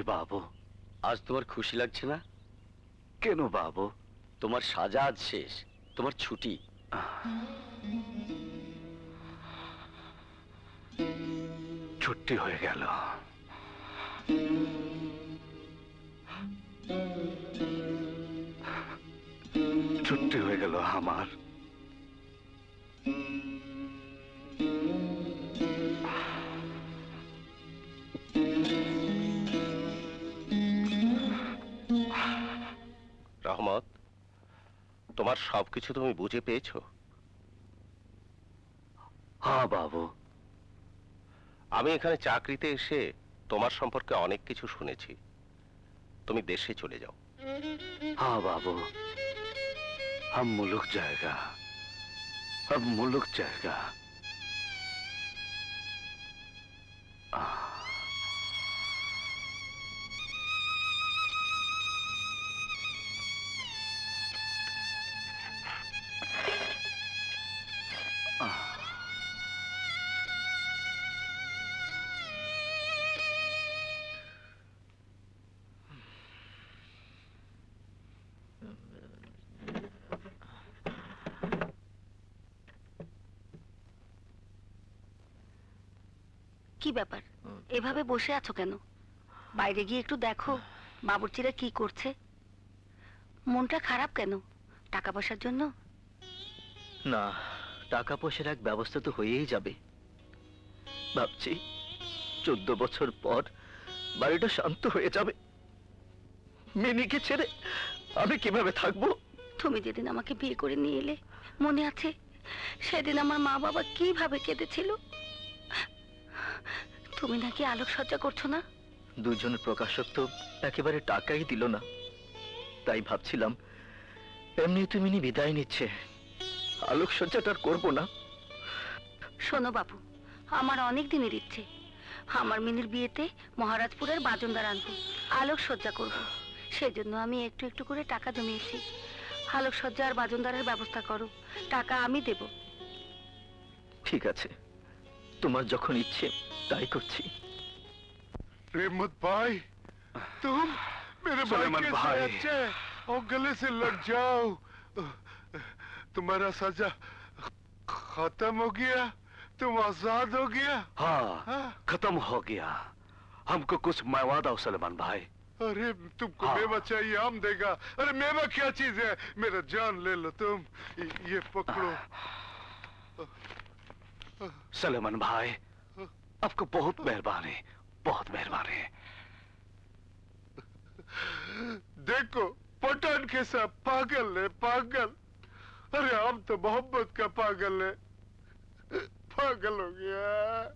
বাবু। আজ তোমার খুশি লাগছে না? কেন বাবু? তোমার সাজা আজ শেষ, তোমার ছুটি। ছুটি হয়ে গেল। ছুটি হয়ে গেল আমার। সবকিছু তুমি বুঝে পেয়েছো হ্যাঁ বাবু আমি এখানে চাকরিতে এসে তোমার সম্পর্কে অনেক কিছু শুনেছি তুমি দেশে চলে যাও हाँ बाबू हम मुल्क जाएगा अब मुल्क जाएगा কি ব্যাপার? এভাবে বসে আছো কেন? বাইরে গিয়ে একটু দেখো বাবুর্চিরা কি করছে। মনটা খারাপ কেন? টাকা পয়সার জন্য? না টাকা পয়সার এক ব্যবস্থা তো হয়েই যাবে। ভাবছি চোদ্দ বছর পর বাড়িটা শান্ত হয়ে যাবে। মিনিকে ছেড়ে আমি কীভাবে থাকব? তুমি যেদিন আমাকে বিয়ে করে নিয়ে এলে মনে আছে সেদিন আমার মা বাবা কীভাবে কেঁদেছিল? তুমি নাকি আলোকসজ্জা করছ না? দুজনের প্রকাশক তো একেবারে টাকাই দিল না। তাই ভাবছিলাম এমনি তো মিনি বিদায় নিচ্ছে। আলোকসজ্জাটা করব না। শোনো বাবু আমার অনেক দিনের ইচ্ছে। আমার মিনির বিয়েতে মহারাজপুরের বাজনদার আনব আলোকসজ্জা করব। সেজন্য আমি একটু একটু করে টাকা জমিয়েছি। আলোকসজ্জা আর বাজনদারের ব্যবস্থা করো টাকা আমি দেব। ঠিক আছে। তোমার যখন ইচ্ছে তাই করছি रेमत भाई तुम मेरे भाई सुलेमान के भाई। साथ अच्छे और गले से लग जाओ तुम्हारा सजा खत्म हो गया तुम आजाद हो गया हाँ खत्म हो गया हमको कुछ मवा दो सलमान भाई अरे तुमको हाँ। मेवा चाहिए आम देगा अरे मेवा क्या चीज है मेरा जान ले लो तुम ये- ये पकड़ो सलमान भाई, आपको बहुत मेहरबानी बहुत मेहरबानी। देखो, पठान के साथ पागल है, पागल। अरे हम तो मोहब्बत का पागल है। पागल हो गया।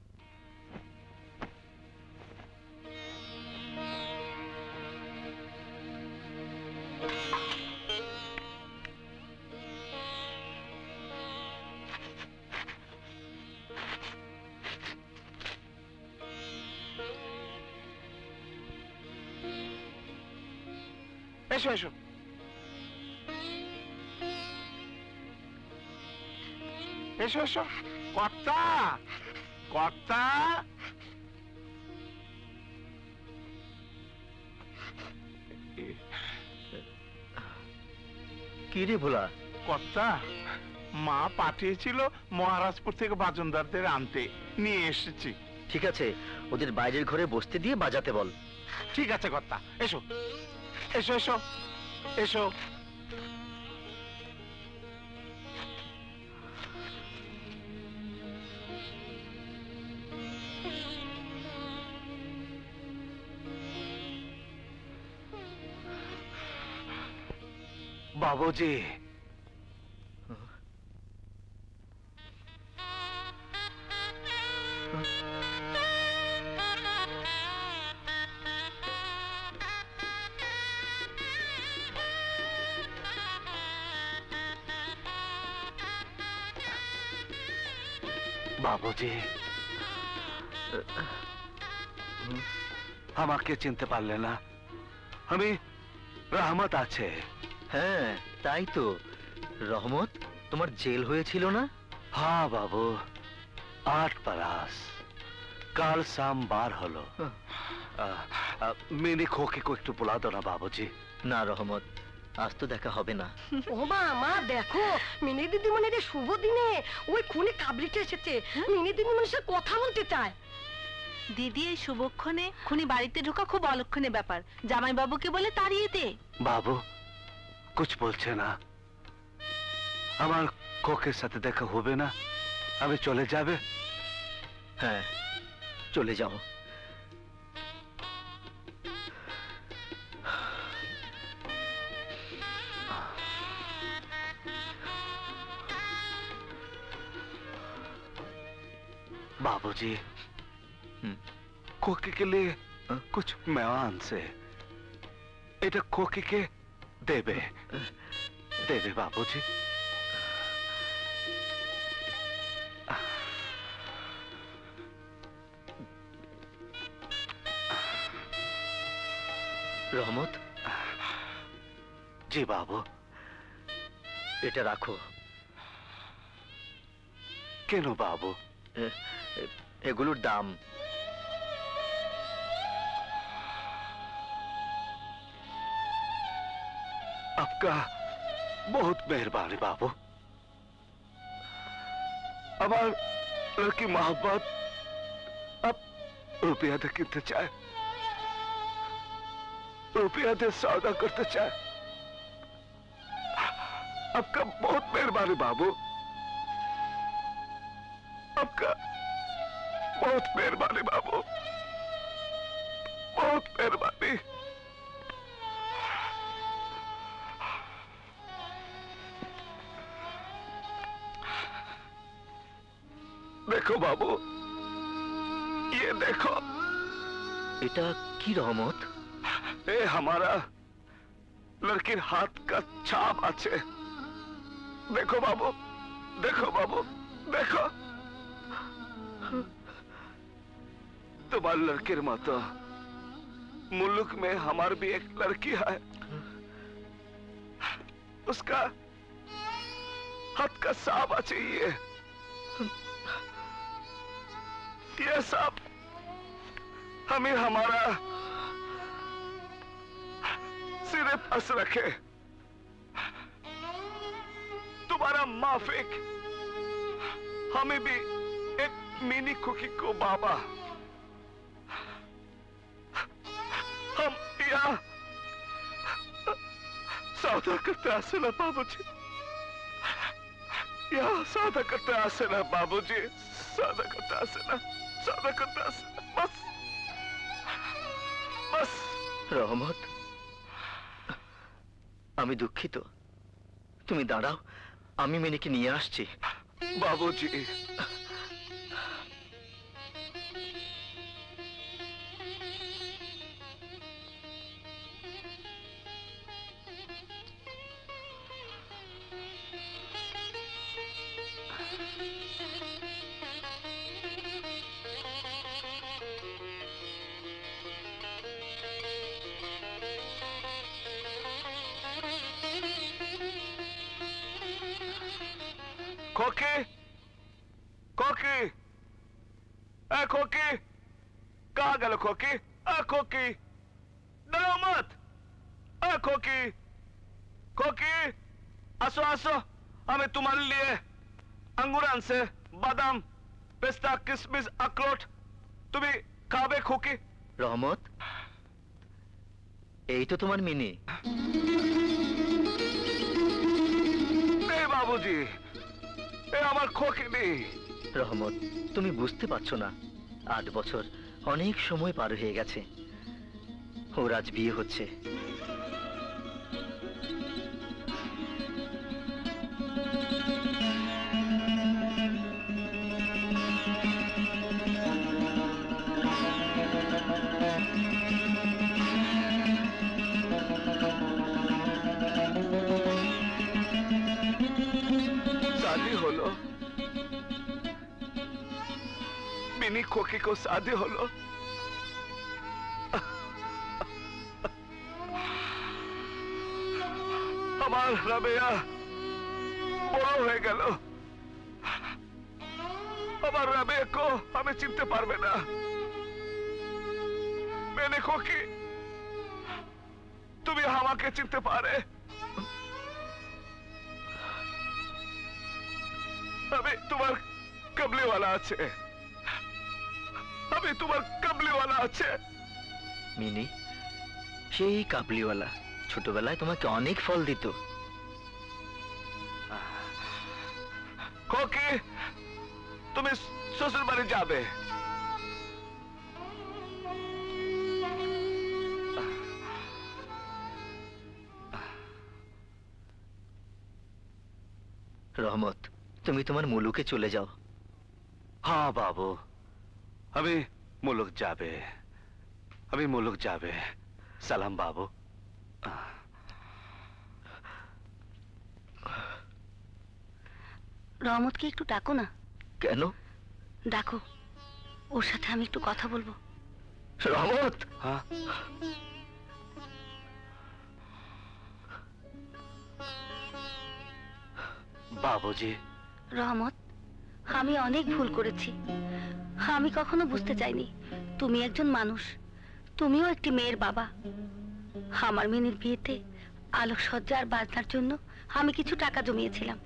এসো এসো। এসো এসো। কর্তা কর্তা। কি রে ভোলা? কর্তা মা পাঠিয়েছিল মহারাজপুর থেকে বাজনদারদের আনতে। নিয়ে এসেছি। ঠিক আছে ওদের বাইরের ঘরে বসতে দিয়ে বাজাতে বল। ঠিক আছে কর্তা। এসো। এসো এসো এসো। পারব আমাকে চিনতে পারলে না। আমি রহমত আছে। হ্যাঁ তাই তো। রহমত তোমার জেল হয়েছিল না? হা বাবু আট পারাস। কাল শাম বার হলো। মেনে খোকে কো একটু বলা দো না বাবুজি। না রহমত আজ তো দেখা হবে না। ও মা মা দেখো মিনি দিদিমণির এই শুভ দিনে ওই খুনে কাবলিটা এসেছে। মিনি দিদিমণির সাথে কথা বলতে চায়। দিদি এই শুভক্ষণে খুনি বাড়িতে ঢোকা খুব অলক্ষণে ব্যাপার। জামাই বাবুকে বলে তাড়িয়ে দে। বাবু কুছ বলছে না। আমার কোকের সাথে দেখা হবে না। আমি চলে যাবে? হ্যাঁ চলে যাও। बाबूजी, हम्म। खोकी के लिए हाँ? कुछ मेहमान से इधर खोकी के देवे, देवे बाबूजी। रहमत, जी बाबू, इधर रखो। क्यों बाबू? हाँ? এগুলোর দাম आपका बहुत मेहरबानी बाबू আমার লড়কি मोहब्बत अब रुपया दे किनते चाहे रुपया दे सौदा करते चाहे आपका बहुत मेहरबानी बाबू आपका बहुत मेहरबानी बाबू बहुत मेहरबानी देखो बाबू ये देखो এটা কি রহমত ये हमारा लड़की हाथ का छाप আছে देखो बाबू देखो बाबू देखो तुम्हारे लड़के मतो। मुल्क में हमार भी एक लड़की है। उसका हाथ का साफ़ चाहिए। ये सब हमें हमारा सिरे फंस रखे। तुम्हारा माफिक हमें भी एक मिनी कुकी को बाबा। అయ్యా సాధకర్త ఆశల బాబుజీ యా సాధకర్త ఆశల বাস। রহমত আমি দুঃখিত। তুমি দাঁড়াও আমি মেনেকে নিয়ে আসছি। বাবুজি Cookie! Gargle, Cookie! A Cookie! Damat! A Cookie! Cookie! আসো আসো আমি তোমার লিয়ে আঙ্গুর আনছে বাদাম পেস্তা কিসমিস আখরোট তুমি খাবে খুকি রহমত এই তো তোমার মিনি বাবুজি এ আমার খোকিনি রহমত তুমি বুঝতে পারছ না আট বছর অনেক সময় পার হয়ে গেছে। ওর আজ বিয়ে হচ্ছে। मैंने खोखे को शादी আমার রাবেয়া বড় হয়ে গেল। আমার রাবেয়াকে আমি চিনতে পারবে না। মেনে খোকি তুমি আমাকে চিনতে পারে। আমি তোমার কবলিওয়ালা আছে। আমি তোমার কাবলিওয়ালা আছে। মিনি সেই কাবলিওয়ালা ছোটবেলায় তোমাকে অনেক ফল দিত। খোকি তুমি শ্বশুর বাড়ি যাবে। রহমত তুমি তোমার মুলুকে চলে যাও। হ্যাঁ বাবু। আমি মুলুক যাবে আমি মুলুক যাবে সালাম বাবু রহমতকে একটু ডাকো না। কেন? ডাকো। ওর সাথে আমি একটু কথা বলব। রহমত! হ্যাঁ। বাবুজি। রহমত। আমি অনেক ভুল করেছি। আমি কখনো বুঝতে চাইনি তুমি একজন মানুষ তুমিও একটি মেয়ের বাবা। আমার মিনির বিয়েতে আলোকসজ্জা আর বাজনার জন্য আমি কিছু টাকা জমিয়েছিলাম।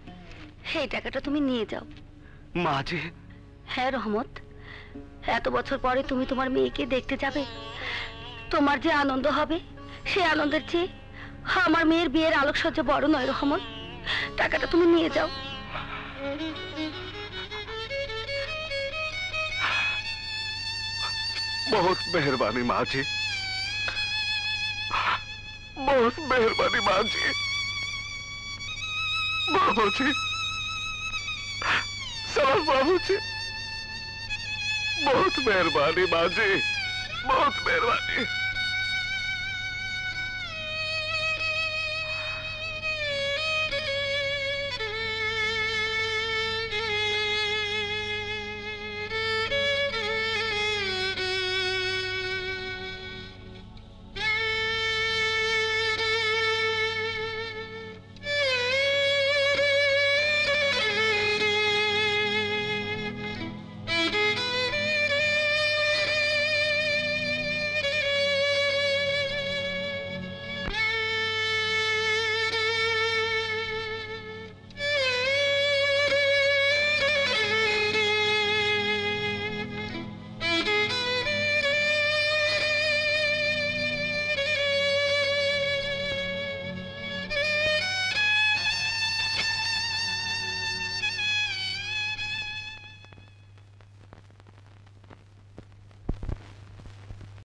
সেই টাকাটা তুমি নিয়ে যাও। মাঝি হ্যাঁ রহমত। এত বছর পরে তুমি তোমার মেয়েকে দেখতে যাবে। তোমার যে আনন্দ হবে সে আনন্দের চেয়ে আমার মেয়ের বিয়ের আলোকসজ্জা বড় নয় রহমত। টাকাটা তুমি নিয়ে যাও। बहुत मेहरबानी, माँ जी। बहुत मेहरबानी, माँ जी। बाबू जी। सर बाबू जी। बहुत मेहरबानी, माँ जी। बहुत मेहरबानी।